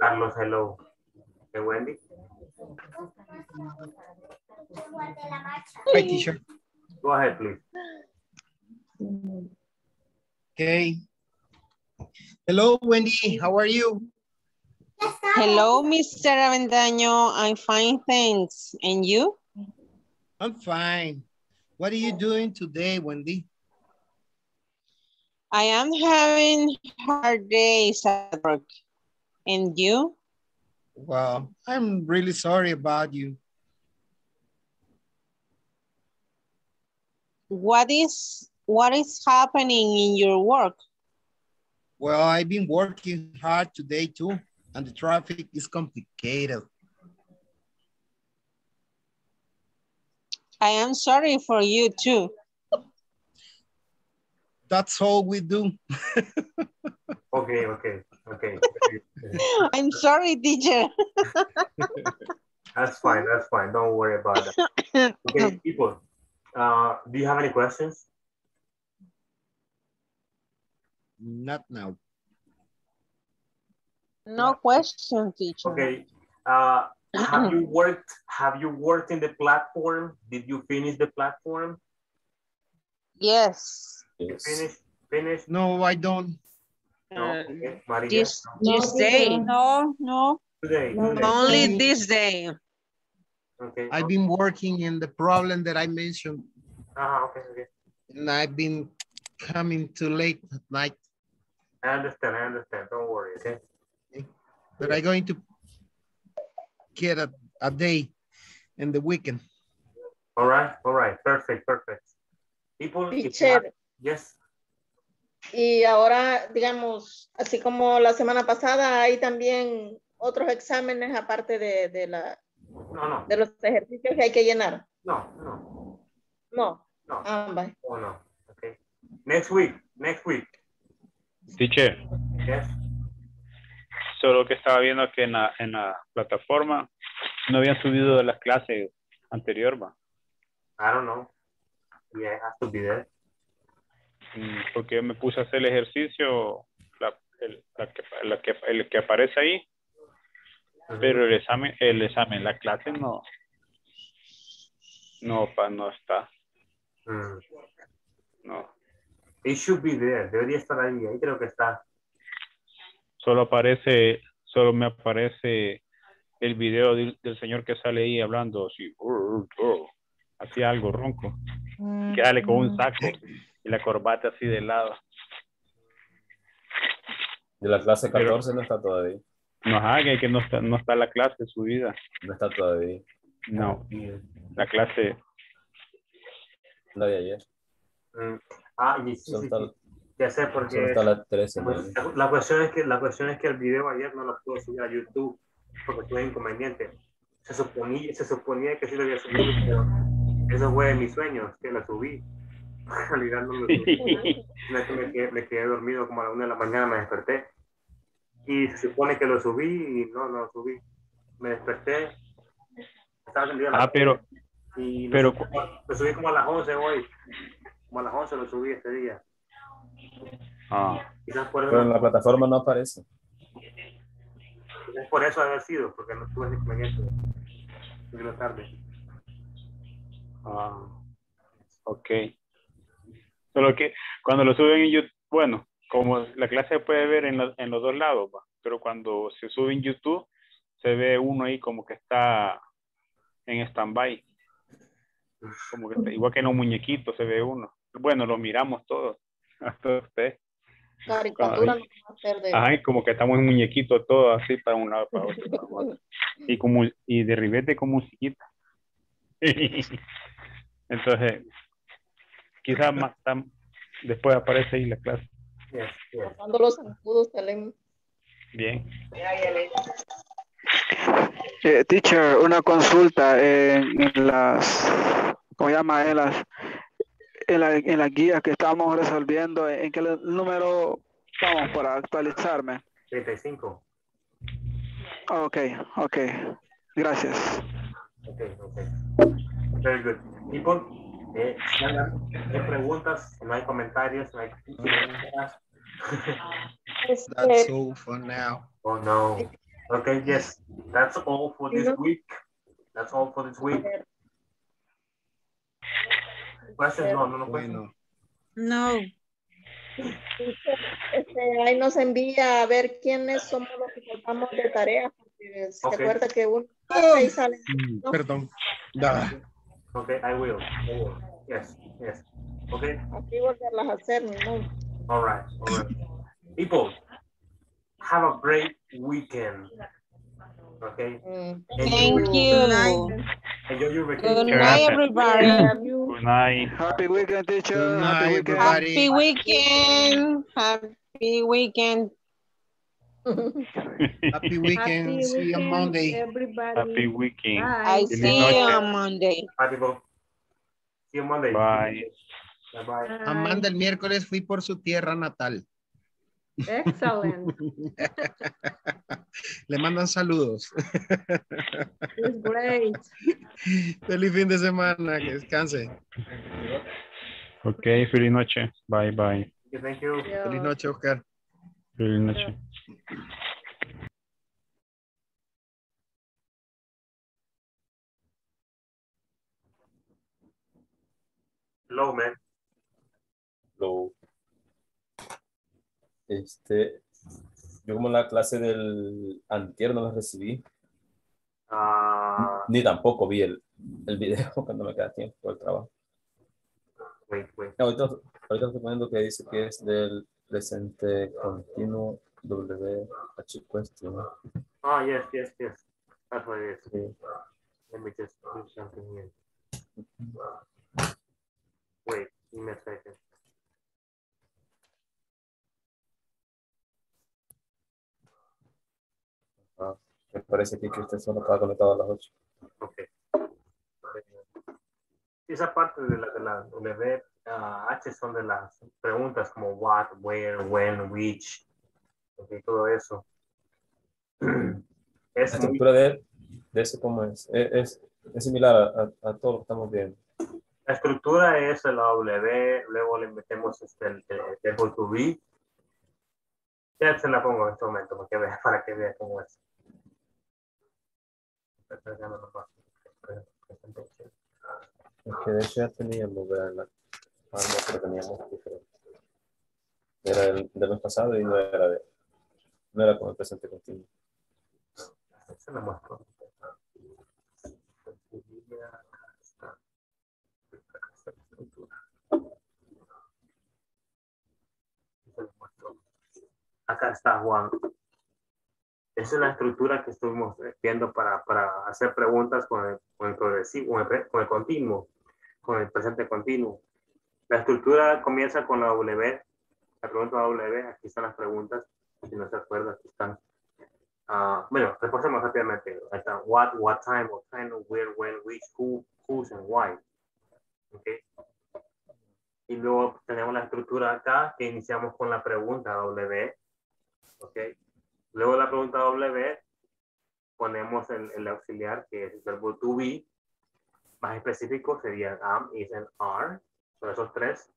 Speaker 1: Carlos, hello. Okay, Wendy.
Speaker 11: Hi, teacher.
Speaker 1: Go ahead, please.
Speaker 11: Okay. Hello, Wendy. How are you?
Speaker 5: Hello, Mr. Avendaño. I'm fine, thanks. And you?
Speaker 11: I'm fine. What are you doing today, Wendy?
Speaker 5: I am having hard days at work. And you?
Speaker 11: Well, I'm really sorry about you.
Speaker 5: What is what is happening in your work?
Speaker 11: Well, I've been working hard today too, and the traffic is complicated.
Speaker 5: I am sorry for you too.
Speaker 11: That's all we do.
Speaker 1: Okay, okay, okay.
Speaker 5: I'm sorry, teacher.
Speaker 1: That's fine. That's fine. Don't worry about that. Okay, people. Uh, do you have any questions?
Speaker 11: Not now.
Speaker 5: No question, teacher.
Speaker 1: Okay. Uh, have you worked? Have you worked in the platform? Did you finish the platform?
Speaker 5: Yes.
Speaker 1: You Finish. Finish.
Speaker 11: No, I don't.
Speaker 1: No. Okay. Maria.
Speaker 5: This
Speaker 1: no?
Speaker 5: this day.
Speaker 12: No, no.
Speaker 1: Today. Today.
Speaker 5: Only this day.
Speaker 1: Okay.
Speaker 11: I've been working in the problem that I mentioned,
Speaker 1: Ah, okay, okay.
Speaker 11: and I've been coming too late at night.
Speaker 1: I understand. I understand. Don't worry. Okay.
Speaker 11: But I'm going to get a, a day in the weekend.
Speaker 1: All right. All right. Perfect. Perfect. People.
Speaker 9: Teacher.
Speaker 1: Yes.
Speaker 9: Y ahora, digamos, así como la semana pasada, hay también otros exámenes aparte de, de, la,
Speaker 1: No, no.
Speaker 9: de los ejercicios que hay que llenar.
Speaker 1: No, no.
Speaker 9: No.
Speaker 1: No.
Speaker 9: Ah, bye.
Speaker 1: Oh, no. Okay. Next week. Next week.
Speaker 16: Teacher,
Speaker 1: Yes.
Speaker 16: solo que estaba viendo que en la, en la plataforma no habían subido de las clases anterior, va.
Speaker 1: I don't know. Yeah, has to be there.
Speaker 16: Mm, Porque me puse a hacer el ejercicio, la, el, la que, la que- el que aparece ahí, pero el examen, el examen, la clase no, no, pa, no está,
Speaker 1: Mm.
Speaker 16: no.
Speaker 1: It should be there. Debería estar ahí. Ahí creo que está.
Speaker 16: Solo aparece, solo me aparece el video del, del señor que sale ahí hablando así, "Ur, ur", así algo ronco, que sale con un saco y la corbata así de lado.
Speaker 3: De la clase 14 no está todavía.
Speaker 16: No, ajá, que, que no, está, no está la clase subida.
Speaker 3: No está todavía.
Speaker 16: No, la clase,
Speaker 3: La de ayer.
Speaker 1: Mm. Ah, y sí, sí,
Speaker 3: tal-
Speaker 1: sí. Ya sé por
Speaker 3: Solo
Speaker 1: qué.
Speaker 3: está la 13.
Speaker 1: Pues, la, la cuestión es que, la cuestión es que el video ayer no lo pudo subir a YouTube porque tuve inconveniente. Se suponía, se suponía que sí lo había subido, pero eso fue de mis sueños, que lo subí. En realidad no lo subí. Me, quedé, me quedé dormido como a la una de la mañana, me desperté. Y se supone que lo subí y no, no lo subí. Me desperté. Estaba
Speaker 16: Ah, pero-
Speaker 1: Y lo,
Speaker 16: pero-
Speaker 1: subí, como- lo subí como a las 11 hoy. Como a las 11 lo subí este día.
Speaker 16: Ah,
Speaker 1: Quizás por
Speaker 3: Pero en la plataforma no aparece.
Speaker 1: quizás por eso haber sido, porque no tuve inconveniente. Llegué tarde.
Speaker 16: ah, ok. Solo que cuando lo suben en YouTube, bueno, como la clase se puede ver en, la- en los dos lados, va, pero cuando se sube en YouTube, se ve uno ahí como que está en stand-by. Como que está- igual que en los muñequitos se ve uno. Bueno, lo miramos todos, hasta usted.
Speaker 9: Caricatura
Speaker 16: Ay.
Speaker 9: no va a ser de...
Speaker 16: Ajá, y como que estamos en muñequito todos así para un lado, para otro. para otro. Y, como, y de ribete con musiquita. Entonces, quizás más tam- después aparece ahí la clase.
Speaker 1: Yes, yes.
Speaker 9: Cuando los zancudos salen...
Speaker 16: Bien.
Speaker 14: Eh, teacher, una consulta en, en las, ¿cómo llama? En las, en la, en la guía que estamos resolviendo, ¿en qué número vamos para actualizarme?
Speaker 1: 35.
Speaker 14: Ok, ok. Gracias.
Speaker 1: Okay, okay. Very good. People, eh, no hay preguntas, no hay comentarios, no hay preguntas.
Speaker 11: That's all for now.
Speaker 1: Oh no. Okay, yes, that's all for this week. That's all for this week. Questions? No, no, no questions.
Speaker 8: No.
Speaker 9: Este, ahí nos envía a ver quiénes somos los que faltamos de tarea. Porque se
Speaker 1: Ok.
Speaker 9: acuerda que uno ahí sale.
Speaker 11: Mm, Perdón. Da.
Speaker 1: Okay, I will. I will. Yes, yes. Okay,
Speaker 9: Aquí volverlas a hacer, ni modo.
Speaker 1: all right, all right. People, have a great weekend. Okay.
Speaker 5: Thank you.
Speaker 1: Enjoy your
Speaker 5: Good
Speaker 1: vacation.
Speaker 5: night, everybody.
Speaker 16: Good night.
Speaker 14: Happy weekend, teacher.
Speaker 11: Good night,
Speaker 14: Happy weekend.
Speaker 11: everybody.
Speaker 5: Happy weekend. Happy weekend.
Speaker 11: Happy weekend.
Speaker 6: Happy
Speaker 11: See you
Speaker 6: weekend,
Speaker 11: Monday.
Speaker 6: everybody.
Speaker 16: Happy weekend.
Speaker 5: I
Speaker 6: Bye.
Speaker 16: Feliz
Speaker 5: see you on Monday.
Speaker 1: Bye, people. See you Monday.
Speaker 16: Bye.
Speaker 1: Bye, bye.
Speaker 11: Amanda, el miércoles fui por su tierra natal.
Speaker 6: Excellent.
Speaker 11: Le mandan saludos.
Speaker 6: It's great.
Speaker 11: Feliz fin de semana, que descanse.
Speaker 16: Ok, feliz noche. Bye, bye.
Speaker 1: Thank you.
Speaker 11: Feliz noche, Oscar.
Speaker 16: Feliz noche.
Speaker 1: Hello, man.
Speaker 3: Lo, este, yo como la clase del antier no la recibí,
Speaker 1: Ah,
Speaker 3: ni tampoco vi el, el video cuando me queda tiempo por el trabajo.
Speaker 1: wait, wait.
Speaker 3: Ahorita, ahorita estoy poniendo que dice que es del presente continuo WH question.
Speaker 1: Ah, yes, yes, yes. That's what it is.
Speaker 3: Sí.
Speaker 1: Let me just do something here. Wait, give me a second.
Speaker 3: Ah, me parece que usted solo estaba conectado a las 8.
Speaker 1: Okay. Esa parte de la, de la WH son de las preguntas como what, where, when, which, okay, todo eso.
Speaker 3: La
Speaker 1: Es muy,
Speaker 3: estructura de, de eso, ¿cómo es? Es, es, es similar a, a, a todo lo que estamos viendo.
Speaker 1: la estructura es la W, luego le metemos este, el, el verbo to be. Ya se la pongo en este momento para que vea, para que vea cómo es.
Speaker 3: Es que de hecho ya teníamos, vean, la diferente. Era el del mes pasado y no era de, no era con el presente continuo.
Speaker 1: Se la muestro. Acá está Juan. Esa es la estructura que estuvimos viendo para, para hacer preguntas con el, con el progresivo, con el, con el continuo, con el presente continuo. La estructura comienza con la W, la pregunta W, aquí están las preguntas, si no se acuerda, aquí están. Ah, bueno, repasemos rápidamente. Ahí está, what, what time, what kind, where, when, which, who, whose, and why. Okay. Y luego tenemos la estructura acá que iniciamos con la pregunta W. Ok. Luego la pregunta W ponemos el, el auxiliar que es el verbo to be. Más específico sería am, is, and are. Son esos tres.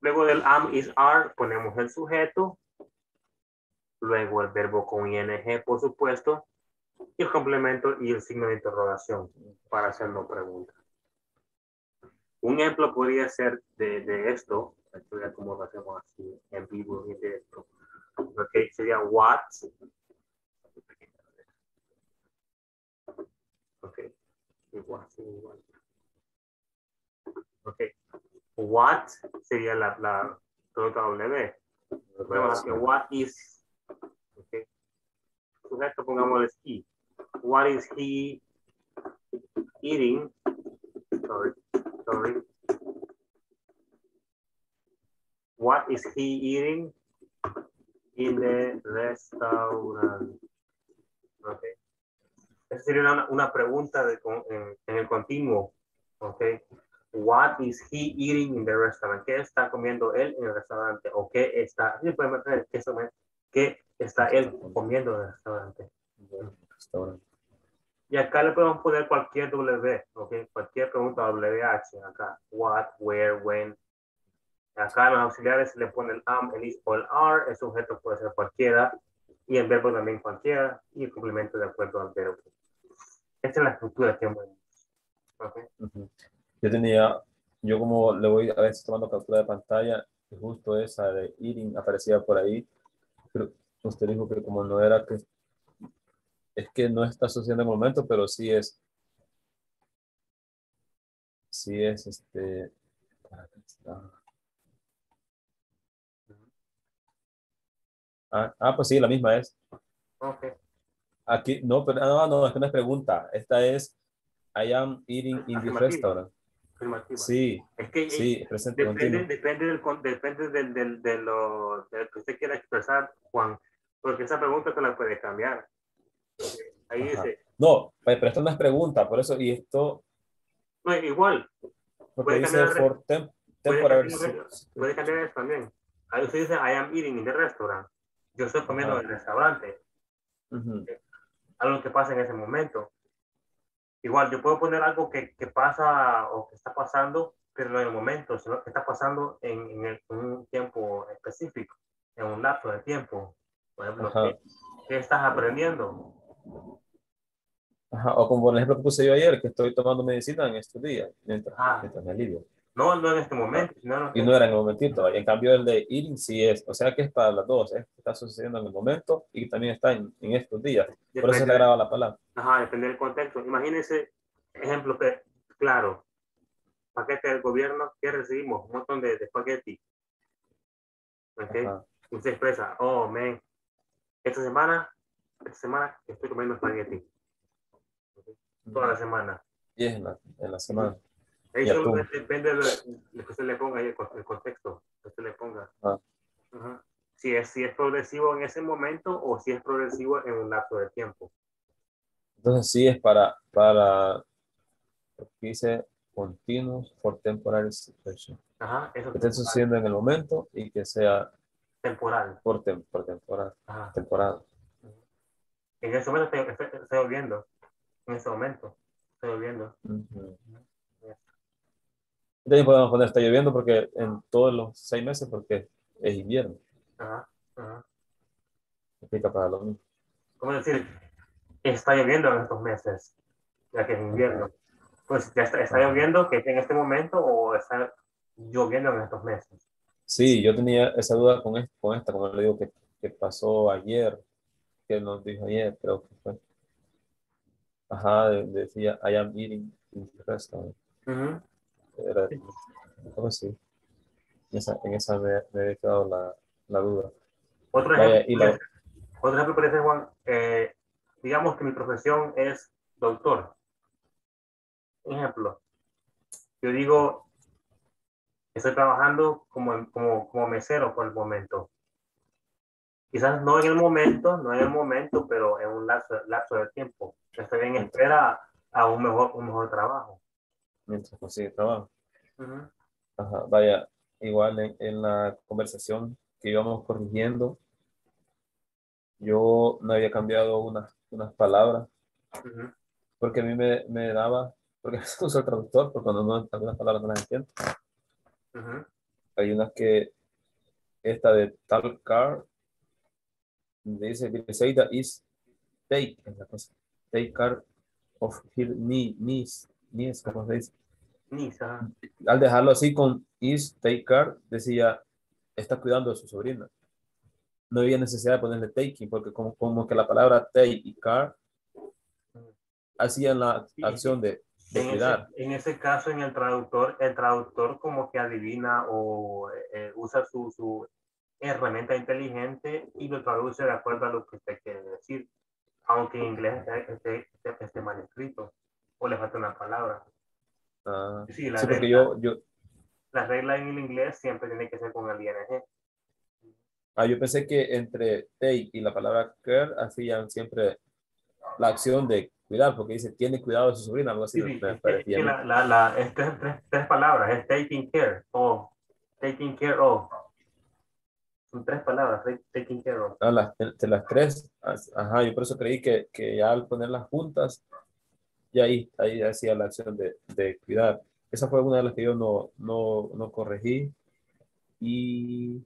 Speaker 1: Luego del am is are ponemos el sujeto. Luego el verbo con ing, por supuesto. Y el complemento y el signo de interrogación para hacernos preguntas. Un ejemplo podría ser de, de esto. Esto ya lo hacemos así en vivo y directo. Ok, sería what. Ok. Igual. Ok. What sería la, la pregunta W. Podemos hacer what is. Ok. Sujeto pongámosle he. What is he eating? Sorry. Sorry. What is he eating in the restaurant? Okay. Esa sería una, una pregunta de, en, en el continuo. Okay. What is he eating in the restaurant? ¿Qué está comiendo él en el restaurante? ¿O qué está- qué está él comiendo en el restaurante? Y acá le podemos poner cualquier W, ¿ok? Cualquier pregunta WH acá. What, where, when. Acá en los auxiliares se le pone el am, el is o el are. El sujeto puede ser cualquiera. Y el verbo también cualquiera. Y el complemento de acuerdo al verbo. Esta es la estructura que hemos ¿ok?
Speaker 3: Ujú. Yo tenía, yo como le voy a veces tomando captura de pantalla, justo esa de eating aparecía por ahí, pero usted dijo que como no era que, es que no está sucediendo en el momento, pero sí es, sí es este, acá está. Ah, ah, pues sí, la misma es.
Speaker 1: Ok.
Speaker 3: Aquí, no, pero no, no, esta no es pregunta. Esta es I am eating in the restaurant.
Speaker 1: Afirmativa.
Speaker 3: Sí,
Speaker 1: Es que
Speaker 3: sí, presente
Speaker 1: depende, depende, del, depende del, del, de lo de lo que usted quiera expresar, Juan. Porque esa pregunta te la puede cambiar. Ahí dice,
Speaker 3: No, pe- pero esto no es pregunta, por eso, y esto,
Speaker 1: no, igual,
Speaker 3: porque
Speaker 1: Puede
Speaker 3: dice for tem-
Speaker 1: puede
Speaker 3: temporary
Speaker 1: puede cambiar eso también. Ahí usted dice, I am eating in the restaurant. Yo estoy comiendo en el restaurante.
Speaker 3: Ujú.
Speaker 1: Algo que pasa en ese momento. Igual, yo puedo poner algo que, que pasa o que está pasando, pero no en el momento, sino que está pasando en, en el- en un tiempo específico, en un lapso de tiempo. Por ejemplo. ¿qué, qué estás aprendiendo?
Speaker 3: Ajá, O como por ejemplo que puse yo ayer, que estoy tomando medicina en estos días, mientras,
Speaker 1: Ah.
Speaker 3: mientras me alivio.
Speaker 1: No, no en este momento,
Speaker 3: Y no era en el momentito. En cambio, el de eating sí es, o sea que es para las dos, que está sucediendo en el momento y también está en, en estos días. Por eso se
Speaker 1: Depende
Speaker 3: le graba la palabra.
Speaker 1: Ajá, depende del contexto. Imagínense, ejemplo que, claro, paquete del gobierno que recibimos, un montón de, de espagueti. ¿Ok?
Speaker 3: Ajá.
Speaker 1: Usted expresa, oh, man, esta semana, esta semana estoy comiendo espagueti. ¿Ok? Toda la semana.
Speaker 3: Y es en la, en la semana. Y atún.
Speaker 1: depende de lo lo que usted le ponga ahí, el con- el contexto que usted le ponga.
Speaker 3: Ah.
Speaker 1: Ajá. Si es, si es progresivo en ese momento o si es progresivo en un lapso de tiempo.
Speaker 3: Entonces sí es para, para, aquí dice continuous for temporary situation.
Speaker 1: Ajá, eso
Speaker 3: Que esté
Speaker 1: es
Speaker 3: sucediendo en el momento y que sea
Speaker 1: temporal.
Speaker 3: por, tem- por temporada.
Speaker 1: Ajá.
Speaker 3: temporada.
Speaker 1: En ese momento estoy, estoy, estoy lloviendo. En ese momento estoy lloviendo.
Speaker 3: Ujú. También podemos poner está lloviendo porque en todos los seis meses porque es invierno.
Speaker 1: Ajá, ajá.
Speaker 3: Aplica para lo mismo.
Speaker 1: ¿Cómo decir? Está lloviendo en estos meses, ya que es invierno. Pues ya está, está lloviendo, que en este momento o está lloviendo en estos meses.
Speaker 3: Sí, yo tenía esa duda con, es- con esta, como le digo, que, que pasó ayer, que nos dijo ayer, creo que fue. Ajá, de- decía, I am eating in the restaurant.
Speaker 1: Ujú.
Speaker 3: Era, así. En esa, en esa me, me había quedado la, la duda.
Speaker 1: Otro
Speaker 3: Vaya,
Speaker 1: ejemplo,
Speaker 3: la-
Speaker 1: otro ejemplo puede ser, Juan, eh, digamos que mi profesión es doctor. Ejemplo, yo digo, estoy trabajando como, como, como mesero por el momento. Quizás no en el momento, no en el momento, pero en un lapso, lapso de tiempo. Estoy en espera a un mejor, un mejor trabajo.
Speaker 3: Mientras consigue trabajo.
Speaker 1: Ujú.
Speaker 3: Ajá, vaya, igual en, en la conversación que íbamos corrigiendo, yo me había cambiado unas, unas palabras
Speaker 1: Ujú.
Speaker 3: porque a mí me, me daba, porque uso el traductor, porque cuando no, algunas palabras no las entiendo.
Speaker 1: Ujú.
Speaker 3: hay unas que esta de tal car dice Griselda is take es la cosa take care of her knee, knees ¿cómo se dice?
Speaker 1: Ajá.
Speaker 3: al dejarlo así con is take care decía está cuidando de su sobrina no había necesidad de ponerle taking porque como, como que la palabra take y care hacían la acción de, de
Speaker 1: En
Speaker 3: cuidar.
Speaker 1: ese, en ese caso, en el traductor, el traductor como que adivina o eh, usa su, su herramienta inteligente y lo traduce de acuerdo a lo que usted quiere decir, aunque en inglés esté, esté- esté mal escrito o le falta una palabra.
Speaker 3: Ah,
Speaker 1: Sí, la
Speaker 3: sí, porque
Speaker 1: regla-
Speaker 3: yo, yo,
Speaker 1: La regla en el inglés siempre tiene que ser con el ING.
Speaker 3: ah, yo pensé que entre take y la palabra care hacían siempre la acción de cuidar, porque dice tiene cuidado de su sobrina, algo así
Speaker 1: Sí,
Speaker 3: me-
Speaker 1: sí, que- la, la, la, es tres, tres- palabras, es taking care o taking care of. Son tres palabras, ta- taking care of.
Speaker 3: Ah, las, entre las tres, ajá, yo por eso creí que, que ya al ponerlas juntas, ya ahí, ahí hacía la acción de, de cuidar. Esa fue una de las que yo no, no, no corregí. Y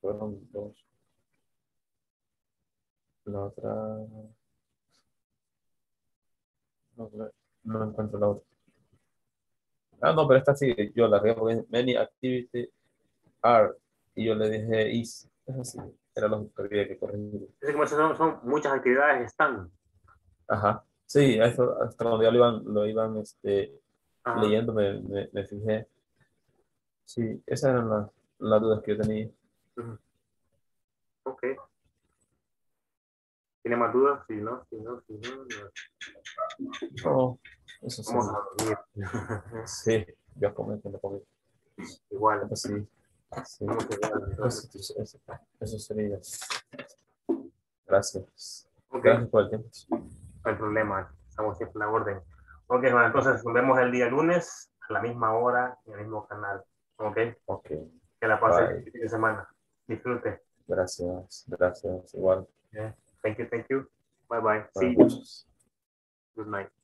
Speaker 3: fueron dos. La otra. No, no, encuentro la otra. Ah, no, pero esta sí, yo la porque many activity are. Y yo le dije is. Esa sí, era lo que había que corregir.
Speaker 1: Es como son, son muchas actividades están.
Speaker 3: Ajá. Sí, eso, hasta cuando ya lo iban, lo iban este,
Speaker 1: Ajá.
Speaker 3: leyendo, me, me, me fijé. Sí, esas eran las, las dudas que yo tenía.
Speaker 1: Ujú. Ok. ¿Tiene más dudas? Si no, si no, si no. no.
Speaker 3: No, eso sí.
Speaker 1: Vamos a dormir.
Speaker 3: Sí, yo comí, me comí.
Speaker 1: Igual.
Speaker 3: Pues sí.
Speaker 1: Vamos.
Speaker 3: Eso, eso, eso sería. Gracias. Gracias por el tiempo.
Speaker 1: No hay problema, estamos siempre en la orden. Ok, bueno, entonces nos vemos el día lunes a la misma hora en el mismo canal. Ok,
Speaker 3: Ok,
Speaker 1: que la pase
Speaker 3: Bye.
Speaker 1: el fin de semana. Disfrute.
Speaker 3: gracias, gracias. Igual.
Speaker 1: Yeah. Thank you, thank you. Bye bye.
Speaker 3: Buenas
Speaker 1: See you. Good night.